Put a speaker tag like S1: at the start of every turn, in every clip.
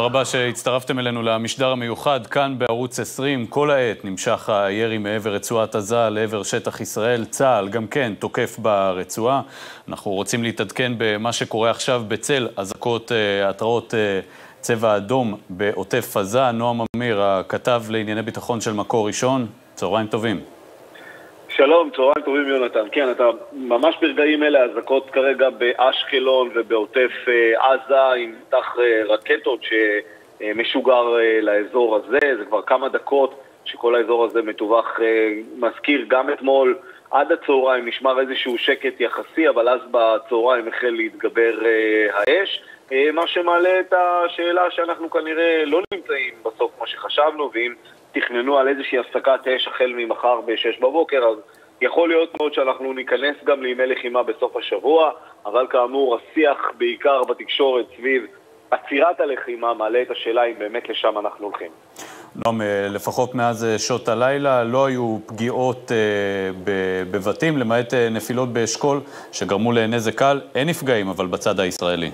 S1: תודה רבה שהצטרפתם אלינו למשדר המיוחד כאן בערוץ 20. כל העת נמשך הירי מעבר רצועת עזה לעבר שטח ישראל. צה"ל גם כן תוקף ברצועה. אנחנו רוצים להתעדכן במה שקורה עכשיו בצל אזעקות, אה, התרעות אה, צבע אדום בעוטף עזה. נועם אמיר, הכתב לענייני ביטחון של מקור ראשון, צהריים טובים.
S2: שלום, צהריים טובים יונתן. כן, אתה ממש ברגעים אלה אזעקות כרגע באשקלון ובעוטף אה, עזה עם מטח אה, רקטות שמשוגר אה, לאזור הזה. זה כבר כמה דקות שכל האזור הזה מטווח, מזכיר גם אתמול עד הצהריים נשמר איזשהו שקט יחסי, אבל אז בצהריים החל להתגבר האש. מה שמעלה את השאלה שאנחנו כנראה לא נמצאים בסוף כמו שחשבנו, ואם תכננו על איזושהי הפסקת אש החל ממחר ב-6 בבוקר, אז יכול להיות מאוד שאנחנו ניכנס גם לימי לחימה בסוף השבוע, אבל כאמור, השיח בעיקר בתקשורת סביב עצירת הלחימה מעלה את השאלה אם באמת לשם אנחנו הולכים.
S1: נועם, אה, לפחות מאז אה, שעות הלילה לא היו פגיעות אה, בבתים, למעט נפילות באשכול שגרמו לנזק קל. אין נפגעים, אבל בצד הישראלי.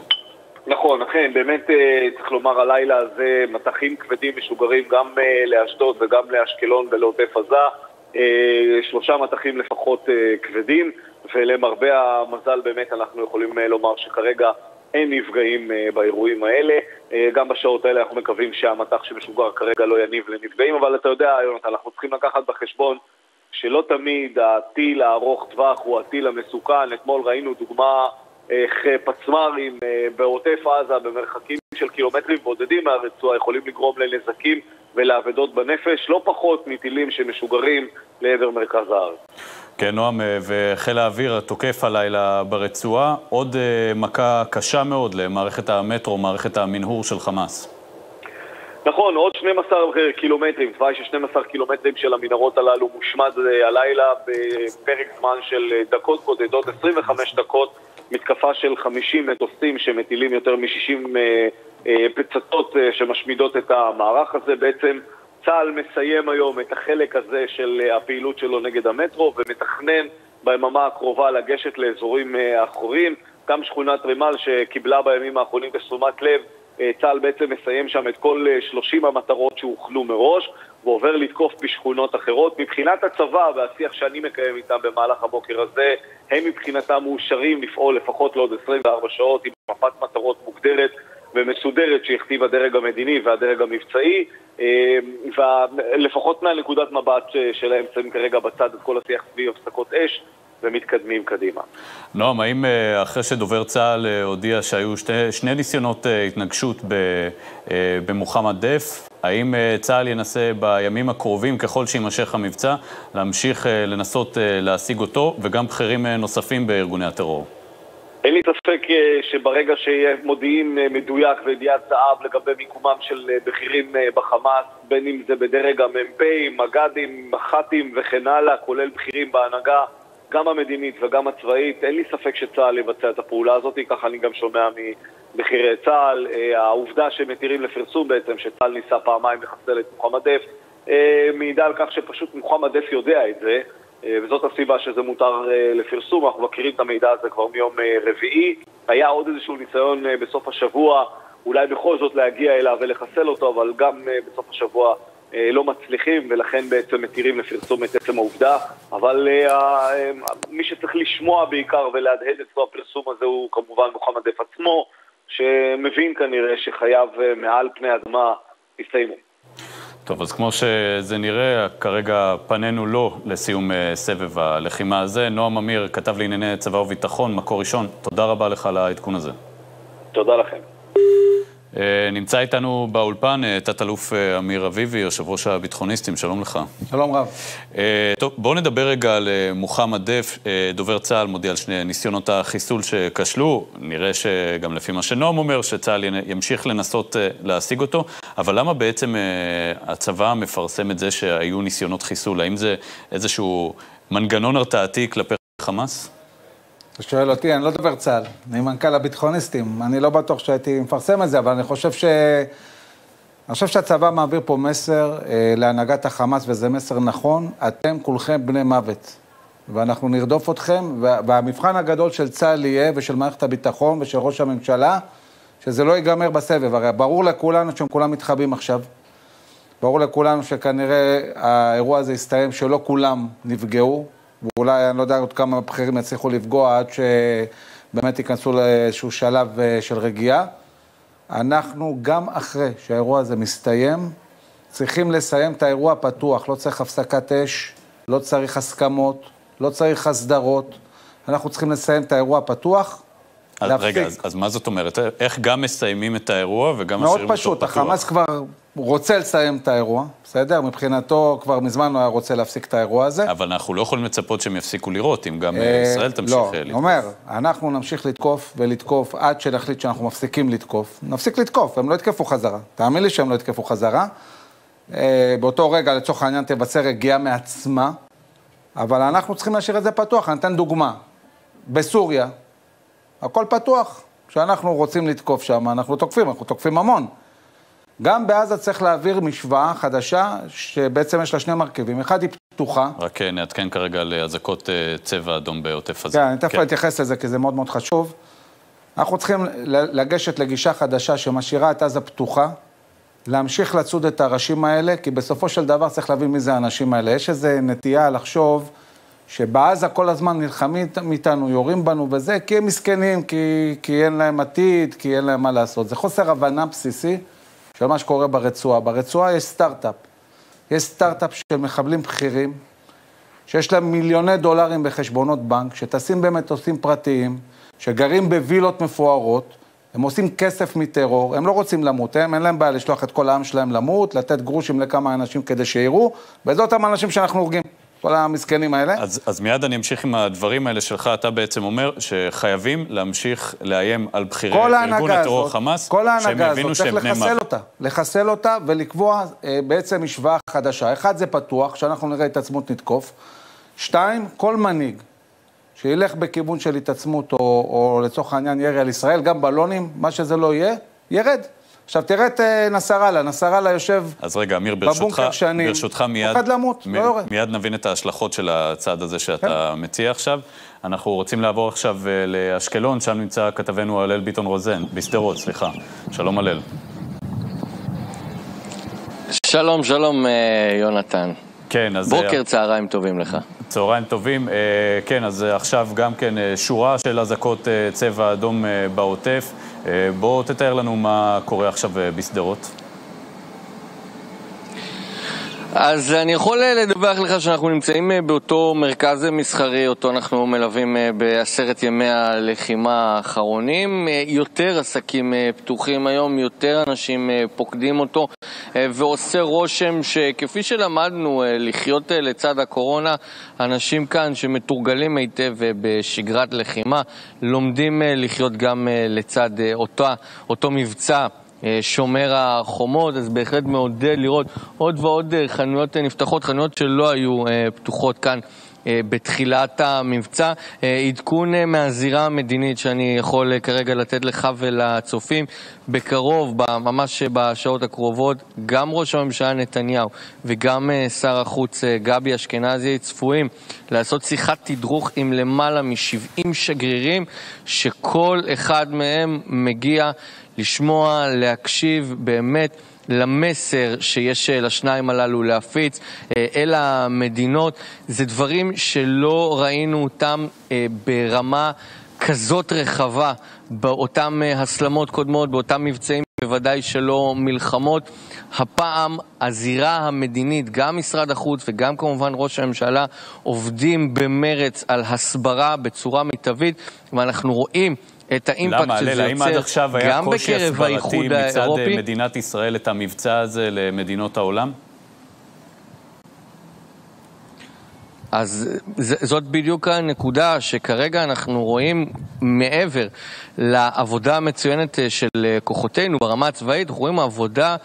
S2: נכון, אכן, באמת אה, צריך לומר הלילה הזה מטחים כבדים משוגרים גם אה, לאשדוד וגם לאשקלון ולעוטף עזה. אה, שלושה מטחים לפחות כבדים, ולמרבה המזל באמת אנחנו יכולים לומר שכרגע אין נפגעים באירועים האלה. גם בשעות האלה אנחנו מקווים שהמטח שמשוגר כרגע לא יניב לנפגעים, אבל אתה יודע, יונתן, אנחנו צריכים לקחת בחשבון שלא תמיד הטיל הארוך טווח הוא הטיל המסוכן. אתמול ראינו דוגמה פצמ"רים אה, בעוטף עזה במרחקים של קילומטרים בודדים מהרצועה יכולים לגרום לנזקים ולאבדות בנפש, לא פחות מטילים שמשוגרים לעבר מרכז הארץ.
S1: כן, נועם, אה, וחיל האוויר תוקף הלילה ברצועה. עוד מכה קשה מאוד למערכת המטרו, מערכת המנהור של חמאס.
S2: נכון, עוד 12 קילומטרים, תוואי של 12 קילומטרים של המנהרות הללו מושמד הלילה בפרק זמן של דקות בודדות, 25 דקות מתקפה של 50 מטוסים שמטילים יותר מ-60 אה, אה, פצצות אה, שמשמידות את המערך הזה. בעצם צה"ל מסיים היום את החלק הזה של הפעילות שלו נגד המטרו ומתכנן ביממה הקרובה לגשת לאזורים אחרים. גם שכונת רימל שקיבלה בימים האחרונים תשומת לב צה"ל בעצם מסיים שם את כל 30 אה, המטרות שהוכנו מראש ועובר לתקוף בשכונות אחרות. מבחינת הצבא והשיח שאני מקיים איתם במהלך הבוקר הזה, הם מבחינתם מאושרים לפעול לפחות לעוד 24 שעות עם מפת מטרות מוגדרת ומסודרת שהכתיב הדרג המדיני והדרג המבצעי, אה, ולפחות מהנקודת מבט שלהם שמים כרגע בצד את כל השיח סביב הפסקות אש. ומתקדמים קדימה.
S1: נועם, האם אה, אחרי שדובר צה"ל אה, הודיע שהיו שתי, שני ניסיונות אה, התנגשות במוחמד דף, האם צה"ל ינסה בימים הקרובים, ככל שיימשך המבצע, להמשיך לנסות להשיג אותו, וגם בכירים נוספים בארגוני הטרור?
S2: אין לי ספק שברגע שיהיה מודיעין מדויק וידיעת זהב לגבי מיקומם של בכירים בחמאס, בין אם זה בדרג המ"פים, מג"דים, מח"טים וכן הלאה, כולל בכירים בהנהגה, גם המדינית וגם הצבאית, אין לי ספק שצה"ל יבצע את הפעולה הזאת, ככה אני גם שומע מבכירי צה"ל. אה, העובדה שמתירים לפרסום בעצם, שצה"ל ניסה פעמיים לחסל את מוחמד דף, אה, מעידה על כך שפשוט מוחמד דף יודע את זה, אה, וזאת הסיבה שזה מותר לפרסום. אנחנו מכירים את המידע הזה כבר מיום רביעי. היה עוד איזשהו ניסיון בסוף השבוע, אולי בכל זאת להגיע אליו ולחסל אותו, אבל גם בסוף השבוע לא מצליחים, ולכן בעצם מתירים לפרסום את עצם העובדה. אבל uh, uh, מי שצריך לשמוע בעיקר ולהדהד אצלו הפרסום הזה הוא כמובן מוחמד דף עצמו, שמבין כנראה שחייו מעל פני אדמה הסתיימו.
S1: טוב, אז כמו שזה נראה, כרגע פנינו לא לסיום סבב הלחימה הזה. נועם אמיר, כתב לענייני צבא וביטחון, מקור ראשון, תודה רבה לך על העדכון הזה.
S2: תודה לכם.
S1: אה, נמצא איתנו באולפן אה, תת-אלוף אה, אמיר אביבי, יושב ראש הביטחוניסטים, שלום לך.
S3: שלום רב.
S1: טוב, בואו נדבר רגע על מוחמד דף, דובר צה"ל מודיע על שני ניסיונות החיסול שכשלו. נראה שגם לפי מה שנועם אומר, שצה"ל ימשיך לנסות להשיג אותו, אבל למה בעצם הצבא מפרסם את זה שהיו ניסיונות חיסול? האם זה איזשהו מנגנון הרתעתי כלפי חמאס?
S3: אתה שואל אותי, אני לא דובר צה"ל, אני מנכ"ל הביטחוניסטים. אני לא בטוח שהייתי מפרסם את זה, אבל אני חושב ש... אני חושב שהצבא מעביר פה מסר אה, להנהגת החמאס, וזה מסר נכון, אתם כולכם בני מוות. ואנחנו נרדוף אתכם, והמבחן הגדול של צה"ל יהיה, ושל מערכת הביטחון ושל ראש הממשלה, שזה לא ייגמר בסבב. הרי ברור לכולנו שהם כולם מתחבאים עכשיו. ברור לכולנו שכנראה האירוע הזה יסתיים שלא כולם נפגעו, ואולי, אני לא יודע עוד כמה בכירים יצליחו לפגוע עד שבאמת ייכנסו לאיזשהו שלב אה, של רגיעה. אנחנו, גם אחרי שהאירוע הזה מסתיים, צריכים לסיים את האירוע פתוח, לא צריך הפסקת אש, לא צריך הסכמות, לא צריך הסדרות. אנחנו צריכים לסיים את האירוע פתוח,
S1: אז להפסיק. רגע, אז, אז מה זאת אומרת? איך גם מסיימים את האירוע וגם
S3: משאירים אותו פתוח? מאוד פשוט, החמאס כבר רוצה לסיים את האירוע, בסדר? מבחינתו כבר מזמן הוא היה רוצה להפסיק את האירוע הזה.
S1: אבל אנחנו לא יכולים לצפות שהם יפסיקו לירות, אם גם אה, ישראל תמשיך לא, לתקוף.
S3: לא, אומר, אנחנו נמשיך לתקוף ולתקוף עד שנחליט שאנחנו מפסיקים לתקוף. נפסיק לתקוף, הם לא יתקפו חזרה. תאמין לי שהם לא יתקפו חזרה. אה, באותו רגע, לצורך העניין, תבצע רגיעה מעצמה, אבל אנחנו צריכים להשאיר את זה פתוח. אני אתן דוגמה. בסוריה, הכל פתוח. כשאנחנו רוצים לתקוף שם, אנחנו תוקפים, אנחנו תוקפים המון. גם בעזה צריך להעביר משוואה חדשה, שבעצם יש לה שני מרכיבים. אחד היא פתוחה.
S1: רק אה, נעדכן כרגע על אזעקות אה, צבע אדום בעוטף עזה.
S3: כן, אני תכף כן. אתייחס לזה, כי זה מאוד מאוד חשוב. אנחנו צריכים לגשת לגישה חדשה שמשאירה את עזה פתוחה, להמשיך לצוד את הראשים האלה, כי בסופו של דבר צריך להבין מי זה האנשים האלה. יש איזו נטייה לחשוב שבעזה כל הזמן נלחמים איתנו, יורים בנו וזה, כי הם מסכנים, כי, כי אין להם עתיד, כי אין להם מה לעשות. זה חוסר הבנה בסיסי של מה שקורה ברצועה. ברצועה יש סטארט-אפ. יש סטארט-אפ של מחבלים בכירים, שיש להם מיליוני דולרים בחשבונות בנק, שטסים במטוסים פרטיים, שגרים בווילות מפוארות, הם עושים כסף מטרור, הם לא רוצים למות, הם, אין להם בעיה לשלוח את כל העם שלהם למות, לתת גרושים לכמה אנשים כדי שיראו, וזה אותם אנשים שאנחנו הורגים. כל המסכנים האלה.
S1: אז, אז מיד אני אמשיך עם הדברים האלה שלך. אתה בעצם אומר שחייבים להמשיך לאיים על בכירי ארגון הטרור חמאס,
S3: כל ההנהגה הזאת, צריך לחסל אותה. לחסל אותה ולקבוע אה, בעצם משוואה חדשה. אחד, זה פתוח, שאנחנו נראה התעצמות נתקוף. שתיים, כל מנהיג שילך בכיוון של התעצמות, או, או לצורך העניין ירי על ישראל, גם בלונים, מה שזה לא יהיה, ירד. עכשיו תראה את אה, נסראללה, נסראללה יושב
S1: אז רגע, אמיר, ברשותך, שנים, ברשותך מיד,
S3: פוחד למות, מ- לא יורד.
S1: מיד נבין את ההשלכות של הצעד הזה שאתה כן. מציע עכשיו. אנחנו רוצים לעבור עכשיו אה, לאשקלון, שם נמצא כתבנו הלל ביטון רוזן, בשדרות, סליחה. שלום הלל.
S4: שלום, שלום, אה, יונתן.
S1: כן, אז...
S4: בוקר, צהריים טובים לך.
S1: צהריים טובים. כן, אז עכשיו גם כן שורה של אזעקות צבע אדום בעוטף. בוא תתאר לנו מה קורה עכשיו בשדרות.
S4: אז אני יכול אה, לדווח לך שאנחנו נמצאים אה, באותו מרכז מסחרי, אותו אנחנו מלווים אה, בעשרת ימי הלחימה האחרונים. יותר עסקים פתוחים היום, יותר אנשים פוקדים אותו, ועושה רושם שכפי שלמדנו לחיות לצד הקורונה, אנשים כאן שמתורגלים היטב בשגרת לחימה, לומדים לחיות גם לצד אותה, אותו מבצע. אה, שומר החומות, אז בהחלט מעודד לראות עוד ועוד אה, חנויות אה, נפתחות, חנויות שלא היו פתוחות כאן. בתחילת המבצע. עדכון מהזירה המדינית שאני יכול כרגע לתת לך ולצופים. בקרוב, ממש בשעות הקרובות, גם ראש הממשלה נתניהו וגם שר החוץ גבי אשכנזי צפויים לעשות שיחת תדרוך עם למעלה מ-70 שגרירים, שכל אחד מהם מגיע לשמוע, להקשיב באמת למסר שיש אה, לשניים הללו להפיץ אה, אל המדינות. זה דברים שלא ראינו אותם אה, ברמה כזאת רחבה באותם הסלמות קודמות, באותם מבצעים, בוודאי שלא מלחמות. הפעם הזירה המדינית, גם משרד החוץ וגם כמובן ראש הממשלה, עובדים במרץ על הסברה בצורה מיטבית, ואנחנו רואים את האימפקט
S1: למה, שזה יוצר, גם בקרב האיחוד האירופי. למה, האם עד עכשיו היה קושי הסברתי מצד מדינת ישראל את המבצע הזה למדינות העולם?
S4: אז זאת בדיוק הנקודה שכרגע אנחנו רואים מעבר לעבודה המצוינת של כוחותינו ברמה הצבאית, אנחנו רואים עבודה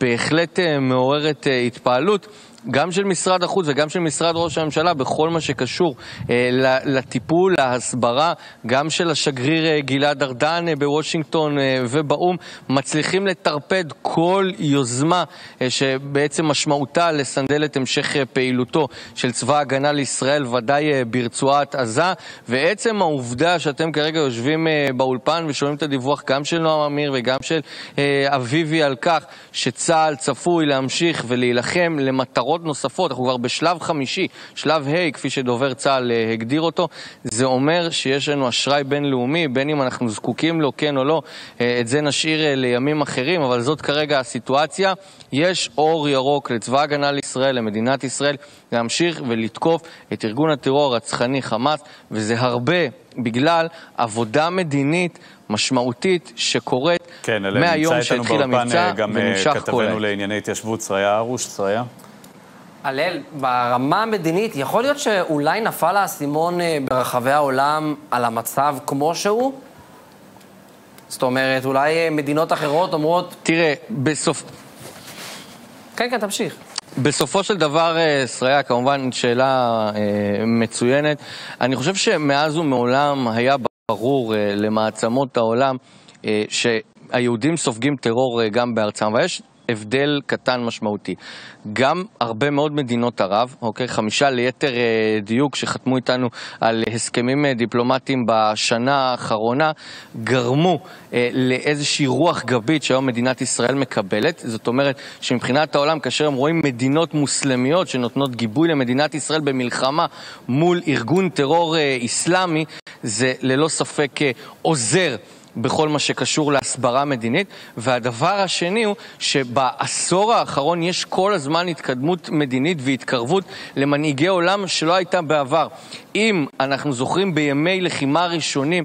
S4: בהחלט מעוררת התפעלות גם של משרד החוץ וגם של משרד ראש הממשלה, בכל מה שקשור אה, לטיפול, להסברה, גם של השגריר אה, גלעד ארדן אה, בוושינגטון אה, ובאו"ם, מצליחים לטרפד כל יוזמה אה, שבעצם משמעותה לסנדל את המשך אה, פעילותו של צבא ההגנה לישראל, ודאי אה, ברצועת עזה, ועצם העובדה שאתם כרגע יושבים אה, באולפן ושומעים את הדיווח גם של נועם אמיר וגם של אה, אביבי על כך שצה"ל צפוי להמשיך ולהילחם למטרות נוספות, אנחנו כבר בשלב חמישי, שלב ה' כפי שדובר צה"ל אה, הגדיר אותו, זה אומר שיש לנו אשראי בינלאומי, בין אם אנחנו זקוקים לו כן או לא, אה, את זה נשאיר אה, לימים אחרים, אבל זאת כרגע הסיטואציה. יש אור ירוק לצבא ההגנה לישראל, למדינת ישראל, להמשיך ולתקוף את ארגון הטרור הרצחני חמאס, וזה הרבה בגלל עבודה מדינית משמעותית שקורית
S1: כן,
S4: מהיום שהתחיל המבצע
S1: גם
S4: ונמשך כל
S1: כתבנו
S4: העת.
S1: לענייני התיישבות, שריה ארוש, שריה.
S5: הלל, ברמה המדינית, יכול להיות שאולי נפל האסימון אה, ברחבי העולם על המצב כמו שהוא? זאת אומרת, אולי אה, מדינות אחרות אומרות,
S4: תראה, בסוף...
S5: כן, כן, תמשיך.
S4: בסופו של דבר, אה, שריה, כמובן שאלה אה, מצוינת. אני חושב שמאז ומעולם היה ברור אה, למעצמות העולם אה, שהיהודים סופגים טרור אה, גם בארצם, ויש הבדל קטן משמעותי. גם הרבה מאוד מדינות ערב, אוקיי, חמישה ליתר אה, דיוק שחתמו איתנו על הסכמים אה, דיפלומטיים בשנה האחרונה, גרמו אה, לאיזושהי רוח גבית שהיום מדינת ישראל מקבלת. זאת אומרת שמבחינת העולם, כאשר הם רואים מדינות מוסלמיות שנותנות גיבוי למדינת ישראל במלחמה מול ארגון טרור אה, איסלאמי, זה ללא ספק אה, עוזר. בכל מה שקשור להסברה מדינית. והדבר השני הוא שבעשור האחרון יש כל הזמן התקדמות מדינית והתקרבות למנהיגי עולם שלא הייתה בעבר. אם אנחנו זוכרים בימי לחימה ראשונים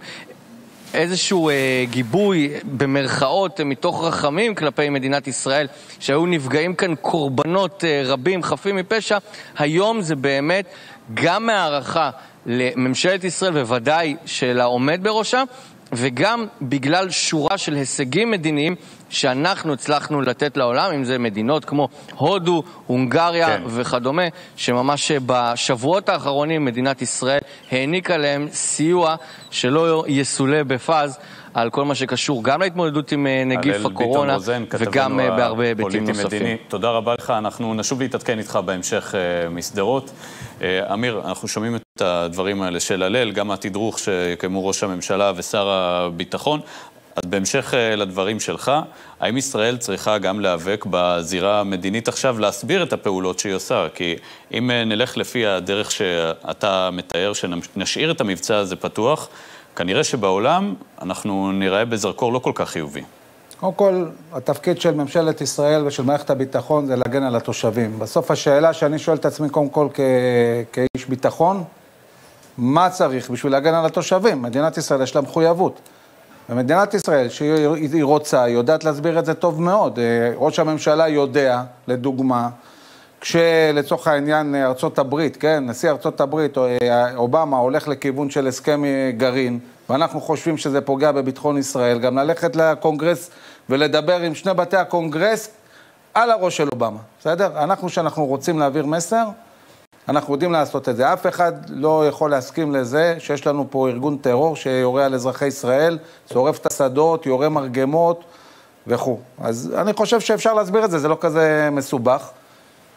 S4: איזשהו אה, גיבוי במרכאות מתוך רחמים כלפי מדינת ישראל, שהיו נפגעים כאן קורבנות אה, רבים חפים מפשע, היום זה באמת גם מהערכה לממשלת ישראל וודאי של העומד בראשה, וגם בגלל שורה של הישגים מדיניים שאנחנו הצלחנו לתת לעולם, אם זה מדינות כמו הודו, הונגריה
S1: כן.
S4: וכדומה, שממש בשבועות האחרונים מדינת ישראל העניקה להם סיוע שלא יסולא בפז על כל מה שקשור גם להתמודדות עם אה, נגיף הקורונה
S1: רוזן,
S4: וגם אה, בהרבה היבטים. נוספים.
S1: תודה רבה לך, אנחנו נשוב להתעדכן איתך בהמשך אה, משדרות. אה, אמיר, אנחנו שומעים את הדברים האלה של הלל, גם התדרוך שיקיימו ראש הממשלה ושר הביטחון. אז בהמשך אה, לדברים שלך, האם ישראל צריכה גם להיאבק בזירה המדינית עכשיו, להסביר את הפעולות שהיא עושה? כי אם אה, נלך לפי הדרך שאתה מתאר, שנשאיר את המבצע הזה פתוח, כנראה שבעולם אנחנו ניראה בזרקור לא כל כך חיובי.
S3: קודם כל, התפקיד של ממשלת ישראל ושל מערכת הביטחון זה להגן על התושבים. בסוף השאלה שאני שואל את עצמי, קודם כל כ... כאיש ביטחון, מה צריך בשביל להגן על התושבים? מדינת ישראל יש לה מחויבות. ומדינת ישראל, שהיא רוצה, יודעת להסביר את זה טוב מאוד. אה, ראש הממשלה יודע, לדוגמה, כשלצורך העניין ארצות הברית, כן, נשיא ארצות הברית, אה, אובמה, הולך לכיוון של הסכם אה, גרעין, ואנחנו חושבים שזה פוגע בביטחון ישראל, גם ללכת לקונגרס ולדבר עם שני בתי הקונגרס על הראש של אובמה, בסדר? אנחנו, שאנחנו רוצים להעביר מסר, אנחנו יודעים לעשות את זה. אף אחד לא יכול להסכים לזה שיש לנו פה ארגון טרור שיורה על אזרחי ישראל, שורף את השדות, יורה מרגמות וכו'. אז אני חושב שאפשר להסביר את זה, זה לא כזה מסובך.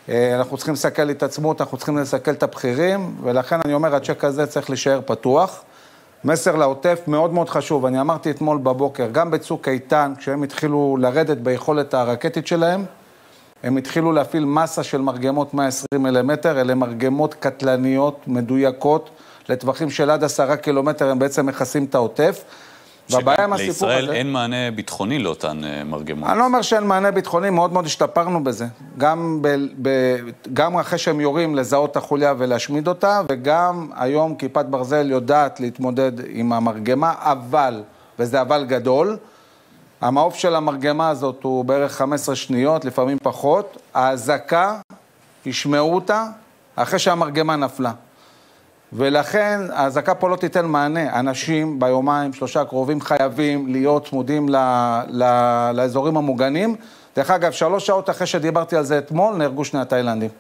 S3: אה, אנחנו צריכים לסכל התעצמות, אנחנו צריכים לסכל את הבכירים, ולכן אני אומר, הצ'ק הזה צריך להישאר פתוח. מסר לעוטף מאוד מאוד חשוב, אני אמרתי אתמול בבוקר, גם בצוק איתן, כשהם התחילו לרדת ביכולת הרקטית שלהם, הם התחילו להפעיל מסה של מרגמות 120 מילימטר, אלה מרגמות קטלניות, מדויקות, לטווחים של עד עשרה קילומטר, הם בעצם מכסים את העוטף. והבעיה עם הסיפור הזה...
S1: אין מענה ביטחוני לאותן אה, מרגמות.
S3: אני לא אומר שאין מענה ביטחוני, מאוד מאוד השתפרנו בזה. גם, ב, ב, גם אחרי שהם יורים לזהות את החוליה ולהשמיד אותה, וגם היום כיפת ברזל יודעת להתמודד עם המרגמה, אבל, וזה אבל גדול, המעוף של המרגמה הזאת הוא בערך 15 שניות, לפעמים פחות, האזעקה, ישמעו אותה אחרי שהמרגמה נפלה. ולכן האזעקה פה לא תיתן מענה. אנשים ביומיים, שלושה הקרובים חייבים להיות צמודים ל, ל, לאזורים המוגנים. דרך אגב, שלוש שעות אחרי שדיברתי על זה אתמול, נהרגו שני התאילנדים.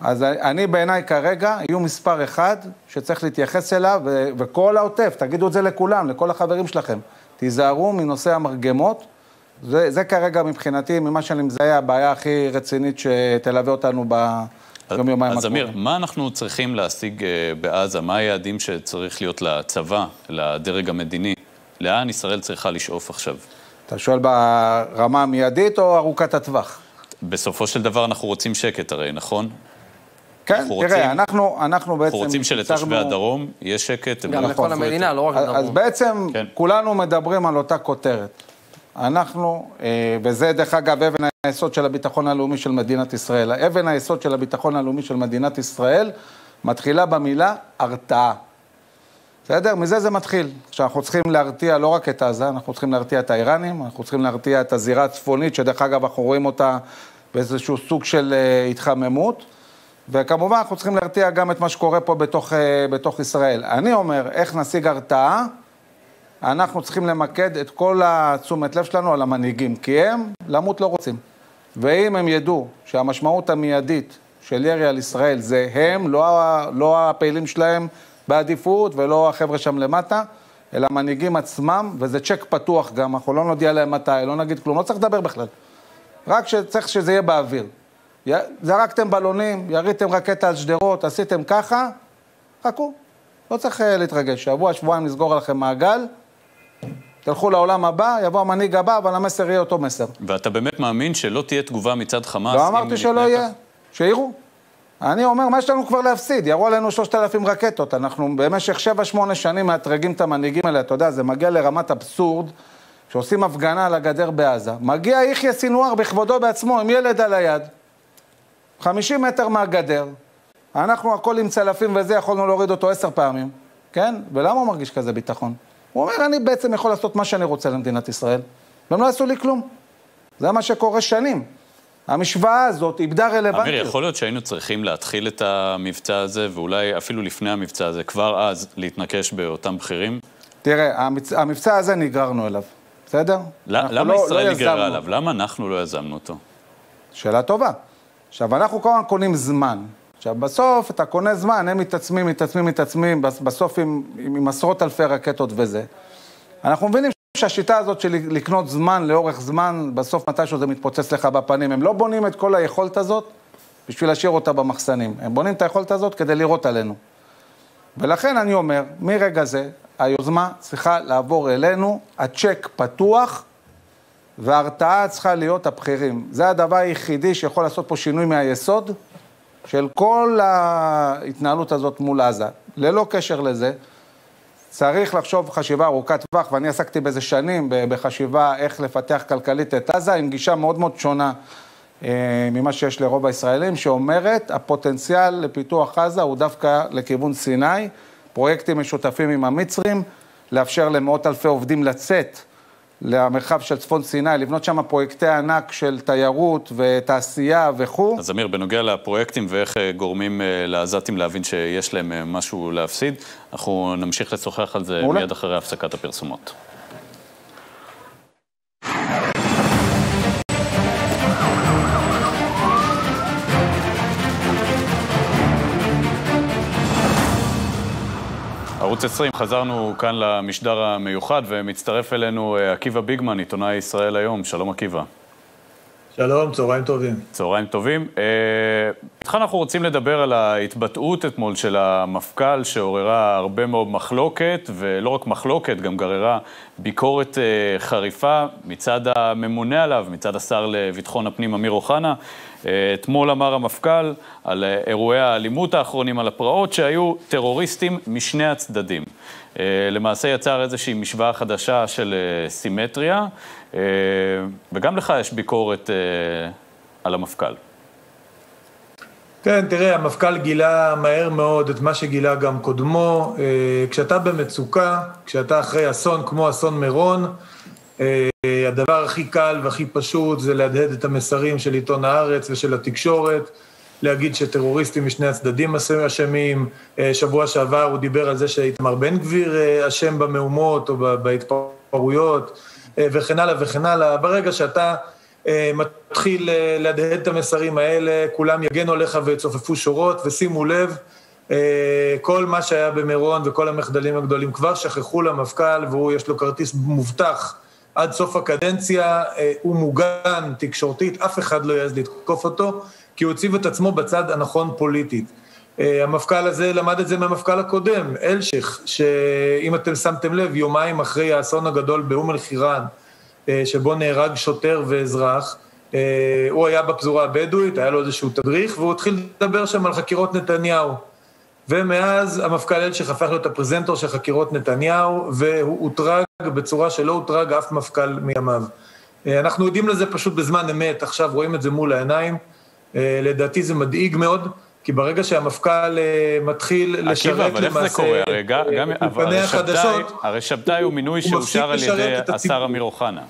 S3: אז אני בעיניי כרגע, יהיו מספר אחד שצריך להתייחס אליו, וכל העוטף, תגידו את זה לכולם, לכל החברים שלכם. תיזהרו מנושא המרגמות. זה, זה כרגע מבחינתי, ממה שאני מזהה, הבעיה הכי רצינית שתלווה אותנו ביום יומיים
S1: אז אמיר, מה אנחנו צריכים להשיג אה, בעזה? מה היעדים שצריך להיות לצבא, לדרג המדיני? לאן ישראל צריכה לשאוף עכשיו?
S3: אתה שואל ברמה המיידית או ארוכת הטווח?
S1: בסופו של דבר אנחנו רוצים שקט הרי, נכון?
S3: כן,
S1: אנחנו
S3: תראה,
S1: רוצים-
S3: אנחנו, אנחנו בעצם...
S1: אנחנו רוצים שלתושבי
S3: ייצרנו-
S1: הדרום יהיה שקט.
S5: גם
S1: לא
S5: לכל המדינה. לא רק
S3: אז, אז. בעצם
S1: כן.
S3: כולנו מדברים על אותה כותרת. אנחנו, אה, וזה דרך אגב אבן היסוד של הביטחון הלאומי של מדינת ישראל. אבן היסוד של הביטחון הלאומי של מדינת ישראל מתחילה במילה הרתעה. בסדר? מזה זה מתחיל. עכשיו, אנחנו צריכים להרתיע לא רק את עזה, אנחנו צריכים להרתיע את האיראנים, אנחנו צריכים להרתיע את הזירה הצפונית, שדרך אגב אנחנו רואים אותה באיזשהו סוג של אה, התחממות. וכמובן, אנחנו צריכים להרתיע גם את מה שקורה פה בתוך, אה, בתוך ישראל. אני אומר, איך נשיג הרתעה? אנחנו צריכים למקד את כל התשומת לב שלנו על המנהיגים, כי הם למות לא רוצים. ואם הם ידעו שהמשמעות המיידית של ירי על ישראל זה הם, לא, לא הפעילים שלהם בעדיפות ולא החבר'ה שם למטה, אלא המנהיגים עצמם, וזה צ'ק פתוח גם, אנחנו לא נודיע להם מתי, לא נגיד כלום, לא צריך לדבר בכלל. רק שצריך שזה יהיה באוויר. זרקתם בלונים, יריתם רקטה על שדרות, עשיתם ככה, חכו. לא צריך אה, להתרגש. שבוע, שבועיים נסגור עליכם מעגל, תלכו לעולם הבא, יבוא המנהיג הבא, אבל המסר יהיה אותו מסר.
S1: ואתה באמת מאמין שלא תהיה תגובה מצד חמאס?
S3: לא אמרתי שלא יהיה? שיראו. אני אומר, מה יש לנו כבר להפסיד? ירו עלינו שלושת אלפים רקטות. אנחנו במשך שבע, שמונה שנים מאתרגים את המנהיגים האלה. אתה יודע, זה מגיע לרמת אבסורד, שעושים הפגנה על הגדר בעזה. מגיע יחיא סינואר בכבודו בעצמו, עם ילד על היד, 50 מטר מהגדר. אנחנו הכל עם צלפים וזה, יכולנו להוריד אותו עשר פעמים, כן? ולמה הוא מרגיש כזה ביטחון? הוא אומר, אני בעצם יכול לעשות מה שאני רוצה למדינת ישראל, והם לא עשו לי כלום. זה מה שקורה שנים. המשוואה הזאת איבדה רלוונטיות.
S1: אמיר, יכול להיות שהיינו צריכים להתחיל את המבצע הזה, ואולי אפילו לפני המבצע הזה, כבר אז, להתנקש באותם בכירים?
S3: תראה, המצ... המבצע הזה נגררנו אליו, בסדר? אנחנו
S1: למה
S3: לא-
S1: ישראל
S3: לא
S1: נגררה. עליו? למה אנחנו לא יזמנו אותו?
S3: שאלה טובה. עכשיו, אנחנו כל הזמן קונים זמן. עכשיו, בסוף אתה קונה זמן, הם מתעצמים, מתעצמים, מתעצמים, בס- בסוף עם, עם, עם עשרות אלפי רקטות וזה. אנחנו מבינים שהשיטה הזאת של לקנות זמן לאורך זמן, בסוף מתישהו זה מתפוצץ לך בפנים. הם לא בונים את כל היכולת הזאת בשביל להשאיר אותה במחסנים. הם בונים את היכולת הזאת כדי לירות עלינו. ולכן אני אומר, מרגע זה, היוזמה צריכה לעבור אלינו, הצ'ק פתוח, וההרתעה צריכה להיות הבכירים. זה הדבר היחידי שיכול לעשות פה שינוי מהיסוד של כל ההתנהלות הזאת מול עזה. ללא קשר לזה, צריך לחשוב חשיבה ארוכת טווח, ואני עסקתי בזה שנים, בחשיבה איך לפתח כלכלית את עזה, עם גישה מאוד מאוד שונה אה, ממה שיש לרוב הישראלים, שאומרת, הפוטנציאל לפיתוח עזה הוא דווקא לכיוון סיני, פרויקטים משותפים עם המצרים, לאפשר למאות אלפי עובדים לצאת למרחב של צפון סיני, לבנות שם פרויקטי ענק של תיירות ותעשייה וכו'.
S1: אז אמיר, בנוגע לפרויקטים ואיך אה, גורמים אה, לעזתים להבין שיש להם אה, משהו להפסיד, אנחנו נמשיך לשוחח על זה
S3: מעולה.
S1: מיד אחרי הפסקת הפרסומות. ערוץ 20, חזרנו כאן למשדר המיוחד, ומצטרף אלינו אה, עקיבא ביגמן, עיתונאי ישראל היום. שלום עקיבא.
S6: שלום, צהריים טובים.
S1: צהריים טובים. אה, איתך אנחנו רוצים לדבר על ההתבטאות אתמול של המפכ"ל, שעוררה הרבה מאוד מחלוקת, ולא רק מחלוקת, גם גררה ביקורת אה, חריפה מצד הממונה עליו, מצד השר לביטחון הפנים אמיר אוחנה. אה, אתמול אמר המפכ"ל על אירועי האלימות האחרונים, על הפרעות, שהיו טרוריסטים משני הצדדים. למעשה יצר איזושהי משוואה חדשה של סימטריה, וגם לך יש ביקורת אה, על המפכ"ל.
S6: כן, תראה, המפכ"ל גילה מהר מאוד את מה שגילה גם קודמו. אה, כשאתה במצוקה, כשאתה אחרי אסון כמו אסון מירון, אה, הדבר הכי קל והכי פשוט זה להדהד את המסרים של עיתון הארץ ושל התקשורת, להגיד שטרוריסטים משני הצדדים אשמים. אה, שבוע שעבר הוא דיבר על זה שאיתמר בן גביר אה, אשם במהומות או בהתפרעויות, אה, וכן הלאה וכן הלאה. ברגע שאתה מתחיל להדהד את המסרים האלה, כולם יגנו עליך ויצופפו שורות, ושימו לב, כל מה שהיה במירון וכל המחדלים הגדולים כבר שכחו למפכ"ל, והוא, יש לו כרטיס מובטח עד סוף הקדנציה, הוא מוגן תקשורתית, אף אחד לא יעז לתקוף אותו, כי הוא הציב את עצמו בצד הנכון פוליטית. המפכ"ל הזה למד את זה מהמפכ"ל הקודם, אלשיך, שאם אתם שמתם לב, יומיים אחרי האסון הגדול באום אל-חיראן, שבו נהרג שוטר ואזרח, הוא היה בפזורה הבדואית, היה לו איזשהו תדריך, והוא התחיל לדבר שם על חקירות נתניהו. ומאז המפכ"ל אלשיך הפך להיות הפרזנטור של חקירות נתניהו, והוא הוטרג בצורה שלא הוטרג אף מפכ"ל מימיו. אנחנו יודעים לזה פשוט בזמן אמת, עכשיו רואים את זה מול העיניים. לדעתי זה מדאיג מאוד. כי ברגע שהמפכ"ל מתחיל לשרת למעשה...
S1: עקיבא, אבל איך זה קורה? הרי גם... אבל הרי שבתאי הוא מינוי שאושר על ידי השר אמיר אוחנה.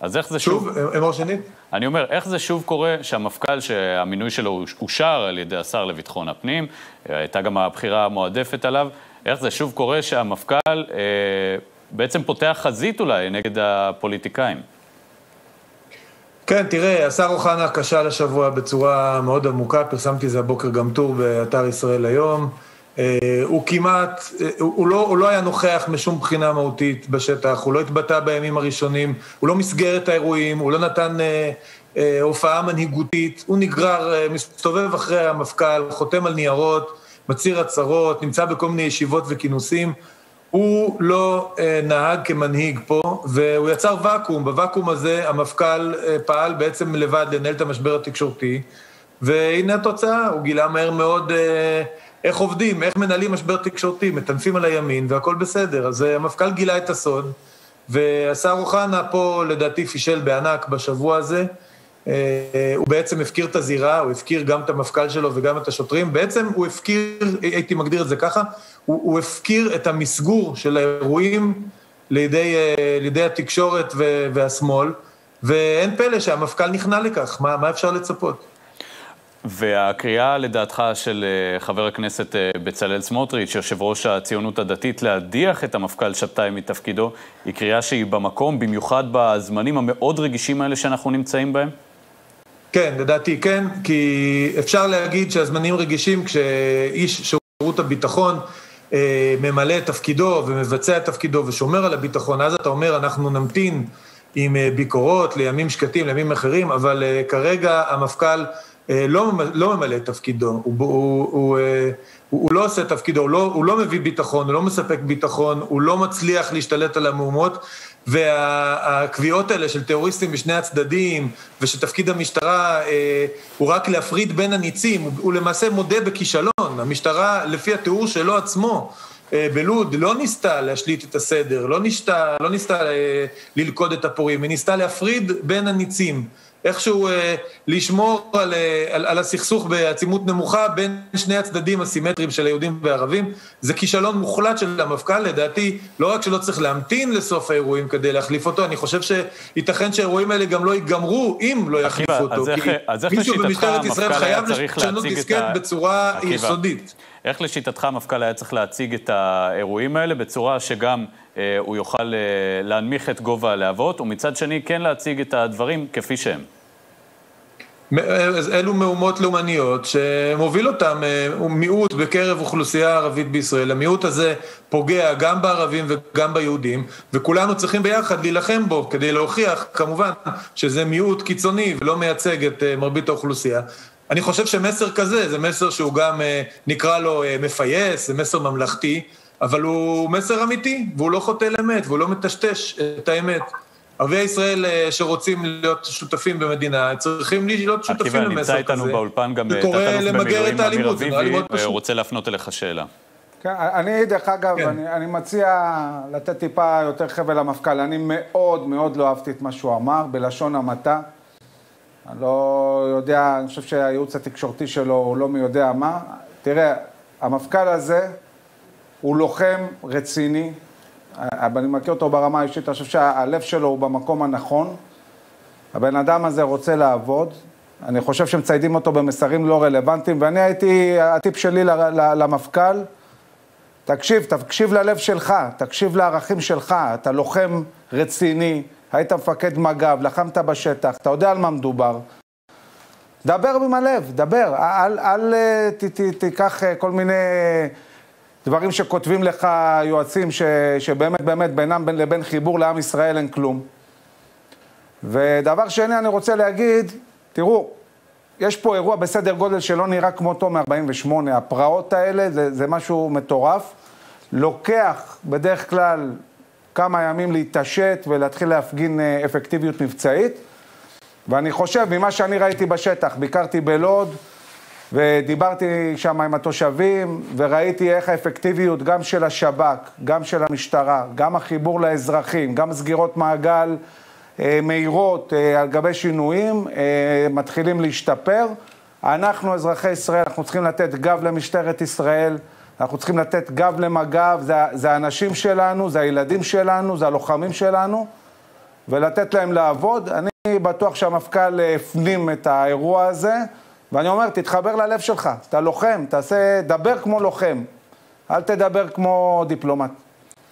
S1: אז איך זה שוב...
S6: שוב, אמור שנית?
S1: אני אומר, איך זה שוב קורה שהמפכ"ל, שהמינוי שלו אושר על ידי השר לביטחון הפנים, הייתה גם הבחירה המועדפת עליו, איך זה שוב קורה שהמפכ"ל אה, בעצם פותח חזית אולי נגד הפוליטיקאים?
S6: כן, תראה, השר אוחנה כשל השבוע בצורה מאוד עמוקה, פרסמתי זה הבוקר גם טור באתר ישראל היום. הוא כמעט, הוא לא, הוא לא היה נוכח משום בחינה מהותית בשטח, הוא לא התבטא בימים הראשונים, הוא לא מסגר את האירועים, הוא לא נתן אה, אה, הופעה מנהיגותית, הוא נגרר, אה, מסתובב אחרי המפכ"ל, חותם על ניירות, מצהיר הצהרות, נמצא בכל מיני ישיבות וכינוסים. הוא לא אה, נהג כמנהיג פה, והוא יצר ואקום. בוואקום הזה המפכ"ל אה, פעל בעצם לבד לנהל את המשבר התקשורתי, והנה התוצאה, הוא גילה מהר מאוד אה, איך עובדים, איך מנהלים משבר תקשורתי, מטנפים על הימין והכל בסדר. אז המפכ"ל גילה את הסוד, והשר אוחנה פה לדעתי פישל בענק בשבוע הזה. הוא בעצם הפקיר את הזירה, הוא הפקיר גם את המפכ"ל שלו וגם את השוטרים. בעצם הוא הפקיר, הייתי מגדיר את זה ככה, הוא, הוא הפקיר את המסגור של האירועים לידי, לידי התקשורת והשמאל, ואין פלא שהמפכ"ל נכנע לכך, מה, מה אפשר לצפות?
S1: והקריאה לדעתך של חבר הכנסת בצלאל סמוטריץ', יושב ראש הציונות הדתית, להדיח את המפכ"ל שבתאי מתפקידו, היא קריאה שהיא במקום, במיוחד בזמנים המאוד רגישים האלה שאנחנו נמצאים בהם?
S6: כן, לדעתי כן, כי אפשר להגיד שהזמנים רגישים כשאיש שירות הביטחון אה, ממלא את תפקידו ומבצע את תפקידו ושומר על הביטחון, אז אתה אומר, אנחנו נמתין עם ביקורות לימים שקטים, לימים אחרים, אבל אה, כרגע המפכ"ל לא, לא ממלא את תפקידו, הוא, הוא, הוא, הוא, הוא לא עושה את תפקידו, הוא לא, הוא לא מביא ביטחון, הוא לא מספק ביטחון, הוא לא מצליח להשתלט על המהומות, והקביעות האלה של טרוריסטים בשני הצדדים, ושתפקיד המשטרה אה, הוא רק להפריד בין הניצים, הוא, הוא למעשה מודה בכישלון. המשטרה, לפי התיאור שלו עצמו, אה, בלוד, לא ניסתה להשליט את הסדר, לא ניסתה, לא ניסתה אה, ללכוד את הפורעים, היא ניסתה להפריד בין הניצים. איכשהו אה, לשמור על, אה, על, על הסכסוך בעצימות נמוכה בין שני הצדדים הסימטריים של היהודים והערבים. זה כישלון מוחלט של המפכ"ל, לדעתי, לא רק שלא צריך להמתין לסוף האירועים כדי להחליף אותו, אני חושב שייתכן שהאירועים האלה גם לא ייגמרו אם לא יחליפו אותו.
S1: אז
S6: כי
S1: אז איך
S6: מישהו במשטרת ישראל
S1: המפכ"ל היה
S6: חייב לשנות דיסקט
S1: ה...
S6: בצורה
S1: עקיבא.
S6: יסודית.
S1: איך לשיטתך המפכ"ל היה צריך להציג את האירועים האלה בצורה שגם הוא יוכל אה, להנמיך את גובה הלהבות, ומצד שני כן להציג את הדברים כפי שהם?
S6: אז אלו מהומות לאומניות שמוביל אותם אה, מיעוט בקרב אוכלוסייה ערבית בישראל. המיעוט הזה פוגע גם בערבים וגם ביהודים, וכולנו צריכים ביחד להילחם בו כדי להוכיח, כמובן, שזה מיעוט קיצוני ולא מייצג את אה, מרבית האוכלוסייה. אני חושב שמסר כזה, זה מסר שהוא גם, אה, נקרא לו מפייס, זה מסר ממלכתי, אבל הוא מסר אמיתי, והוא לא חוטא לאמת, והוא לא מטשטש את האמת. ערביי ישראל אה, שרוצים להיות שותפים במדינה, צריכים להיות שותפים
S1: עקיבא,
S6: למסר כזה.
S1: נמצא איתנו באולפן גם תת-אלוף במילואים
S6: את
S1: אמיר אביבי,
S6: פשוט.
S1: רוצה להפנות אליך שאלה.
S3: כן, אני, דרך אגב,
S6: כן.
S3: אני, אני מציע לתת טיפה יותר חבל למפכ"ל. אני מאוד מאוד לא אהבתי את מה שהוא אמר, בלשון המעטה. אני לא יודע, אני חושב שהייעוץ התקשורתי שלו הוא לא מי יודע מה. תראה, המפכ"ל הזה הוא לוחם רציני, אבל אני מכיר אותו ברמה האישית, אני חושב שהלב שלו הוא במקום הנכון. הבן אדם הזה רוצה לעבוד. אני חושב שמציידים אותו במסרים לא רלוונטיים, ואני הייתי, הטיפ שלי למפכ"ל, תקשיב, תקשיב ללב שלך, תקשיב לערכים שלך, אתה לוחם רציני, היית מפקד מג"ב, לחמת בשטח, אתה יודע על מה מדובר. דבר עם הלב, דבר, אל, אל ת, ת, תיקח כל מיני דברים שכותבים לך יועצים ש, שבאמת באמת בינם לבין חיבור לעם ישראל אין כלום. ודבר שני, אני רוצה להגיד, תראו, יש פה אירוע בסדר גודל שלא נראה כמותו מ-48. הפרעות האלה זה, זה משהו מטורף. לוקח בדרך כלל כמה ימים להתעשת ולהתחיל להפגין אה, אפקטיביות מבצעית. ואני חושב, ממה שאני ראיתי בשטח, ביקרתי בלוד ודיברתי שם עם התושבים וראיתי איך האפקטיביות גם של השב"כ, גם של המשטרה, גם החיבור לאזרחים, גם סגירות מעגל אה, מהירות אה, על גבי שינויים, אה, מתחילים להשתפר. אנחנו, אזרחי ישראל, אנחנו צריכים לתת גב למשטרת ישראל, אנחנו צריכים לתת גב למג"ב, זה, זה האנשים שלנו, זה הילדים שלנו, זה הלוחמים שלנו, ולתת להם לעבוד. אני בטוח שהמפכ"ל הפנים את האירוע הזה, ואני אומר, תתחבר ללב שלך, אתה לוחם, תעשה, דבר כמו לוחם, אל תדבר כמו דיפלומט.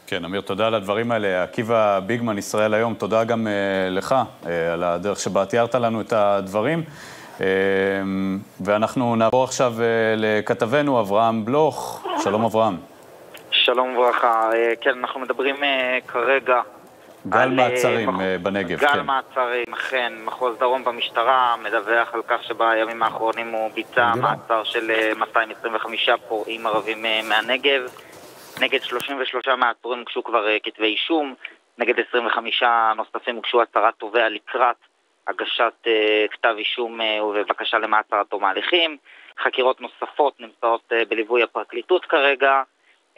S1: כן, אמיר, תודה על הדברים האלה. עקיבא ביגמן, ישראל היום, תודה גם uh, לך uh, על הדרך שבה תיארת לנו את הדברים. Uh, ואנחנו נעבור עכשיו uh, לכתבנו אברהם בלוך. שלום אברהם.
S7: שלום וברכה. Uh, כן, אנחנו מדברים uh, כרגע
S1: גל על, מעצרים uh, בנגב,
S7: גל כן. גל מעצרים, אכן. מחוז דרום במשטרה מדווח על כך שבימים האחרונים הוא ביצע מעצר של uh, 225 פורעים ערבים מהנגב. נגד 33 מהעצורים הוגשו כבר כתבי אישום, נגד 25 נוספים הוגשו הצהרת תובע לקראת הגשת כתב אישום ובבקשה למעצר עד תום ההליכים. חקירות נוספות נמצאות בליווי הפרקליטות כרגע.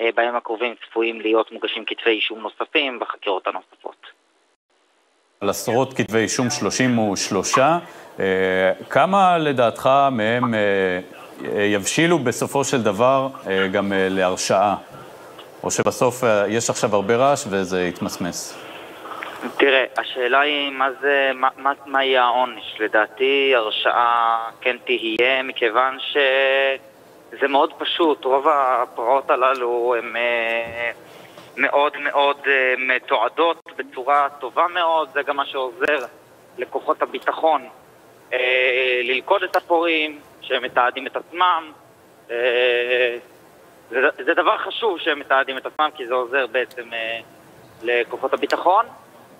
S7: Uh, בימים הקרובים צפויים להיות מוגשים כתבי אישום נוספים בחקירות הנוספות.
S1: על עשרות כתבי אישום, 33. Uh, כמה לדעתך מהם uh, יבשילו בסופו של דבר גם להרשעה? או שבסוף אה, יש עכשיו הרבה רעש וזה יתמסמס?
S7: תראה, השאלה היא מה זה, מה, מה, מה יהיה העונש. לדעתי הרשעה כן תהיה, מכיוון שזה מאוד פשוט. רוב הפרעות הללו הן אה, מאוד מאוד אה, מתועדות בצורה טובה מאוד, זה גם מה שעוזר לכוחות הביטחון ללכוד את הפורעים, שהם מתעדים את עצמם. זה, זה דבר חשוב שהם מתעדים את עצמם, כי זה עוזר בעצם אה, לכוחות הביטחון.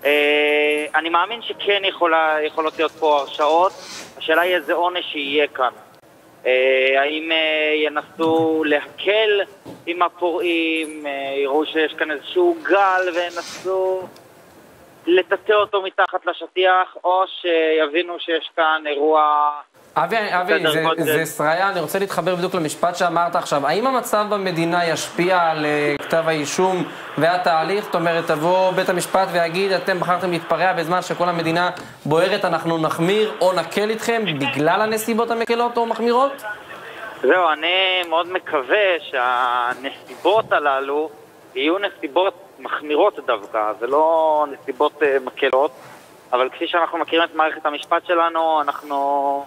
S7: אה, אני מאמין שכן יכולה, יכולות להיות פה הרשעות, השאלה היא איזה עונש יהיה כאן. אה, האם אה, ינסו להקל עם הפורעים, אה, יראו שיש כאן איזשהו גל וינסו לטאטא אותו מתחת לשטיח, או שיבינו שיש כאן אירוע
S5: אבי, אבי, זה, זה סריה, אני רוצה להתחבר בדיוק למשפט שאמרת עכשיו. האם המצב במדינה ישפיע על uh, כתב האישום והתהליך? זאת אומרת, תבוא בית המשפט ויגיד, אתם בחרתם להתפרע בזמן שכל המדינה בוערת, אנחנו נחמיר או נקל איתכם בגלל הנסיבות המקלות או מחמירות?
S7: זהו, אני מאוד מקווה שהנסיבות הללו יהיו נסיבות מחמירות דווקא, ולא נסיבות uh, מקלות. אבל כפי שאנחנו מכירים את מערכת המשפט שלנו, אנחנו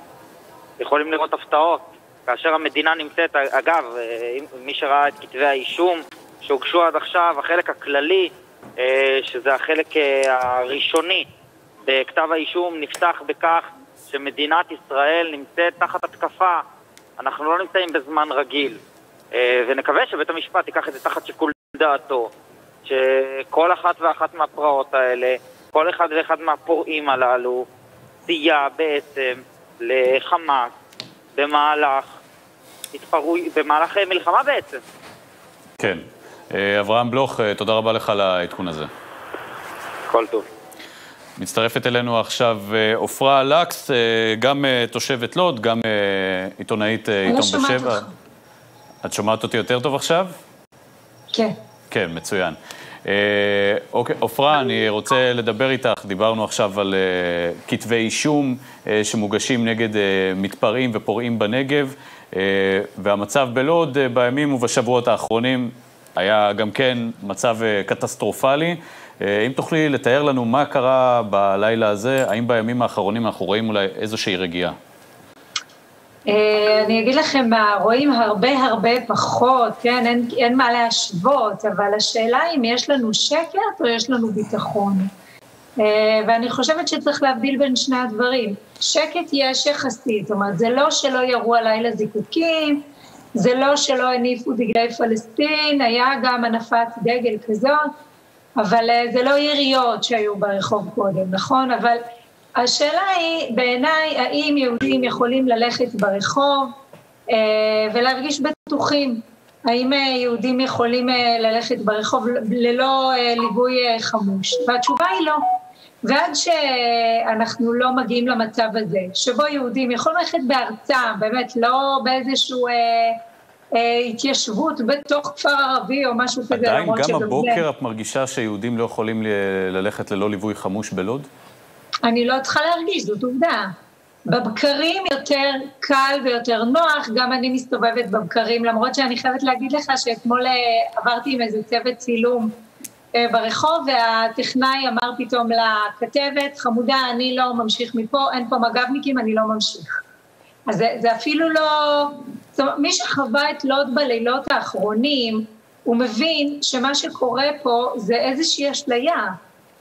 S7: יכולים לראות הפתעות. כאשר המדינה נמצאת, אגב, אה, מי שראה את כתבי האישום שהוגשו עד עכשיו, החלק הכללי, אה, שזה החלק אה, הראשוני בכתב האישום, נפתח בכך שמדינת ישראל נמצאת תחת התקפה. אנחנו לא נמצאים בזמן רגיל. ונקווה שבית המשפט ייקח את זה תחת שיקול דעתו, שכל אחת ואחת מהפרעות האלה, כל אחד ואחד מהפורעים הללו, סייע בעצם לחמאס במהלך התפרוי, במהלך מלחמה בעצם.
S1: כן. אה, אברהם בלוך, אה, תודה רבה לך על העדכון הזה.
S7: כל טוב.
S1: מצטרפת אלינו עכשיו אה, עופרה לקס, גם תושבת לוד, גם עיתונאית עיתון בשבע. אני לא שומעת אותך. את שומעת אותי יותר טוב עכשיו?
S8: כן.
S1: כן, מצוין. אה, אוקיי, עופרה, אני רוצה לדבר איתך. דיברנו עכשיו על אה, כתבי אישום אה, שמוגשים נגד מתפרעים ופורעים בנגב, והמצב בלוד בימים ובשבועות האחרונים היה גם כן מצב קטסטרופלי. אם תוכלי לתאר לנו מה קרה בלילה הזה, האם בימים האחרונים אנחנו רואים אולי איזושהי רגיעה?
S8: אה, אני אגיד לכם, רואים הרבה הרבה פחות, כן, אין, אין מה להשוות, אבל השאלה אם יש לנו שקט או יש לנו ביטחון. ואני חושבת שצריך להבדיל בין שני הדברים. שקט יש יחסית, זאת אומרת, זה לא שלא ירו הלילה זיקוקים, זה לא שלא הניפו דגלי פלסטין, היה גם הנפת דגל כזאת, אבל זה לא יריות שהיו ברחוב קודם, נכון? אבל השאלה היא, בעיניי, האם יהודים יכולים ללכת ברחוב אה, ולהרגיש בטוחים? האם אה, יהודים יכולים אה, ללכת ברחוב ללא ליווי חמוש? והתשובה היא לא. ועד שאנחנו לא מגיעים למצב הזה, שבו יהודים יכולים ללכת בארצם, באמת, לא באיזשהו... אה, אה, התיישבות בתוך כפר ערבי או משהו כזה,
S1: עדיין, גם הבוקר את מרגישה שיהודים לא יכולים ללכת ללא ליווי חמוש בלוד?
S8: אני לא צריכה להרגיש, זאת עובדה. בבקרים יותר קל ויותר נוח, גם אני מסתובבת בבקרים, למרות שאני חייבת להגיד לך שאתמול אה, עברתי עם איזה צוות צילום אה, ברחוב, והטכנאי אמר פתאום לכתבת, חמודה, אני לא ממשיך מפה, אין פה מג"בניקים, אני לא ממשיך. אז זה, זה אפילו לא... זאת אומרת, מי שחווה את לוד בלילות האחרונים, הוא מבין שמה שקורה פה זה איזושהי אשליה.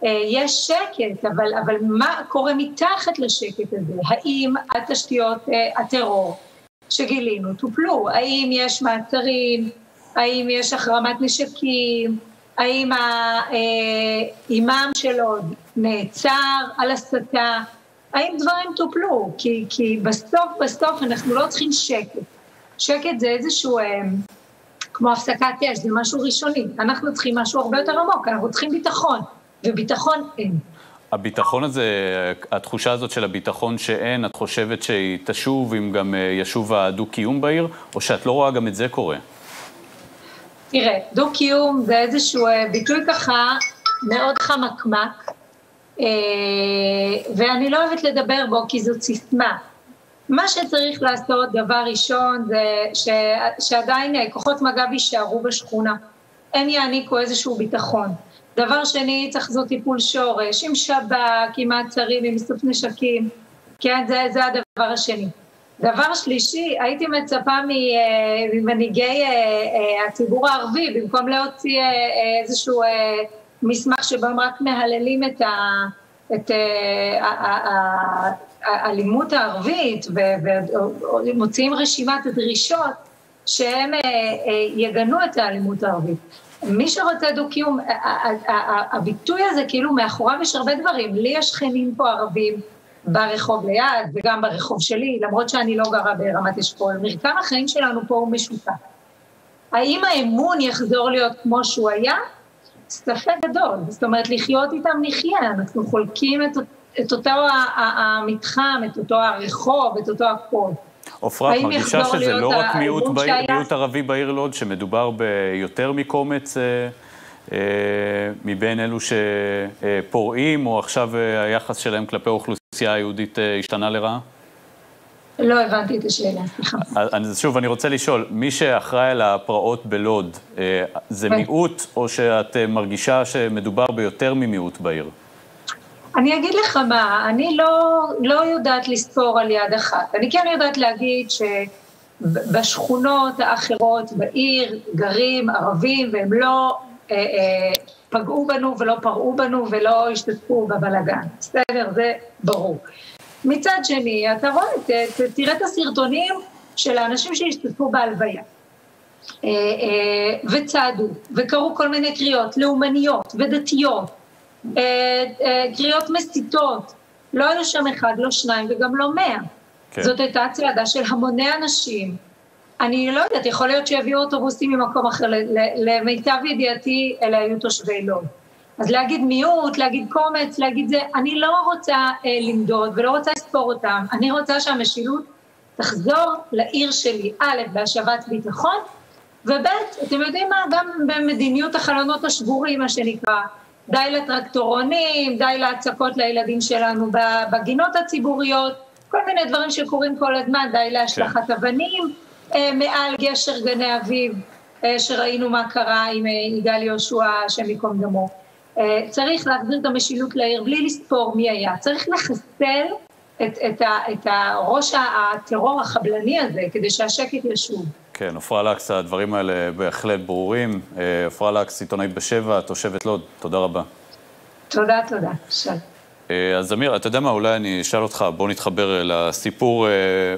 S8: אה, יש שקט, אבל, אבל מה קורה מתחת לשקט הזה? האם התשתיות אה, הטרור שגילינו טופלו? האם יש מעצרים? האם יש החרמת נשקים? האם האימאם אה, של עוד נעצר על הסתה? האם דברים טופלו? כי, כי בסוף בסוף אנחנו לא צריכים שקט. שקט זה איזשהו, כמו הפסקת אש, זה משהו ראשוני. אנחנו צריכים משהו הרבה יותר עמוק, אנחנו צריכים ביטחון. וביטחון אין.
S1: הביטחון הזה, התחושה הזאת של הביטחון שאין, את חושבת שהיא תשוב אם גם אה, ישוב הדו-קיום בעיר, או שאת לא רואה גם את זה קורה?
S8: תראה, דו-קיום זה איזשהו אה, ביטוי ככה מאוד חמקמק, אה, ואני לא אוהבת לדבר בו כי זאת סיסמה. מה שצריך לעשות, דבר ראשון, זה ש... שעדיין כוחות מג"ב יישארו בשכונה. הם יעניקו איזשהו ביטחון. דבר שני, צריך לעשות טיפול שורש, עם שב"כ, עם מעצרים, עם איסוף נשקים, כן, זה, זה הדבר השני. דבר שלישי, הייתי מצפה אה, ממנהיגי אה, אה, הציבור הערבי, במקום להוציא איזשהו מסמך שבו הם רק מהללים את, את האלימות הערבית ומוציאים רשימת דרישות שהם יגנו את האלימות הערבית. מי שרוצה דו-קיום, הביטוי הזה, כאילו מאחוריו יש הרבה דברים. לי יש שכנים פה ערבים ברחוב ליד וגם ברחוב שלי, למרות שאני לא גרה ברמת אשכול. מרקם החיים שלנו פה הוא משותף. האם האמון יחזור להיות כמו שהוא היה? ספק גדול. זאת אומרת, לחיות איתם נחיה, אנחנו חולקים את, את אותו המתחם, את אותו הרחוב, את אותו הקוד.
S1: עופרה, את מרגישה שזה לא רק מיעוט, בעיר, מיעוט ערבי בעיר לוד, שמדובר ביותר מקומץ אה, אה, מבין אלו שפורעים, או עכשיו אה, היחס שלהם כלפי האוכלוסייה היהודית אה, השתנה לרעה?
S8: לא הבנתי את השאלה, סליחה.
S1: אז שוב, אני רוצה לשאול, מי שאחראי על הפרעות בלוד, אה, זה כן. מיעוט, או שאת מרגישה שמדובר ביותר ממיעוט בעיר?
S8: אני אגיד לך מה, אני לא, לא יודעת לספור על יד אחת. אני כן יודעת להגיד שבשכונות האחרות בעיר גרים ערבים והם לא אה, אה, פגעו בנו ולא פרעו בנו ולא השתתפו בבלגן. בסדר, זה ברור. מצד שני, אתה רואה, ת, ת, תראה את הסרטונים של האנשים שהשתתפו בהלוויה. אה, אה, וצעדו, וקראו כל מיני קריאות לאומניות ודתיות, קריאות מסיתות. לא היו שם אחד, לא שניים וגם לא מאה. כן. זאת הייתה צעדה של המוני אנשים. אני לא יודעת, יכול להיות שיביאו אוטובוסים ממקום אחר, למיטב ידיעתי אלה היו תושבי לוד. אז להגיד מיעוט, להגיד קומץ, להגיד זה, אני לא רוצה אה, למדוד ולא רוצה לספור אותם, אני רוצה שהמשילות תחזור לעיר שלי, א', בהשבת ביטחון, וב', אתם יודעים מה, גם במדיניות החלונות השבורים, מה שנקרא, די לטרקטורונים, די להצקות לילדים שלנו בגינות הציבוריות, כל מיני דברים שקורים כל הזמן, די להשלכת כן. אבנים אה, מעל גשר גני אביב, אה, שראינו מה קרה עם אה, יגאל יהושע, השם ייקום דמו. צריך להחזיר את המשילות לעיר בלי לספור מי היה, צריך לחסל את, את, ה, את הראש הטרור החבלני הזה, כדי שהשקט ישוב.
S1: כן, עפרה לקס, הדברים האלה בהחלט ברורים. עפרה לקס, עיתונאית בשבע, תושבת לוד, תודה רבה.
S8: תודה, תודה. שלום.
S1: אז אמיר, אתה יודע מה, אולי אני אשאל אותך, בוא נתחבר לסיפור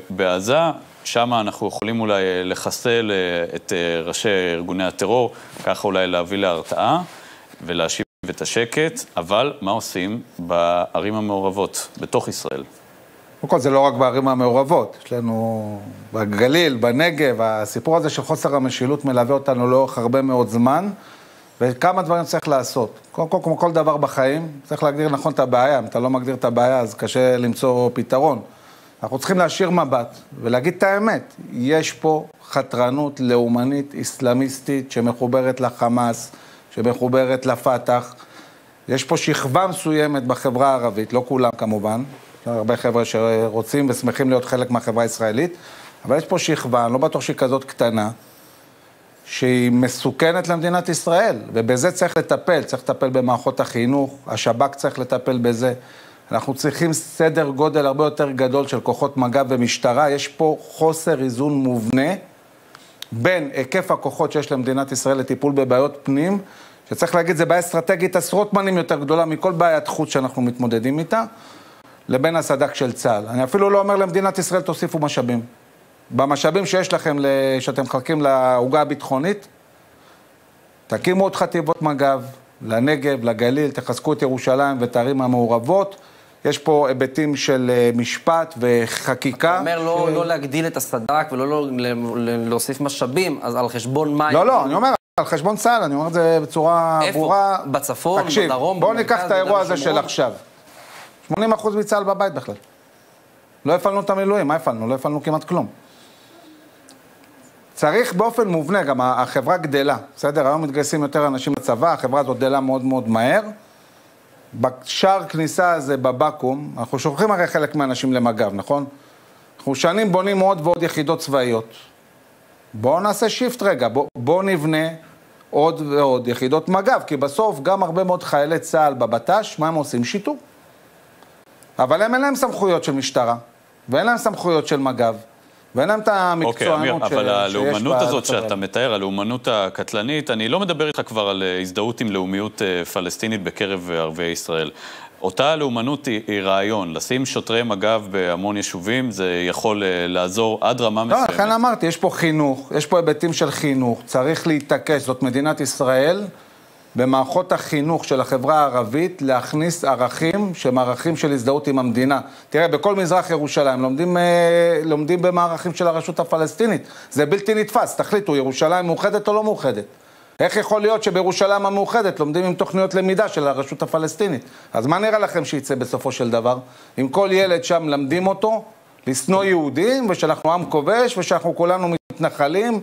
S1: בעזה. שם אנחנו יכולים אולי לחסל את ראשי ארגוני הטרור, ככה אולי להביא להרתעה ולהשיב את השקט, אבל מה עושים בערים המעורבות, בתוך ישראל?
S3: קודם כל, זה לא רק בערים המעורבות, יש לנו בגליל, בנגב, הסיפור הזה של חוסר המשילות מלווה אותנו לאורך הרבה מאוד זמן, וכמה דברים צריך לעשות. קודם כל, כמו כל דבר בחיים, צריך להגדיר נכון את הבעיה, אם אתה לא מגדיר את הבעיה אז קשה למצוא פתרון. אנחנו צריכים להשאיר מבט ולהגיד את האמת, יש פה חתרנות לאומנית אסלאמיסטית שמחוברת לחמאס, שמחוברת לפת"ח. יש פה שכבה מסוימת בחברה הערבית, לא כולם כמובן, הרבה חבר'ה שרוצים ושמחים להיות חלק מהחברה הישראלית, אבל יש פה שכבה, אני לא בטוח שהיא כזאת קטנה, שהיא מסוכנת למדינת ישראל, ובזה צריך לטפל, צריך לטפל במערכות החינוך, השב"כ צריך לטפל בזה. אנחנו צריכים סדר גודל הרבה יותר גדול של כוחות מג"ב ומשטרה, יש פה חוסר איזון מובנה בין היקף הכוחות שיש למדינת ישראל לטיפול בבעיות פנים, שצריך להגיד, זו בעיה אסטרטגית עשרות מנים יותר גדולה מכל בעיית חוץ שאנחנו מתמודדים איתה, לבין הסד"כ של צה"ל. אני אפילו לא אומר למדינת ישראל, תוסיפו משאבים. במשאבים שיש לכם, שאתם מחלקים לעוגה הביטחונית, תקימו עוד חטיבות מג"ב, לנגב, לגליל, תחזקו את ירושלים ואת הערים המעורבות. יש פה היבטים של אה, משפט וחקיקה.
S5: אתה אומר לא, לא להגדיל את הסד"כ ולא לא, להוסיף משאבים, אז על חשבון מה...
S3: לא, לא, אני אומר, על חשבון צה"ל, אני אומר את זה בצורה
S5: איפה?
S3: ברורה.
S5: בצפון,
S3: תקשיב,
S5: בדרום,
S3: בואו
S5: במרכז,
S3: ניקח את האירוע הזה של? עכשיו. 80% מצה"ל בבית בכלל. לא הפעלנו את המילואים, מה הפעלנו? לא הפעלנו כמעט כלום. צריך באופן מובנה, גם החברה גדלה, בסדר? היום מתגייסים יותר אנשים לצבא, החברה הזאת גדלה מאוד מאוד מהר. בשער כניסה הזה בבקו"ם, אנחנו שולחים הרי חלק מהאנשים למג"ב, נכון? אנחנו שנים בונים עוד ועוד יחידות צבאיות. בואו נעשה שיפט רגע, בואו בוא נבנה עוד ועוד יחידות מג"ב, כי בסוף גם הרבה מאוד חיילי צה"ל בבט"ש, מה הם עושים? שיטור. אבל הם אין להם סמכויות של משטרה, ואין להם סמכויות של מג"ב, ואין להם את
S1: אוקיי,
S3: המקצוענות ש-
S1: אבל
S3: שיש
S1: הלאומנות הזאת
S3: בצבא.
S1: שאתה מתאר, הלאומנות הקטלנית, אני לא מדבר איתך כבר על אה, הזדהות עם לאומיות אה, פלסטינית בקרב אה, ערביי ישראל. אותה לאומנות היא, היא רעיון, לשים שוטרי מג"ב בהמון יישובים, זה יכול אה, לעזור עד רמה
S3: לא,
S1: מסוימת.
S3: לכן אמרתי, יש פה חינוך, יש פה היבטים של חינוך, צריך להתעקש, זאת מדינת ישראל, במערכות החינוך של החברה הערבית, להכניס ערכים שהם ערכים של הזדהות עם המדינה. תראה, בכל מזרח ירושלים לומדים, אה, לומדים במערכים של הרשות הפלסטינית. זה בלתי נתפס, תחליטו, ירושלים מאוחדת או לא מאוחדת? איך יכול להיות שבירושלים המאוחדת לומדים עם תוכניות למידה של הרשות הפלסטינית? אז מה נראה לכם שיצא בסופו של דבר? אם כל ילד שם למדים אותו לשנוא יהודים, ושאנחנו עם כובש, ושאנחנו כולנו מתנחלים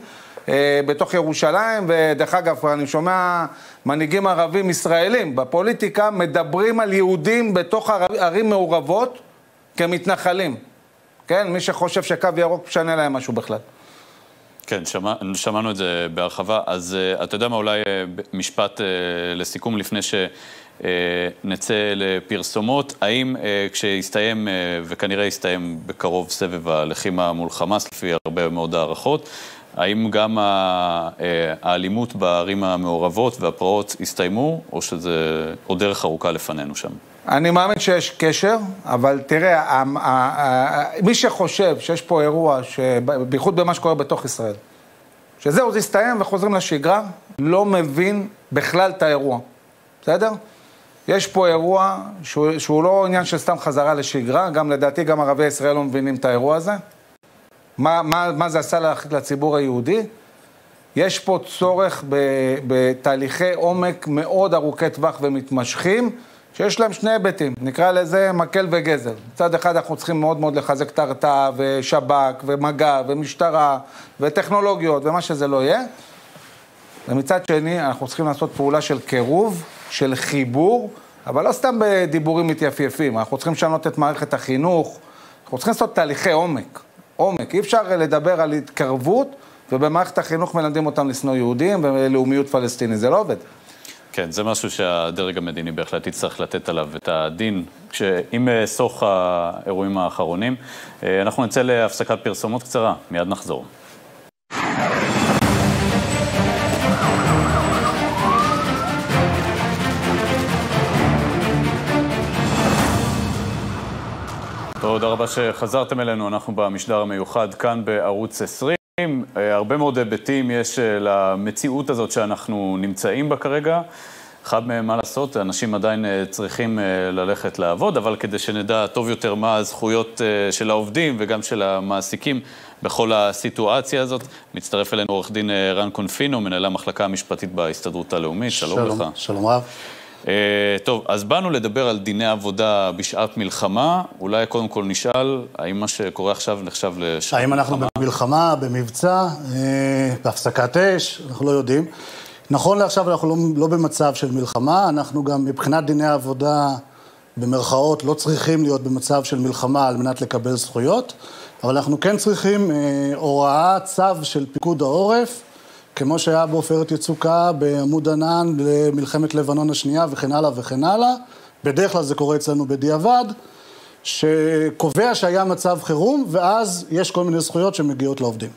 S3: בתוך ירושלים, ודרך אגב, אני שומע מנהיגים ערבים ישראלים בפוליטיקה מדברים על יהודים בתוך ער- ערים מעורבות כמתנחלים. כן? מי שחושב שקו ירוק משנה להם משהו בכלל.
S1: כן, שמע, שמענו את זה בהרחבה. אז uh, אתה יודע מה, אולי uh, משפט uh, לסיכום לפני שנצא לפרסומות. האם uh, כשיסתיים, uh, וכנראה יסתיים בקרוב סבב הלחימה מול חמאס, לפי הרבה מאוד הערכות, האם גם ה- uh, האלימות בערים המעורבות והפרעות יסתיימו, או שזה עוד דרך ארוכה לפנינו שם?
S3: אני מאמין שיש קשר, אבל תראה, מי שחושב שיש פה אירוע, בייחוד במה שקורה בתוך ישראל, שזהו, זה הסתיים וחוזרים לשגרה, לא מבין בכלל את האירוע, בסדר? יש פה אירוע שהוא, שהוא לא עניין של סתם חזרה לשגרה, גם לדעתי גם ערביי ישראל לא מבינים את האירוע הזה. מה, מה, מה זה עשה לציבור היהודי? יש פה צורך בתהליכי עומק מאוד ארוכי טווח ומתמשכים, שיש להם שני היבטים, נקרא לזה מקל וגזר. מצד אחד אנחנו צריכים מאוד מאוד לחזק את ההרתעה, ושב"כ, ומג"ב, ומשטרה, וטכנולוגיות, ומה שזה לא יהיה. ומצד שני, אנחנו צריכים לעשות פעולה של קירוב, של חיבור, אבל לא סתם בדיבורים מתייפייפים. אנחנו צריכים לשנות את מערכת החינוך, אנחנו צריכים לעשות תהליכי עומק. עומק. אי אפשר לדבר על התקרבות, ובמערכת החינוך מלמדים אותם לשנוא יהודים ולאומיות פלסטינית. זה לא עובד.
S1: כן, זה משהו שהדרג המדיני בהחלט יצטרך לתת עליו את הדין, עם אה, סוך האירועים האחרונים. אה, אנחנו נצא להפסקת פרסומות קצרה, מיד נחזור. תודה רבה שחזרתם אלינו, אנחנו במשדר המיוחד כאן בערוץ 20. הרבה מאוד היבטים יש למציאות הזאת שאנחנו נמצאים בה כרגע. אחד מהם, מה לעשות, אנשים עדיין אה, צריכים אה, ללכת לעבוד, אבל כדי שנדע טוב יותר מה הזכויות אה, של העובדים וגם של המעסיקים בכל הסיטואציה הזאת, מצטרף אלינו עורך דין רן קונפינו, מנהל המחלקה המשפטית בהסתדרות הלאומית. שלום, שלום לך.
S9: שלום רב.
S1: טוב, אז באנו לדבר על דיני עבודה בשעת מלחמה. אולי קודם כל נשאל, האם מה שקורה עכשיו נחשב לשעת מלחמה?
S9: האם אנחנו במלחמה, במבצע, בהפסקת אש? אנחנו לא יודעים. נכון לעכשיו אנחנו לא, לא במצב של מלחמה, אנחנו גם מבחינת דיני עבודה, במרכאות, לא צריכים להיות במצב של מלחמה על מנת לקבל זכויות, אבל אנחנו כן צריכים אה, הוראה, צו של פיקוד העורף, כמו שהיה בעופרת יצוקה, בעמוד ענן, במלחמת לבנון השנייה וכן הלאה וכן הלאה. בדרך כלל זה קורה אצלנו בדיעבד, שקובע שהיה מצב חירום, ואז יש כל מיני זכויות שמגיעות לעובדים.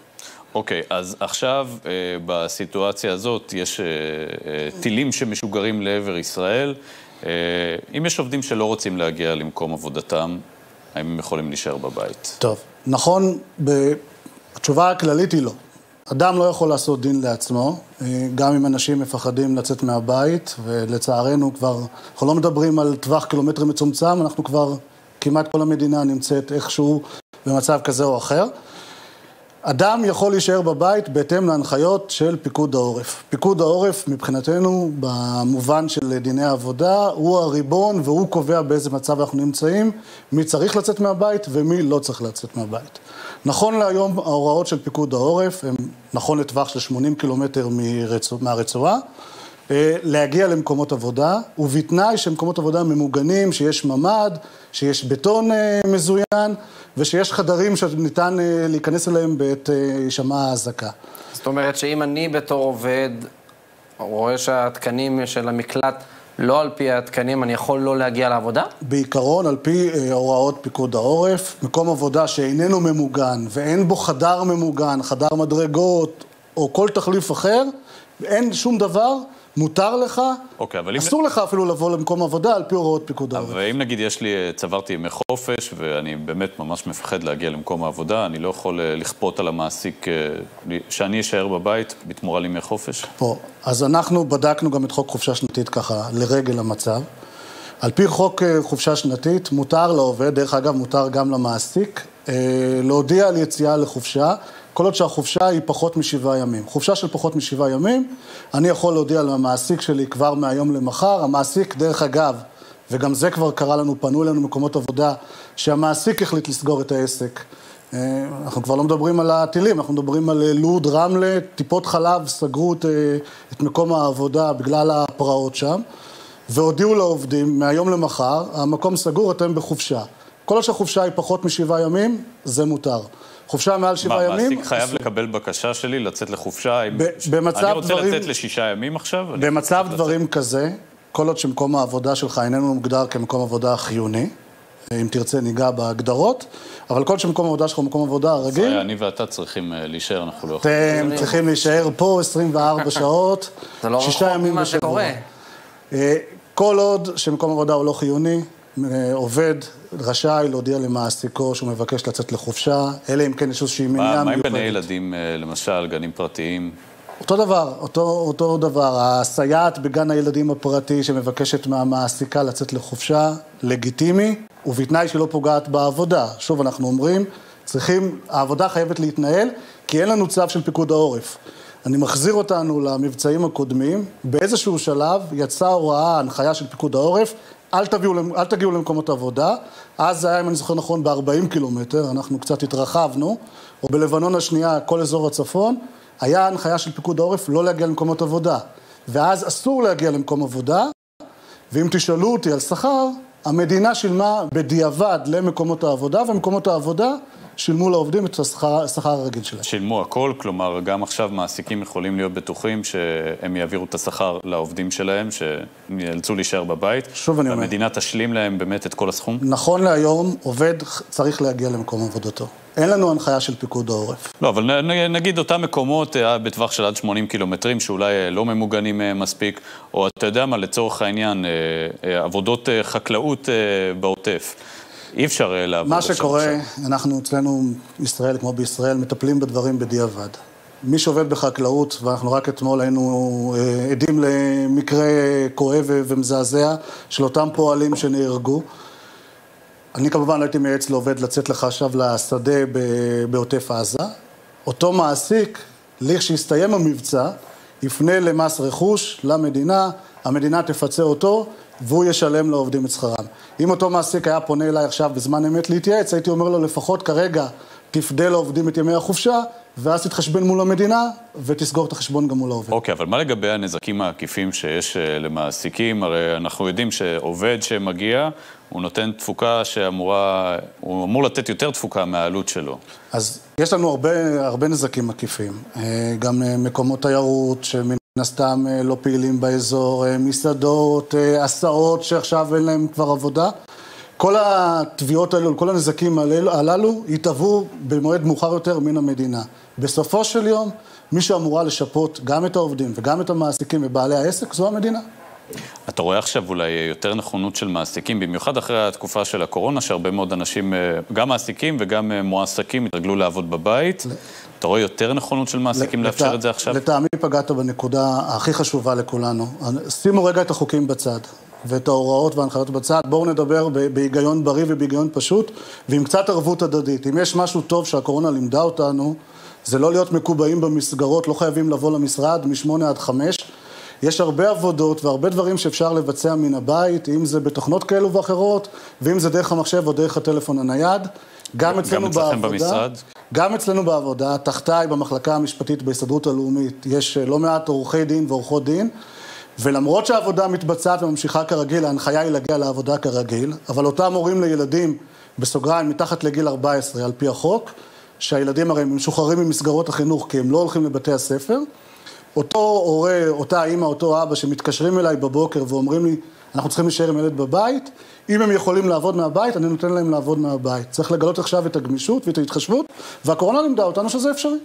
S1: אוקיי, okay, אז עכשיו, אה, בסיטואציה הזאת, יש אה, אה, טילים שמשוגרים לעבר ישראל. אה, אם יש עובדים שלא רוצים להגיע למקום עבודתם, האם הם יכולים להישאר בבית?
S9: טוב, נכון, ב... התשובה הכללית היא לא. אדם לא יכול לעשות דין לעצמו, אה, גם אם אנשים מפחדים לצאת מהבית, ולצערנו כבר, אנחנו לא מדברים על טווח קילומטרי מצומצם, אנחנו כבר, כמעט כל המדינה נמצאת איכשהו במצב כזה או אחר. אדם יכול להישאר בבית בהתאם להנחיות של פיקוד העורף. פיקוד העורף מבחינתנו, במובן של דיני העבודה, הוא הריבון והוא קובע באיזה מצב אנחנו נמצאים, מי צריך לצאת מהבית ומי לא צריך לצאת מהבית. נכון להיום ההוראות של פיקוד העורף הן נכון לטווח של 80 קילומטר מהרצועה. אה, להגיע למקומות עבודה, ובתנאי שמקומות עבודה ממוגנים, שיש ממ"ד, שיש בטון אה, מזוין, ושיש חדרים שניתן אה, להיכנס אליהם בעת הישמע האזעקה.
S5: זאת אומרת שאם אני בתור עובד רואה שהתקנים של המקלט לא על פי התקנים, אני יכול לא להגיע לעבודה?
S9: בעיקרון, על פי הוראות פיקוד העורף, מקום עבודה שאיננו ממוגן ואין בו חדר ממוגן, חדר מדרגות או כל תחליף אחר, אין שום דבר מותר לך,
S1: אוקיי, אבל
S9: אסור אם... לך אפילו לבוא למקום עבודה על פי הוראות פיקוד העורף.
S1: אבל אם נגיד יש לי, צברתי ימי חופש, ואני באמת ממש מפחד להגיע למקום העבודה, אני לא יכול אה, לכפות על המעסיק אה, שאני אשאר בבית בתמורה לימי חופש?
S9: פה. אז אנחנו בדקנו גם את חוק חופשה שנתית ככה, לרגל המצב. על פי חוק אה, חופשה שנתית, מותר לעובד, דרך אגב, מותר גם למעסיק, להודיע על יציאה לחופשה. כל עוד שהחופשה היא פחות משבעה ימים. חופשה של פחות משבעה ימים, אני יכול להודיע למעסיק שלי כבר מהיום למחר. המעסיק, דרך אגב, וגם זה כבר קרה לנו, פנו אלינו מקומות עבודה, שהמעסיק החליט לסגור את העסק. אה, אנחנו כבר לא מדברים על הטילים, אנחנו מדברים על אה, לוד, רמלה, טיפות חלב סגרו את, אה, את מקום העבודה בגלל הפרעות שם, והודיעו לעובדים מהיום למחר, המקום סגור, אתם בחופשה. כל עוד שהחופשה היא פחות משבעה ימים, זה מותר. חופשה מעל שבעה ימים.
S1: מה, מעסיק חייב לקבל בקשה שלי לצאת לחופשה?
S9: במצב
S1: דברים... אני רוצה
S9: דברים...
S1: לצאת לשישה ימים עכשיו?
S9: במצב דברים לצאת. כזה, כל עוד שמקום העבודה שלך איננו מוגדר כמקום עבודה חיוני, אם תרצה ניגע בהגדרות, אבל כל שמקום העבודה שלך הוא מקום עבודה רגיל...
S1: אני ואתה צריכים אה, להישאר, אנחנו לא יכולים...
S9: אתם צריכים להישאר פה 24 שעות,
S5: לא שישה ימים בשבוע.
S9: אה, כל עוד שמקום עבודה הוא לא חיוני, עובד רשאי להודיע למעסיקו שהוא מבקש לצאת לחופשה, אלא אם כן יש איזושהי מניעה מיוחדת.
S1: מה עם גני ילדים, אה, למשל, גנים פרטיים?
S9: אותו דבר, אותו, אותו דבר. הסייעת בגן הילדים הפרטי שמבקשת מהמעסיקה לצאת לחופשה, לגיטימי, ובתנאי שהיא לא פוגעת בעבודה. שוב, אנחנו אומרים, צריכים, העבודה חייבת להתנהל, כי אין לנו צו של פיקוד העורף. אני מחזיר אותנו למבצעים הקודמים, באיזשהו שלב יצאה הוראה, הנחיה של פיקוד העורף, אל, תביאו, אל תגיעו למקומות עבודה. אז זה היה, אם אני זוכר נכון, ב-40 קילומטר, אנחנו קצת התרחבנו, או בלבנון השנייה, כל אזור הצפון, היה הנחיה של פיקוד העורף לא להגיע למקומות עבודה. ואז אסור להגיע למקום עבודה, ואם תשאלו אותי על שכר, המדינה שילמה בדיעבד למקומות העבודה, ומקומות העבודה שילמו לעובדים את השכר הרגיל שלהם.
S1: שילמו הכל, כלומר, גם עכשיו מעסיקים יכולים להיות בטוחים שהם יעבירו את השכר לעובדים שלהם, שיאלצו להישאר בבית.
S9: שוב אני אומר.
S1: והמדינה תשלים להם באמת את כל הסכום?
S9: נכון להיום, עובד צריך להגיע למקום עבודתו. אין לנו הנחיה של פיקוד העורף.
S1: לא, אבל נגיד אותם מקומות אה, בטווח של עד 80 קילומטרים, שאולי אה, לא ממוגנים אה, מספיק, או אתה יודע מה, לצורך העניין, עבודות חקלאות בעוטף. אי אפשר אה, לעבוד
S9: מה שקורה,
S1: עכשיו.
S9: אנחנו אצלנו, ישראל כמו בישראל, מטפלים בדברים בדיעבד. מי שעובד בחקלאות, ואנחנו רק אתמול היינו אה, עדים למקרה כואב ומזעזע של אותם פועלים שנהרגו. אני כמובן לא הייתי מייעץ לעובד לצאת לך עכשיו לשדה ב- בעוטף עזה. אותו מעסיק, לכשיסתיים המבצע, יפנה למס רכוש, למדינה, המדינה תפצה אותו, והוא ישלם לעובדים את שכרם. אם אותו מעסיק היה פונה אליי עכשיו בזמן אמת להתייעץ, הייתי אומר לו לפחות כרגע תפדה לעובדים את ימי החופשה, ואז תתחשבן מול המדינה, ותסגור את החשבון גם מול העובד.
S1: אוקיי, אבל מה לגבי הנזקים העקיפים שיש אה, למעסיקים? הרי אנחנו יודעים שעובד שמגיע, הוא נותן תפוקה שאמורה, הוא אמור לתת יותר תפוקה מהעלות שלו.
S9: אז יש לנו הרבה, הרבה נזקים עקיפים. אה, גם אה, מקומות תיירות שמן הסתם אה, לא פעילים באזור, אה, מסעדות, אה, הסעות שעכשיו אין להם כבר עבודה. כל התביעות האלו, כל הנזקים הללו יתהוו במועד מאוחר יותר מן המדינה. בסופו של יום, מי שאמורה לשפות גם את העובדים וגם את המעסיקים ובעלי העסק זו המדינה.
S1: אתה רואה עכשיו אולי יותר נכונות של מעסיקים, במיוחד אחרי התקופה של הקורונה, שהרבה מאוד אנשים, אה, גם מעסיקים וגם אה, מועסקים, התרגלו לעבוד בבית. אתה רואה יותר נכונות של מעסיקים לאפשר
S9: לטע-
S1: את זה עכשיו?
S9: לטעמי פגעת בנקודה הכי חשובה לכולנו. שימו רגע את החוקים בצד, ואת ההוראות וההנחיות בצד. בואו נדבר בהיגיון בריא ובהיגיון פשוט, ועם קצת ערבות הדדית. אם יש משהו טוב שהקורונה לימדה אותנו, זה לא להיות מקובעים במסגרות, לא חייבים לבוא למשרד משמונה עד חמש. יש הרבה עבודות והרבה דברים שאפשר לבצע מן הבית, אם זה בתוכנות כאלו ואחרות, ואם זה דרך המחשב או דרך הטלפון הנייד. גם אצלנו
S1: אצלכם
S9: בעבודה,
S1: במשרד?
S9: גם אצלנו בעבודה, תחתיי במחלקה המשפטית בהסתדרות הלאומית, יש אה, לא מעט עורכי דין ועורכות דין, ולמרות שהעבודה מתבצעת וממשיכה כרגיל, ההנחיה היא להגיע לעבודה כרגיל, אבל אותם הורים לילדים, בסוגריים, מתחת לגיל 14 על פי החוק, שהילדים הרי משוחררים ממסגרות החינוך כי הם לא הולכים לבתי הספר, אותו הורה, אותה אימא, אותו אבא שמתקשרים אליי בבוקר ואומרים לי, אנחנו צריכים להישאר עם ילד בבית, אם הם יכולים לעבוד מהבית, אני נותן להם לעבוד מהבית. צריך לגלות עכשיו את הגמישות ואת ההתחשבות, והקורונה לימדה אותנו שזה אפשרי.